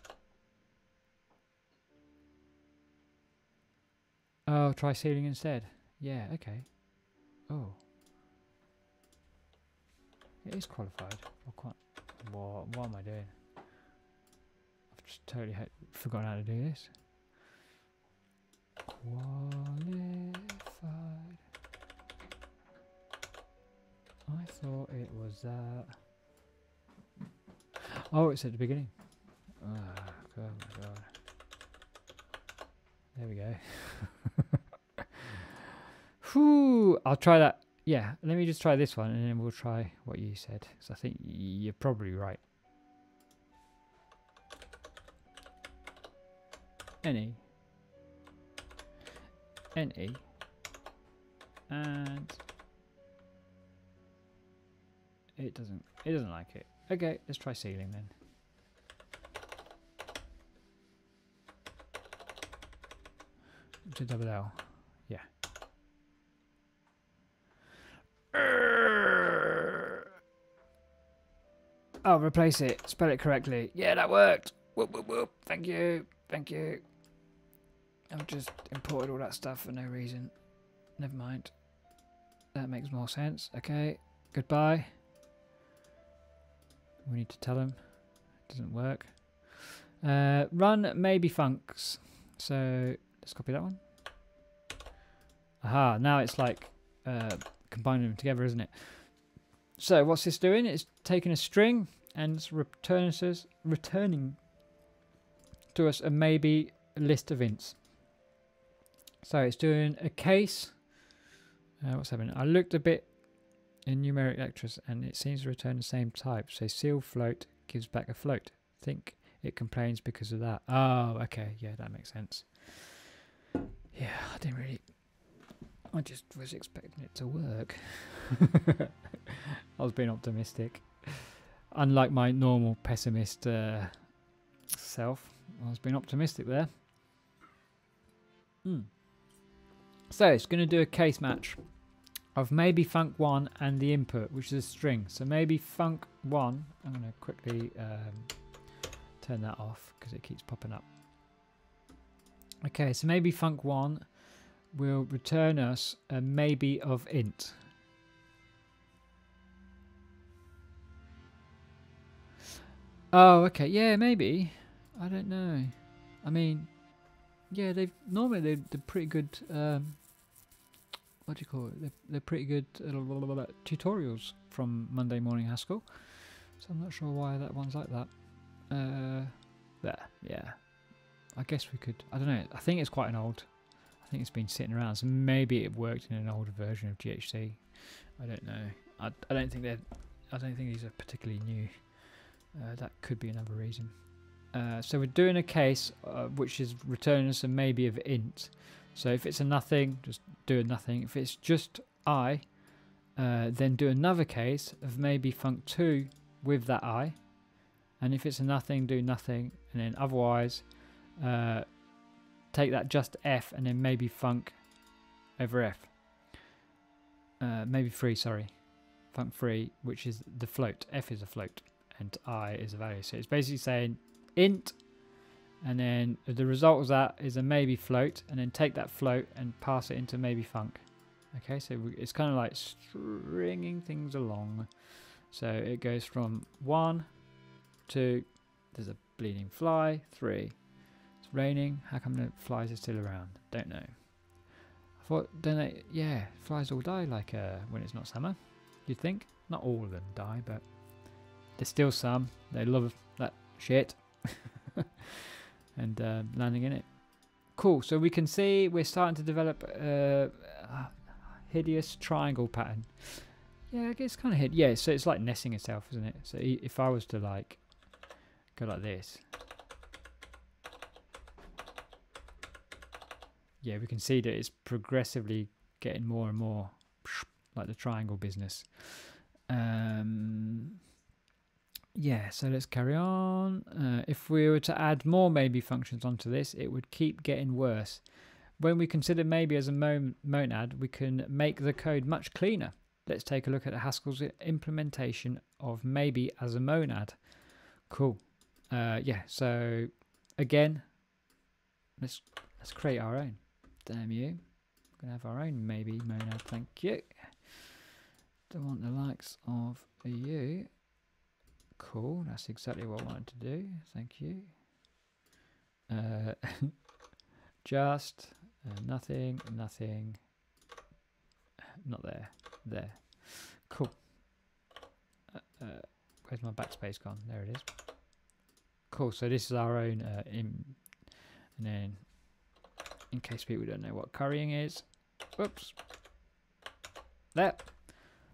Oh, try ceiling instead. Yeah, okay. Oh. It is qualified. Or what, what am I doing? Just totally forgotten how to do this. Qualified. I thought it was that. Oh, it's at the beginning. Ah, oh, God, my God. There we go. [LAUGHS] Whew, I'll try that. Yeah, let me just try this one and then we'll try what you said. Because I think you're probably right. Any. Any. And it doesn't it doesn't like it. Okay, let's try ceiling then. To double L. Yeah. Oh, replace it. Spell it correctly. Yeah, that worked. Whoop, whoop, whoop. Thank you. Thank you. I've just imported all that stuff for no reason. Never mind. That makes more sense. Okay. Goodbye. We need to tell him. It doesn't work. Uh, run maybe funks. So let's copy that one. Aha, now it's like uh, combining them together, isn't it? So what's this doing? It's taking a string and it's returning returning to us a maybe list of ints. So it's doing a case. Uh, what's happening? I looked a bit in numeric lectures and it seems to return the same type. So ceil float gives back a float. I think it complains because of that. Oh, okay. Yeah, that makes sense. Yeah, I didn't really. I just was expecting it to work. [LAUGHS] I was being optimistic. Unlike my normal pessimist uh, self, I was being optimistic there. Hmm. So it's going to do a case match of maybe func 1 and the input, which is a string. So maybe func 1, I'm going to quickly um, turn that off because it keeps popping up. Okay, so maybe func 1 will return us a maybe of int. Oh, okay. Yeah, maybe. I don't know. I mean, yeah, they've normally they're, they're pretty good um, what do you call it? They're, they're pretty good uh, tutorials from Monday Morning Haskell. So I'm not sure why that one's like that. Uh, there, yeah. I guess we could. I don't know. I think it's quite an old. I think it's been sitting around, so maybe it worked in an older version of GHC. I don't know. I, I don't think they're. I don't think these are particularly new. Uh, that could be another reason. Uh, so we're doing a case uh, which is returning us a maybe of int. So if it's a nothing, just do a nothing. If it's just i, uh, then do another case of maybe func2 with that i. And if it's a nothing, do nothing. And then otherwise, uh, take that just f and then maybe func over f. Uh, maybe 3, sorry. Func 3, which is the float. f is a float and i is a value. So it's basically saying int and then the result of that is a maybe float and then take that float and pass it into maybe func Okay, so it's kind of like stringing things along. So it goes from 1 to there's a bleeding fly, 3. It's raining, how come the flies are still around? Don't know. I thought, don't they, yeah, flies all die like uh, when it's not summer, you'd think. Not all of them die, but there's still some. They love that shit. [LAUGHS] and uh, landing in it. Cool, so we can see we're starting to develop a, a hideous triangle pattern. Yeah, I guess kind of hid. Yeah, so it's like nesting itself, isn't it? So if I was to like go like this, yeah, we can see that it's progressively getting more and more like the triangle business. Um, yeah, so let's carry on. Uh, if we were to add more maybe functions onto this, it would keep getting worse. When we consider maybe as a monad, we can make the code much cleaner. Let's take a look at Haskell's implementation of maybe as a monad. Cool. Uh, yeah, so again, let's let's create our own. Damn you. We're going to have our own maybe monad, thank you. Don't want the likes of you. Cool, that's exactly what I wanted to do. Thank you. Uh, [LAUGHS] just uh, nothing, nothing. Not there. There. Cool. Uh, uh, where's my backspace gone? There it is. Cool. So this is our own uh, in, and then in case people don't know what currying is. Whoops. There.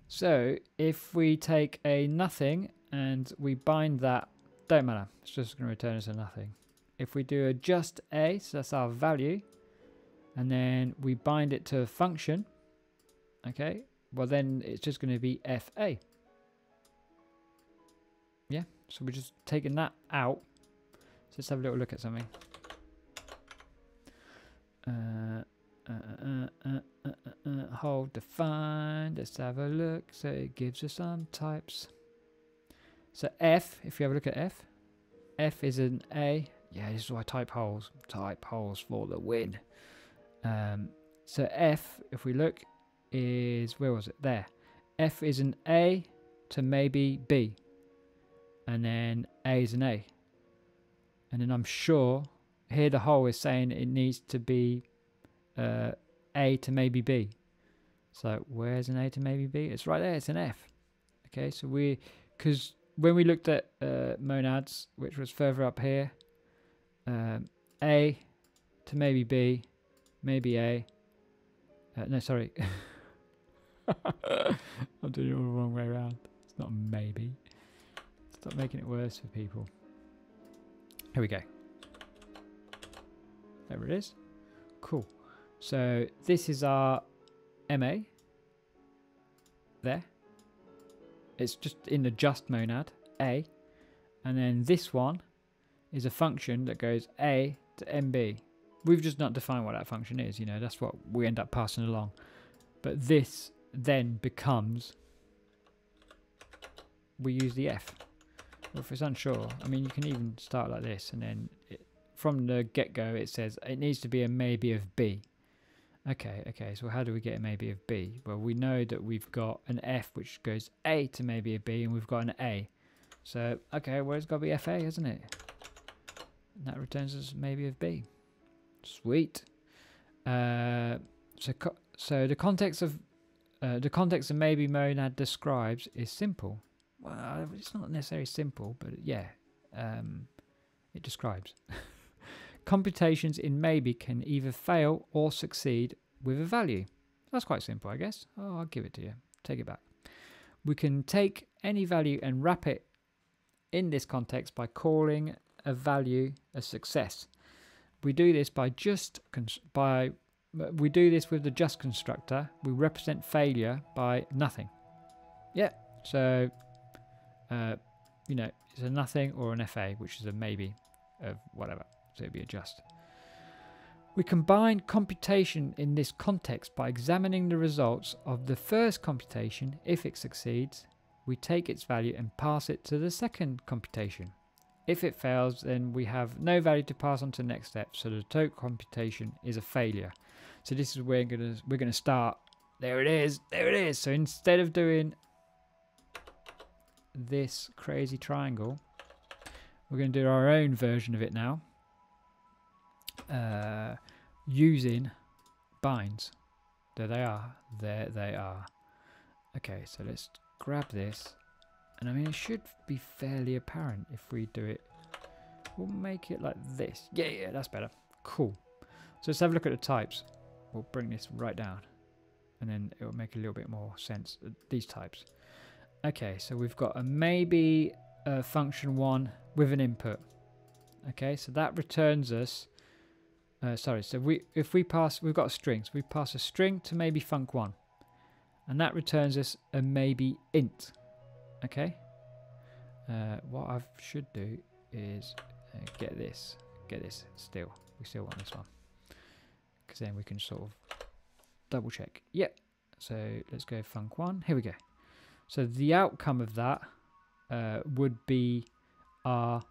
So if we take a nothing and we bind that, don't matter, it's just going to return us a nothing. If we do a just a, so that's our value, and then we bind it to a function, okay, well then it's just going to be fa. Yeah, so we're just taking that out. So let's have a little look at something. Uh, uh, uh, uh, hold defined. Let's have a look. So it gives us some types. So F, if you have a look at F, F is an A. Yeah, this is why type holes. Type holes for the win. Um, so F, if we look, is, where was it? There. F is an A to maybe B. And then A is an A. And then I'm sure here the hole is saying it needs to be uh, A to maybe B. So where's an A to maybe B? It's right there. It's an F. Okay, so we, because when we looked at uh, monads, which was further up here, um, A to maybe B, maybe A. Uh, no, sorry. [LAUGHS] I'm doing it all the wrong way around. It's not maybe. Stop making it worse for people. Here we go. There it is. Cool. So this is our MA. There. It's just in the just monad, A. And then this one is a function that goes A to MB. We've just not defined what that function is, you know, that's what we end up passing along. But this then becomes, we use the F. Well, if it's unsure, I mean, you can even start like this and then it, from the get-go it says it needs to be a maybe of B. Okay, okay, so how do we get maybe of B? Well, we know that we've got an F which goes A to maybe a B, and we've got an A. So, okay, well, it's got to be FA, isn't it? And that returns us maybe of B. Sweet. Uh, so, so the context of uh, the context of maybe monad describes is simple. Well, it's not necessarily simple, but yeah, um, it describes. [LAUGHS] Computations in maybe can either fail or succeed with a value. That's quite simple, I guess. Oh, I'll give it to you. Take it back. We can take any value and wrap it in this context by calling a value a success. We do this by just by we do this with the just constructor. We represent failure by nothing. Yeah. So, uh, you know, it's a nothing or an FA, which is a maybe of whatever. So it'd be a just. We combine computation in this context by examining the results of the first computation. If it succeeds, we take its value and pass it to the second computation. If it fails, then we have no value to pass on to the next step, so the total computation is a failure. So this is where we're gonna we're gonna start. There it is, there it is. So instead of doing this crazy triangle, we're gonna do our own version of it now. Uh, using binds. There they are. There they are. Okay, so let's grab this. And I mean, it should be fairly apparent if we do it. We'll make it like this. Yeah, yeah, that's better. Cool. So let's have a look at the types. We'll bring this right down. And then it will make a little bit more sense. Uh, these types. Okay, so we've got a maybe uh, function one with an input. Okay, so that returns us uh, sorry, so we if we pass, we've got a string. So we pass a string to maybe func1. And that returns us a maybe int. Okay? Uh, what I should do is uh, get this. Get this still. We still want this one. Because then we can sort of double check. Yep. So let's go func1. Here we go. So the outcome of that uh, would be our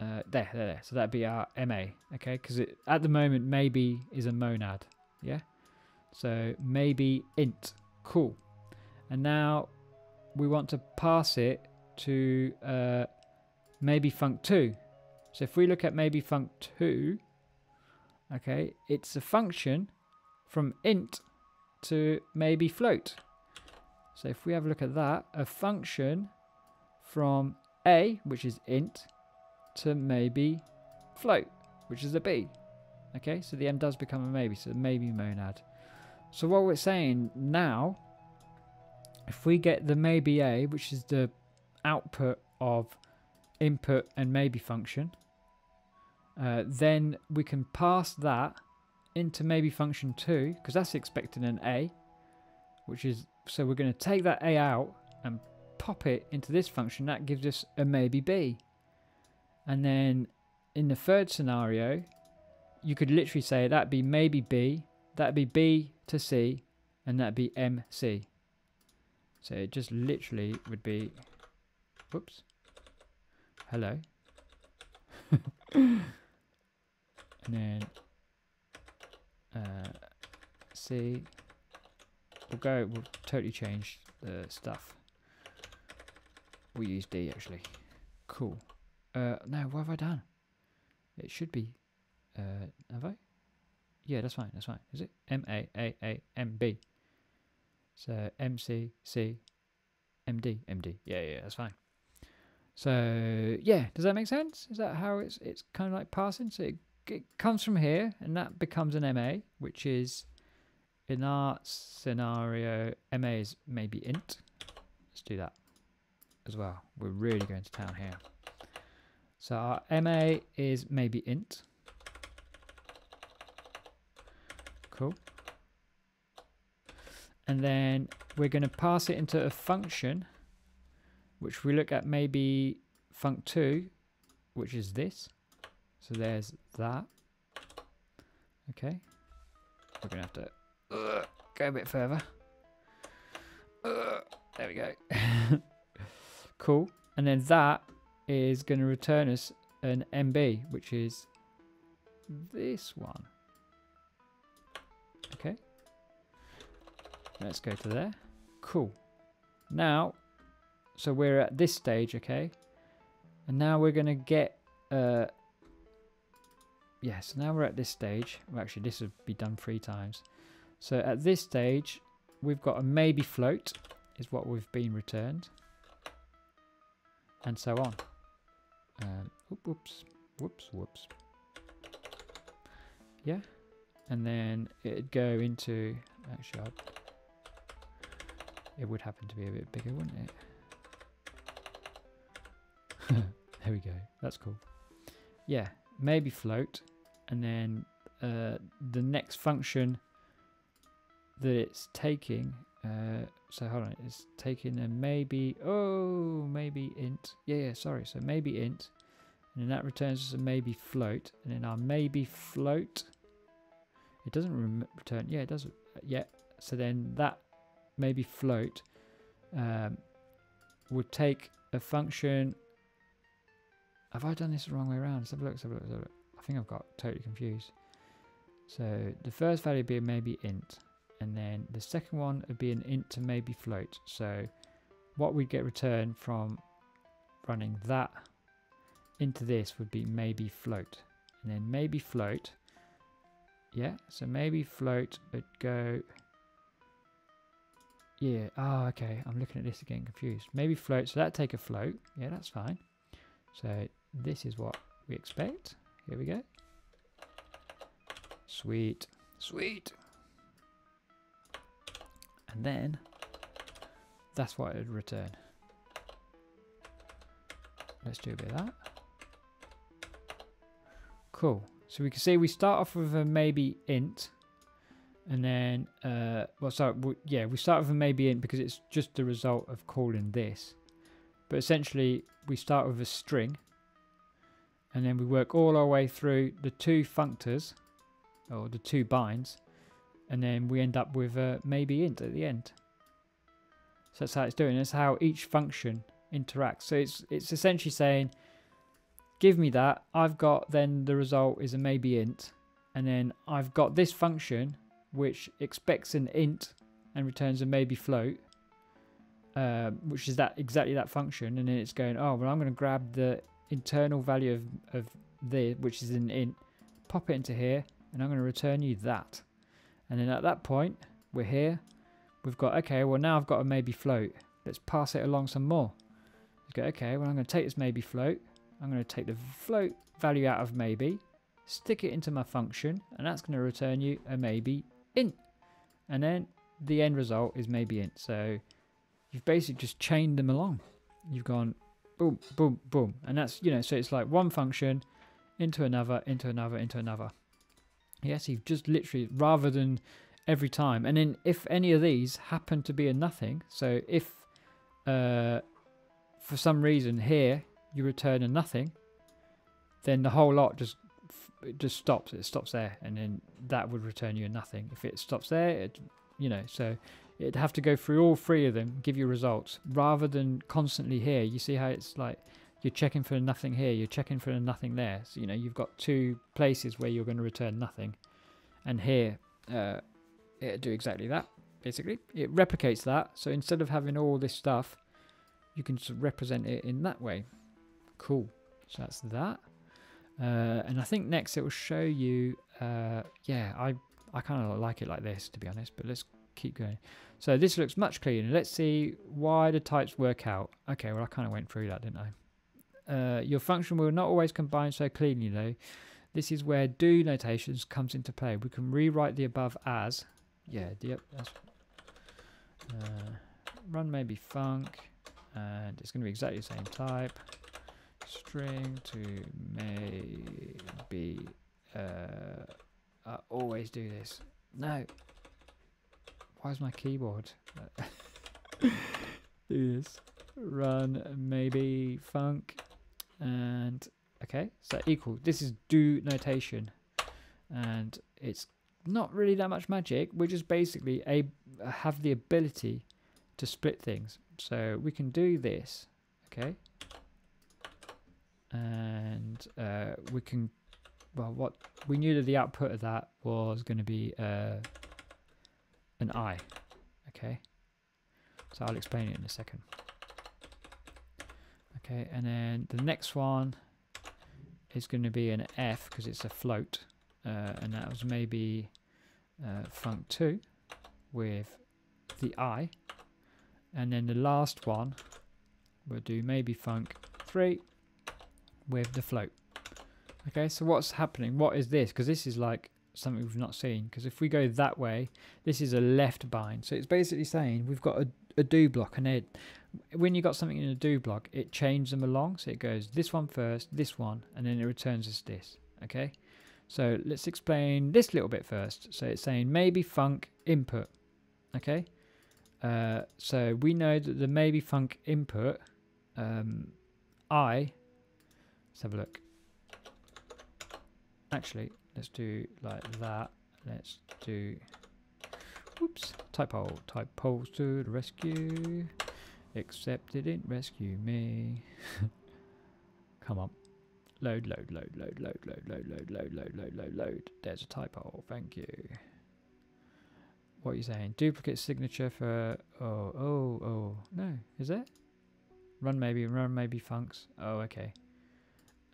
uh, there, there, there. So that'd be our MA, okay? Because at the moment, maybe is a monad, yeah? So maybe int, cool. And now we want to pass it to uh, maybe func2. So if we look at maybe func2, okay, it's a function from int to maybe float. So if we have a look at that, a function from a, which is int, to maybe float, which is a B. Okay, so the M does become a maybe, so maybe monad. So what we're saying now, if we get the maybe A, which is the output of input and maybe function, uh, then we can pass that into maybe function 2, because that's expecting an A, which is, so we're going to take that A out and pop it into this function. That gives us a maybe B. And then in the third scenario, you could literally say that'd be maybe B, that'd be B to C, and that'd be MC. So it just literally would be, whoops, hello. [LAUGHS] and then uh, C, we'll go, we'll totally change the stuff. We'll use D actually. Cool. Uh, no, what have I done? It should be. Uh, have I? Yeah, that's fine. That's fine. Is it M A A A M B? So M C C M D M D. Yeah, yeah, that's fine. So yeah, does that make sense? Is that how it's it's kind of like passing? So it, it comes from here, and that becomes an MA, which is in our scenario, MA is maybe int. Let's do that as well. We're really going to town here. So our MA is maybe int. Cool. And then we're going to pass it into a function, which we look at maybe func2, which is this. So there's that. Okay. We're going to have to uh, go a bit further. Uh, there we go. [LAUGHS] cool. And then that is going to return us an MB, which is this one. Okay. Let's go to there. Cool. Now, so we're at this stage, okay? And now we're going to get... Uh, yeah, so now we're at this stage. Well, actually, this would be done three times. So at this stage, we've got a maybe float is what we've been returned. And so on. Um, whoops, whoops, whoops. Yeah. And then it'd go into, actually, I'd, it would happen to be a bit bigger, wouldn't it? [LAUGHS] there we go. That's cool. Yeah, maybe float. And then uh, the next function that it's taking. Uh, so hold on, it's taking a maybe. Oh, maybe int. Yeah, yeah. Sorry. So maybe int, and then that returns us a maybe float, and then our maybe float. It doesn't return. Yeah, it doesn't. Yeah. So then that maybe float um, would take a function. Have I done this the wrong way around? Let's have a look. Let's have a look. Let's have a look. I think I've got totally confused. So the first value would be maybe int and then the second one would be an int to maybe float. So what we'd get returned from running that into this would be maybe float. And then maybe float. Yeah so maybe float would go yeah oh okay i'm looking at this again confused. Maybe float so that take a float. Yeah that's fine. So this is what we expect. Here we go. Sweet sweet and then that's what it would return. Let's do a bit of that. Cool. So we can see we start off with a maybe int. And then, uh, well, so yeah, we start with a maybe int because it's just the result of calling this. But essentially, we start with a string. And then we work all our way through the two functors, or the two binds and then we end up with a maybe int at the end. So that's how it's doing. That's how each function interacts. So it's it's essentially saying, give me that. I've got then the result is a maybe int, and then I've got this function which expects an int and returns a maybe float, uh, which is that exactly that function. And then it's going, oh well, I'm going to grab the internal value of of the which is an int, pop it into here, and I'm going to return you that. And then at that point, we're here. We've got, okay, well now I've got a maybe float. Let's pass it along some more. Let's go, okay, well I'm going to take this maybe float. I'm going to take the float value out of maybe, stick it into my function, and that's going to return you a maybe int. And then the end result is maybe int. So you've basically just chained them along. You've gone boom, boom, boom. And that's, you know, so it's like one function into another, into another, into another. Yes, you've just literally, rather than every time. And then if any of these happen to be a nothing, so if uh, for some reason here you return a nothing, then the whole lot just it just stops. It stops there, and then that would return you a nothing. If it stops there, it, you know, so it'd have to go through all three of them, give you results, rather than constantly here. You see how it's like you're checking for nothing here, you're checking for nothing there. So, you know, you've got two places where you're going to return nothing. And here, uh, it'll do exactly that, basically. It replicates that. So instead of having all this stuff, you can represent it in that way. Cool. So that's that. Uh, and I think next it will show you, uh, yeah, I, I kind of like it like this, to be honest, but let's keep going. So this looks much cleaner. Let's see why the types work out. Okay, well, I kind of went through that, didn't I? Uh, your function will not always combine so cleanly though. This is where do notations comes into play. We can rewrite the above as, yeah, yep, that's, uh, run maybe func, and it's going to be exactly the same type. String to maybe, uh, I always do this. No. Why is my keyboard? [LAUGHS] do this. Run maybe func and okay so equal. This is do notation. And it's not really that much magic. We're just basically a have the ability to split things. So we can do this okay? And uh, we can well what we knew that the output of that was going to be uh, an i okay? So I'll explain it in a second Okay, and then the next one is going to be an F because it's a float, uh, and that was maybe uh, func2. with the I. And then the last one, we'll do maybe func 3 with the float. Okay, so what's happening? What is this? Because this is like something we've not seen. Because if we go that way, this is a left bind. So it's basically saying we've got a, a do block and it, when you got something in a do block, it changes them along. So it goes this one first, this one, and then it returns us this. Okay, so let's explain this little bit first. So it's saying maybe func input. Okay, uh, so we know that the maybe func input, um, I, let's have a look. Actually, let's do like that. Let's do, whoops, typo, type holes to the rescue. Except it didn't rescue me. Come on. Load, load, load, load, load, load, load, load, load, load, load, load, load. There's a typo. Thank you. What are you saying? Duplicate signature for... Oh, oh, oh. No, is it? Run maybe, run maybe funcs. Oh, okay.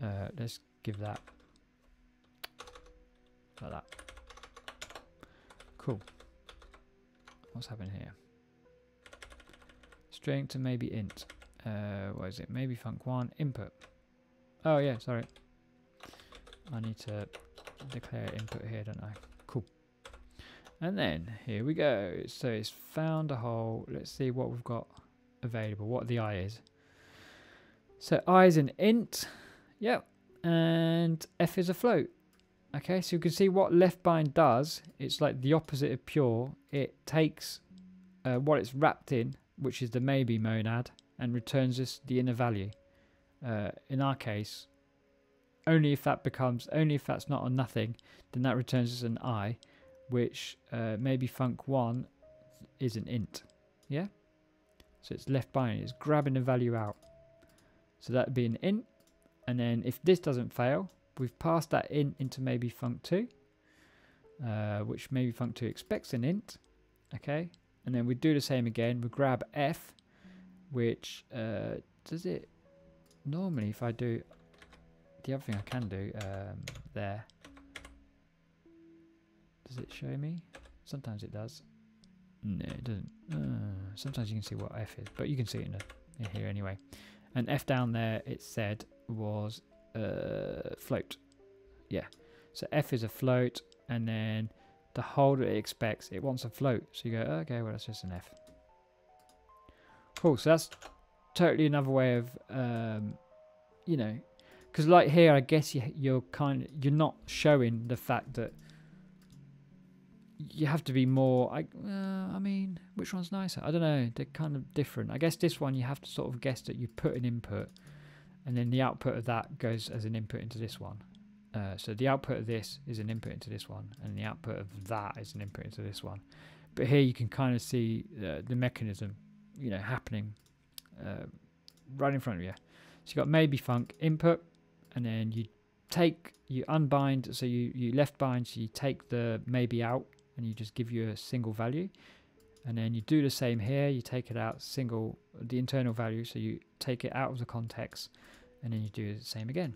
Uh, let's give that. Like that. Cool. What's happening here? String to maybe int. Uh, what is it? Maybe func one input. Oh yeah, sorry. I need to declare input here, don't I? Cool. And then here we go. So it's found a hole. Let's see what we've got available. What the i is. So i is an int. Yep. And f is a float. Okay, so you can see what left bind does. It's like the opposite of pure. It takes uh, what it's wrapped in, which is the maybe monad, and returns us the inner value uh, in our case, only if that becomes, only if that's not a nothing, then that returns us an i, which uh, maybe func1 is an int. Yeah? So it's left binary, it's grabbing the value out. So that would be an int. And then if this doesn't fail, we've passed that int into maybe func2, uh, which maybe func2 expects an int. Okay? And then we do the same again. We grab f, which uh, does it normally if I do the other thing I can do um, there does it show me? Sometimes it does. No it doesn't. Uh, sometimes you can see what F is but you can see it in, in here anyway. And F down there it said was uh, float. Yeah. So F is a float and then the holder it expects it wants a float. So you go okay well that's just an F. Cool so that's totally another way of um, you know because like here i guess you, you're kind of you're not showing the fact that you have to be more I, uh, I mean which one's nicer? I don't know they're kind of different. I guess this one you have to sort of guess that you put an input and then the output of that goes as an input into this one uh, so the output of this is an input into this one and the output of that is an input into this one but here you can kind of see uh, the mechanism you know happening uh, right in front of you. So you've got maybe func input, and then you take you unbind. So you you left bind. So you take the maybe out, and you just give you a single value, and then you do the same here. You take it out single the internal value. So you take it out of the context, and then you do the same again,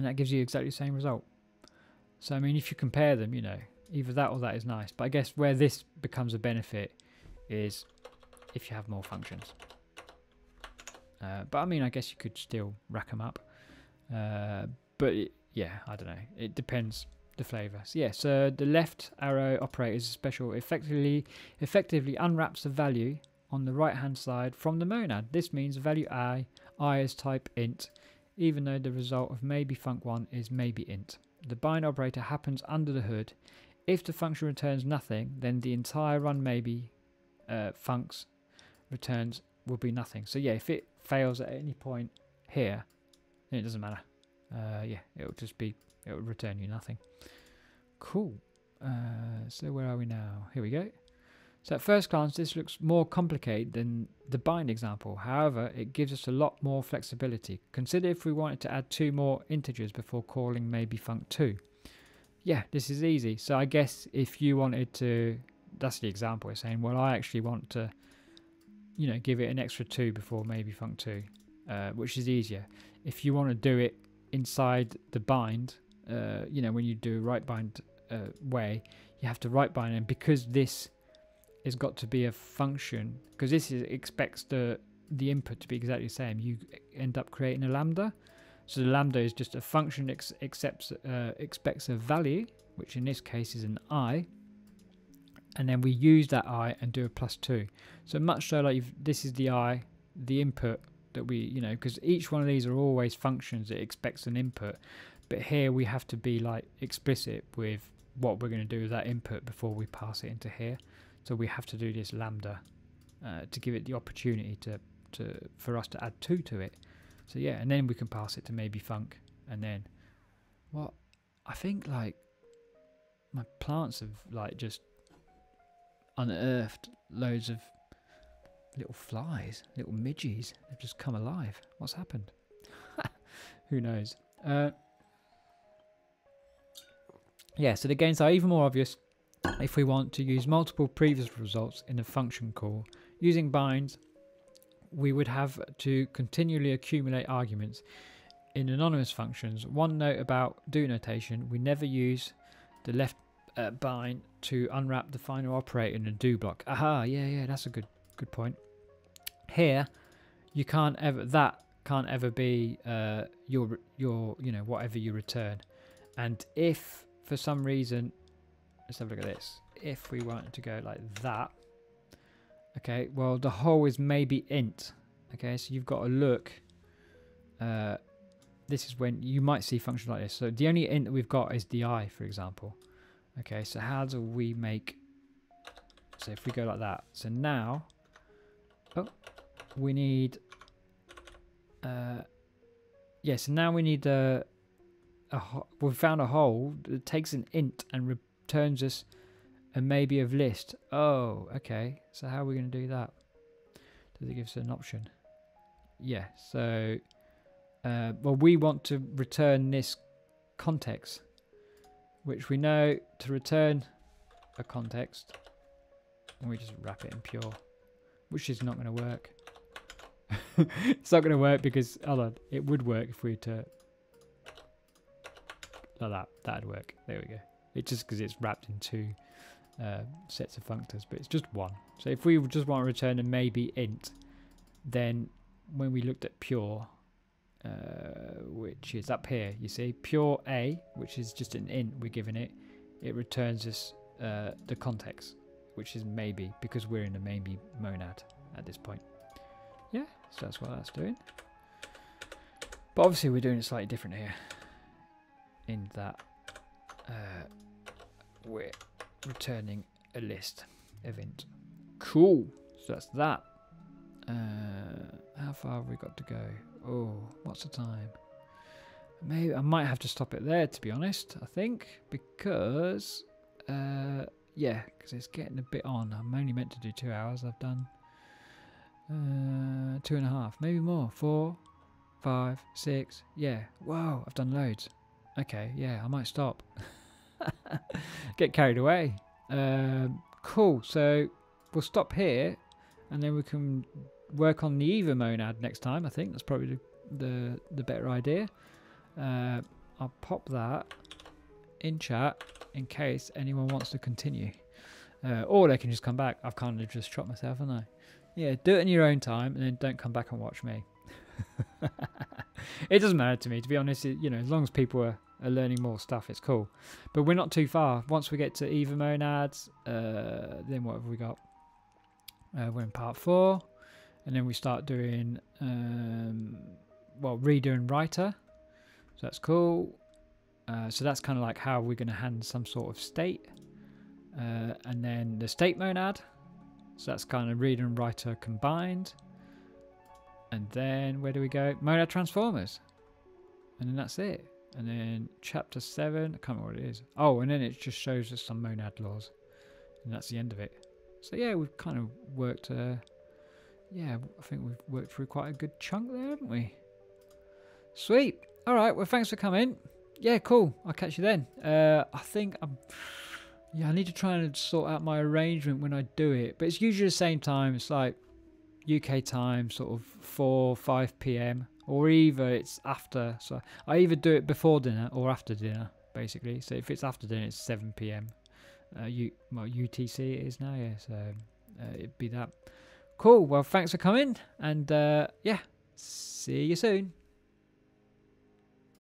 and that gives you exactly the same result. So I mean, if you compare them, you know, either that or that is nice. But I guess where this becomes a benefit is if you have more functions. Uh, but I mean, I guess you could still rack them up. Uh, but it, yeah, I don't know. It depends the flavor. So yeah, so the left arrow operator is special. Effectively, effectively unwraps the value on the right hand side from the monad. This means value i, i is type int, even though the result of maybe func1 is maybe int. The bind operator happens under the hood. If the function returns nothing, then the entire run maybe uh, funcs returns will be nothing. So yeah, if it fails at any point here, then it doesn't matter. Uh, yeah, it'll just be, it'll return you nothing. Cool. Uh, so where are we now? Here we go. So at first glance, this looks more complicated than the bind example. However, it gives us a lot more flexibility. Consider if we wanted to add two more integers before calling maybe func2. Yeah, this is easy. So I guess if you wanted to, that's the example. It's saying, well, I actually want to you know, give it an extra two before maybe func two, uh, which is easier. If you want to do it inside the bind, uh, you know, when you do right bind uh, way, you have to right bind, and because this has got to be a function because this is, expects the the input to be exactly the same. You end up creating a lambda. So the lambda is just a function ex accepts uh, expects a value, which in this case is an i, and then we use that i and do a plus two. So much so like this is the i, the input that we you know because each one of these are always functions that expects an input, but here we have to be like explicit with what we're going to do with that input before we pass it into here. So we have to do this lambda uh, to give it the opportunity to to for us to add two to it. So yeah, and then we can pass it to maybe func. and then what? I think like my plants have like just unearthed loads of little flies, little midges. They've just come alive. What's happened? [LAUGHS] Who knows? Uh, yeah, so the gains are even more obvious if we want to use multiple previous results in a function call. Using binds, we would have to continually accumulate arguments. In anonymous functions, one note about do notation, we never use the left uh, bind to unwrap the final operator in a do block. Aha, yeah, yeah, that's a good good point. Here, you can't ever that can't ever be uh, your your you know whatever you return, and if for some reason, let's have a look at this. If we wanted to go like that, okay, well the hole is maybe int. Okay, so you've got to look. Uh, this is when you might see functions like this. So the only int that we've got is the i, for example. Okay, so how do we make... So if we go like that. So now... Oh, we need... Uh, yeah, so now we need a... a we've found a hole that takes an int and returns us a maybe of list. Oh, okay. So how are we going to do that? Does it give us an option? Yeah, so... Uh, well, we want to return this context which we know to return a context and we just wrap it in pure which is not going to work [LAUGHS] it's not going to work because hold on it would work if we were to like that that'd work there we go it's just because it's wrapped in two uh, sets of functors but it's just one so if we just want to return a maybe int then when we looked at pure uh, which is up here. You see, pure A, which is just an int we're giving it, it returns us uh, the context, which is maybe because we're in the maybe monad at this point. Yeah, so that's what that's doing. But obviously, we're doing it slightly different here. In that uh, we're returning a list event. Cool. So that's that. Uh, how far have we got to go? Oh, what's the time? Maybe I might have to stop it there to be honest. I think because uh, yeah, because it's getting a bit on. I'm only meant to do two hours. I've done uh, two and a half, maybe more. Four, five, six. Yeah. Wow, I've done loads. Okay, yeah, I might stop. [LAUGHS] [LAUGHS] Get carried away. Um, cool. So we'll stop here, and then we can work on the Either monad next time. I think that's probably the the, the better idea. Uh, I'll pop that in chat in case anyone wants to continue. Uh, or they can just come back. I've kind of just shot myself, haven't I? Yeah, do it in your own time and then don't come back and watch me. [LAUGHS] it doesn't matter to me, to be honest. It, you know, as long as people are, are, learning more stuff, it's cool. But we're not too far. Once we get to Either monads, uh, then what have we got? Uh, we're in part four and then we start doing um, well reader and writer. So that's cool. Uh, so that's kind of like how we're going to hand some sort of state. Uh, and then the state monad. So that's kind of reader and writer combined. And then where do we go? Monad transformers. And then that's it and then chapter 7 I can't remember what it is oh and then it just shows us some monad laws and that's the end of it so yeah we've kind of worked uh, yeah, I think we've worked through quite a good chunk there, haven't we? Sweet. All right. Well, thanks for coming. Yeah, cool. I'll catch you then. Uh, I think I'm. Yeah, I need to try and sort out my arrangement when I do it, but it's usually the same time. It's like UK time, sort of four, five p.m. or either it's after. So I either do it before dinner or after dinner, basically. So if it's after dinner, it's seven p.m. Uh, U well UTC it is now, yeah. So uh, it'd be that. Cool. Well, thanks for coming, and uh, yeah, see you soon.